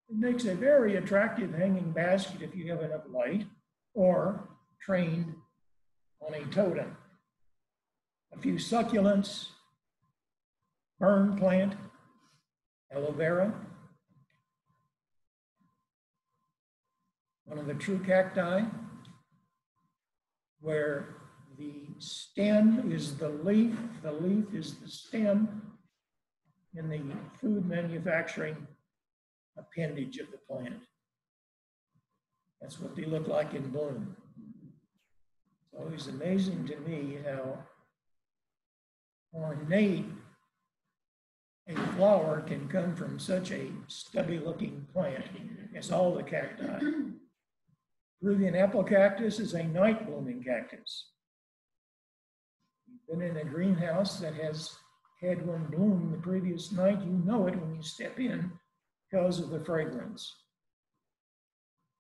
It makes a very attractive hanging basket if you have enough light or trained on a totem. A few succulents, fern plant, aloe vera, one of the true cacti, where the stem is the leaf, the leaf is the stem in the food manufacturing appendage of the plant. That's what they look like in bloom. It's always amazing to me how ornate a flower can come from such a stubby looking plant as all the cacti. Peruvian apple cactus is a night blooming cactus. Been in a greenhouse that has had one bloom the previous night, you know it when you step in because of the fragrance.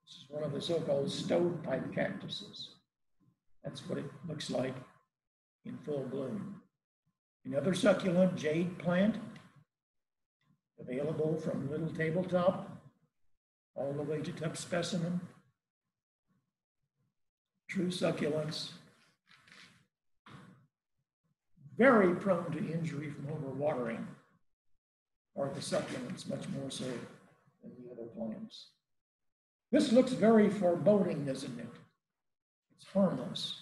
This is one of the so-called stovepipe cactuses. That's what it looks like in full bloom. Another succulent jade plant, available from little tabletop all the way to tub specimen. True succulents. Very prone to injury from overwatering, or the succulents much more so than the other plants. This looks very foreboding, doesn't it? It's harmless.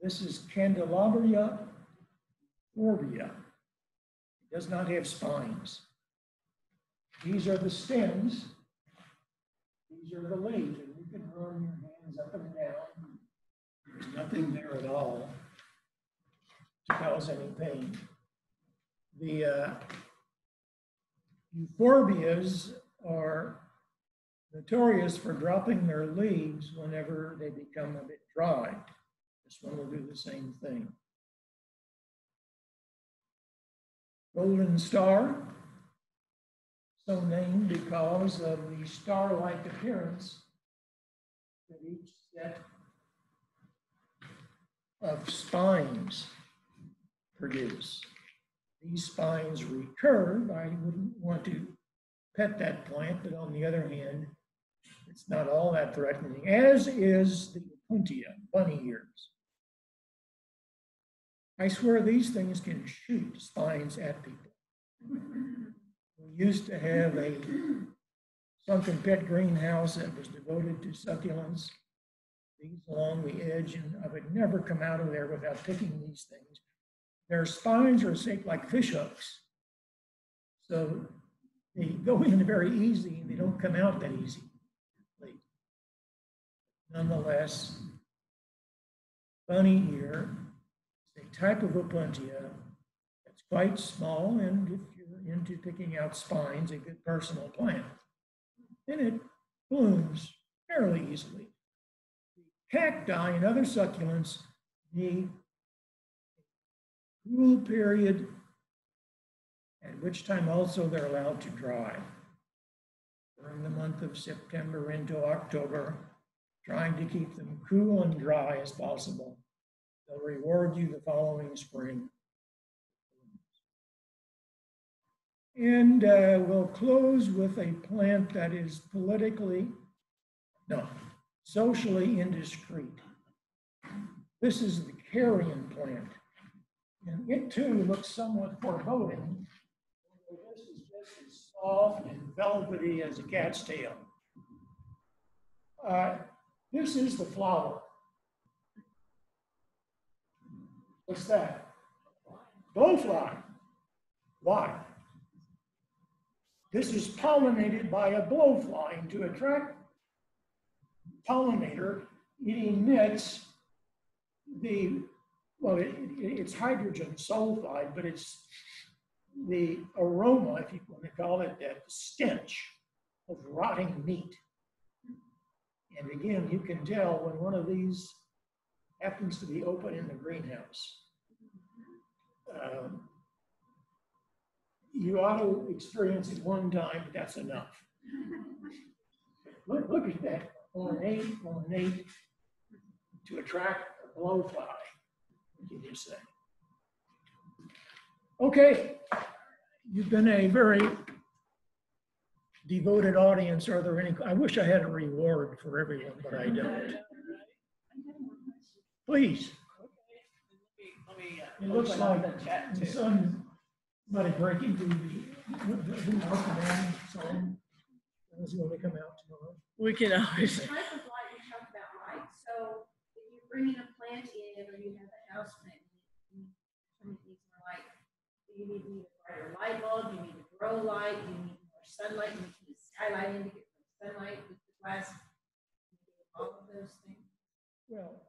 This is Candelabra euphorbia. It does not have spines. These are the stems. These are the leaves, and you can run your hands up and down. There's nothing there at all to cause any pain. The uh, euphorbias are notorious for dropping their leaves whenever they become a bit dry. This one will do the same thing. Golden Star, so named because of the star-like appearance that each set of spines produce. These spines recurve. I wouldn't want to pet that plant, but on the other hand, it's not all that threatening, as is the Opuntia, bunny ears. I swear these things can shoot spines at people. We used to have a sunken pet greenhouse that was devoted to succulents. These along the edge, and I would never come out of there without picking these things. Their spines are shaped like fish hooks. So they go in very easy and they don't come out that easy. Nonetheless, bunny ear is a type of Opuntia that's quite small and if you're into picking out spines, a good personal plant. And it blooms fairly easily. Cacti and other succulents need cool period at which time also they're allowed to dry. During the month of September into October, trying to keep them cool and dry as possible. They'll reward you the following spring. And uh, we'll close with a plant that is politically, no, socially indiscreet. This is the carrion plant. And it too looks somewhat foreboding. This is just as soft and velvety as a cat's tail. Uh, this is the flower. What's that? Blowfly. Why? This is pollinated by a blowfly, and to attract pollinator, it emits the, well, it, it, it's hydrogen sulfide, but it's the aroma, if you want to call it that, stench of rotting meat. And again, you can tell when one of these happens to be open in the greenhouse. Um, you ought to experience it one time, but that's enough. Look, look at that ornate, ornate to attract a blowfly. What can you say? Okay, you've been a very devoted audience. Are there any, I wish I had a reward for everyone, but I don't. Please. It looks like the somebody breaking through the, who's working on, so, is going to come out tomorrow. We can always, The type of light, we talked about light, so if you're bringing a plant in or you have a house plant, you need needs more light. You need, need a brighter light bulb, you need a grow light, you need more sunlight, you need the skylight in to get more sunlight with the glass. All of those things. Well,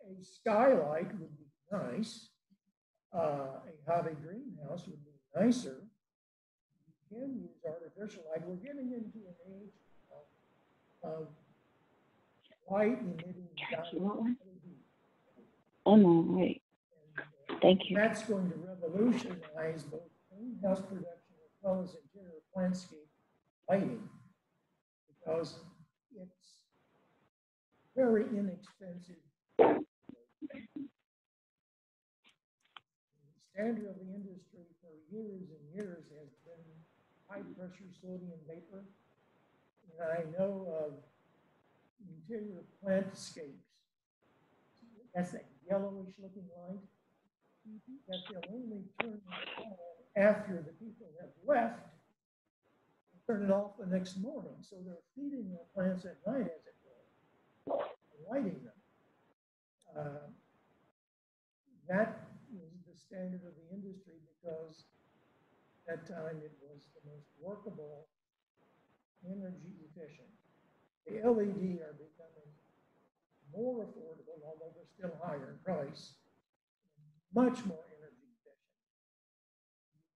a skylight would be nice. Uh, a hobby greenhouse would be nicer. You can use artificial light. We're getting into an age of, of light emitting. Right. And, uh, Thank you. That's going to revolutionize both greenhouse production as well as interior landscape lighting. Because it's very inexpensive. The standard of the industry for years and years has been high pressure sodium vapor. And I know of interior plantscapes. That's that yellowish looking light that they'll only turn on after the people have left. turn it off the next morning. So they're feeding their plants at night, as it were, lighting them. Uh, That was the standard of the industry because at that time it was the most workable, energy efficient. The LED are becoming more affordable, although they're still higher in price, much more energy efficient.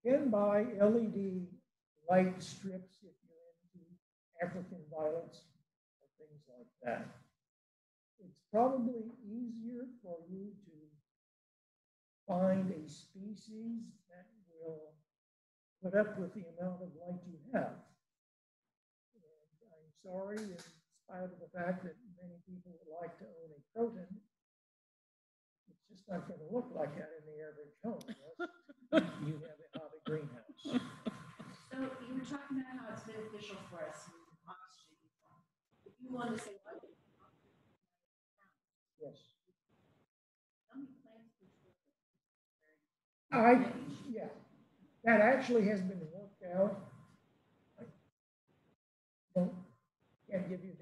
You can buy LED light strips if you're into African violets or things like that. It's probably easier for you to find a species that will put up with the amount of light you have. And I'm sorry, in spite of the fact that many people would like to own a croton, it's just not going to look like that in the average home. unless You have a hobby greenhouse. So you were talking about how it's beneficial for us in oxygen. If you want to say, what? Yes. How many plants per square foot? I, yeah, that actually has been worked out. I Don't, can't give you the answer.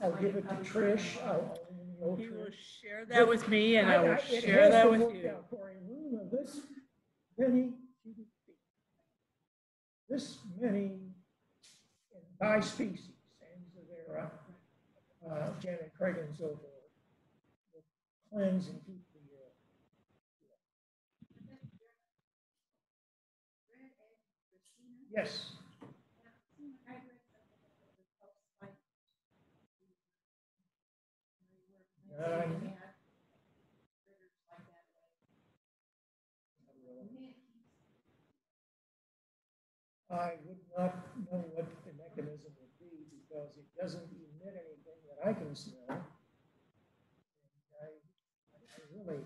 I'll give it to Trish. I'll, I'll You will share that with me and I will it share has that with you. out For a room of this many this many and by species, Sansevieria, uh, Janet Craig and so forth, will cleanse and keep the, uh, Brad and Christina? yes. Now, it seemed like I read something that was helps fight. Uh, I'm- They had critters like that, like, man, I would not know what the mechanism would be because it doesn't emit anything that I can smell. And I, I really,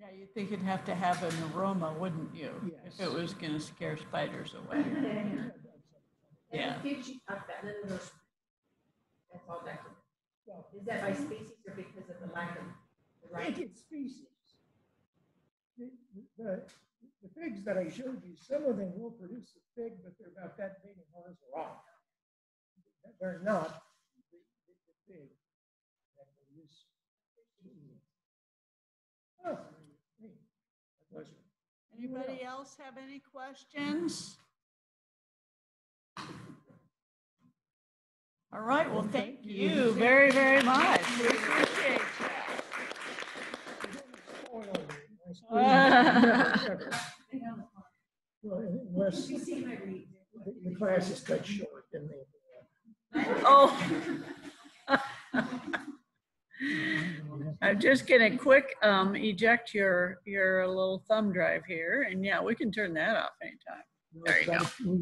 Yeah, you'd think it'd have to have an aroma, wouldn't you? If it was gonna scare spiders away. And Yeah. the figs you talked about, none of those. That's all back. well, Is that by species or because of the lack of the I right? think it's species. The, the, the figs that I showed you, some of them will produce a fig, but they're about that big and hard as a rock. They're not the, the, the fig that we use. Oh, hey, my pleasure. Anybody else have any questions? All right, well, thank you very, very much. We appreciate that. Spoil me. My school never, ever. Well, Unless You see my the the class is cut short, then they. Oh. I'm just gonna quick um, eject your, your little thumb drive here, and yeah, we can turn that off anytime. There you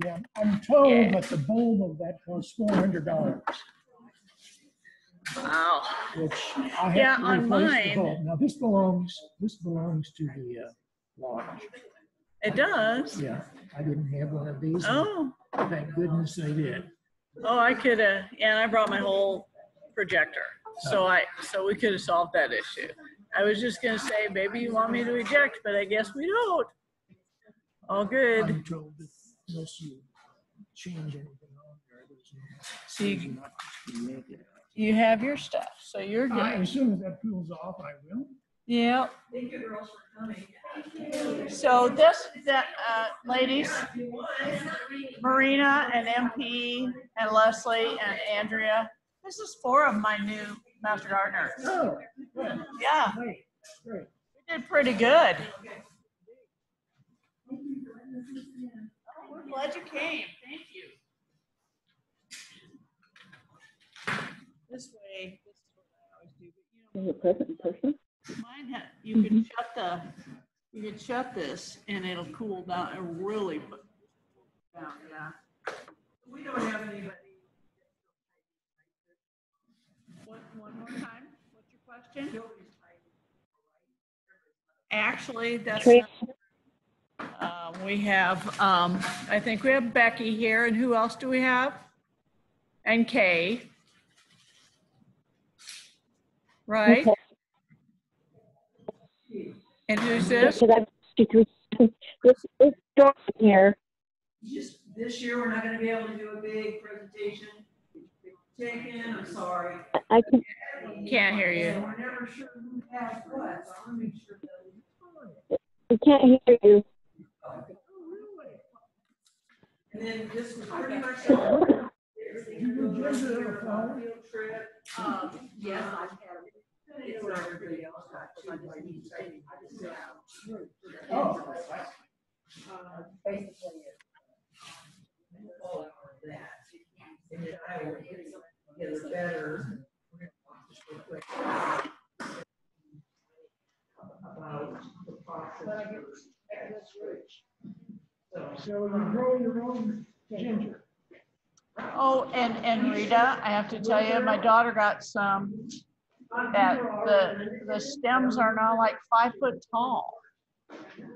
go. I'm told Yeah. that the bulb of that costs four hundred dollars, Wow. which I Yeah, have to on replace the mine- bulb. Now, this belongs, this belongs to the, uh, lodge. It does? Yeah, I didn't have one of these. and Oh, Thank goodness they did. oh, I could have, yeah, I brought my whole projector. So I, so we could have solved that issue. I was just gonna say, maybe you want me to eject, but I guess we don't. All good. I'm told that unless you change anything on there, there's no. So you- reason not to make it. You have your stuff, so you're Uh, good. As soon as that cools off, I will. Yeah. Thank you girls for coming. So this, that, uh, ladies, Marina and MP and Leslie and Andrea, this is four of my new master gardeners. Oh, good, Yeah, great, great. we did pretty good. Oh, We're glad you came. Thank you. This way, this is what I always do, but you know, Is it present in person? Mine ha you can mm-hmm. shut the, you can shut this and it'll cool down, it really put down, yeah. We don't have anybody. One, one more time, what's your question? Actually, that's, Trish, um, we have, um, I think we have Becky here, and who else do we have? And Kay. Right? Okay. And who's this? Should I, should we It's, it's here. Just, this year, we're not gonna be able to do a big presentation. Taken, I'm sorry. I can, Can't hear you. We're never sure who has what, so I wanna make sure that. I can't hear you. And then this was pretty much all. Here, about field trip. Um, yes, I've had. It's not everybody else I just need to I just. Oh. Uh, basically. it's all of that. And then I will get get a better. we're gonna talk just real quick About the process. So. So you grow your own ginger. Oh, and, and Rita, I have to tell you, my daughter got some that the, the stems are now like five foot tall.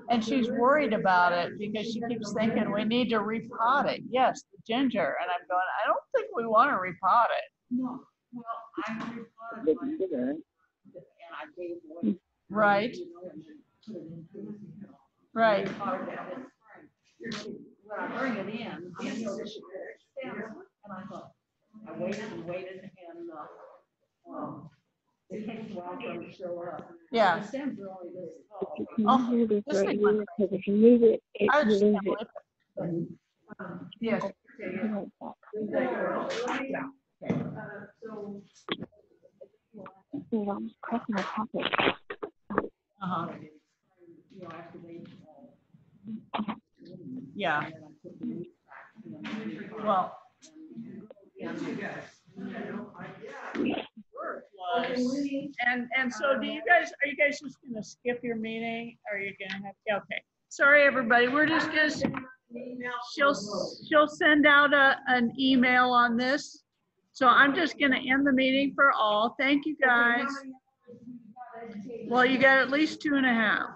And she's worried about it because she keeps thinking we need to repot it. Yes, the ginger. And I'm going, I don't think we want to repot it. No, well, I repotted mine and I gave one. Right, you know, and then put it into, you know, right. repotted that this spring. When I bring it in, I'm gonna this stem, and I thought, I waited and waited and, uh, um, it takes a while for them to show up. Yeah. The stems are only this tall. You but, can this this right thing went because if you move it, it I just moves can't it. believe it. um, Yes, right back. Yeah. Uh, so. I'm cracking my pocket. uh-huh, You know, after they. Yeah. Well, was. And, and so do you guys, are you guys just gonna skip your meeting? Or are you gonna have, yeah, okay. Sorry, everybody, we're just gonna, she'll, she'll send out a, an email on this. So I'm just gonna end the meeting for all. Thank you, guys. Well, you got at least two and a half.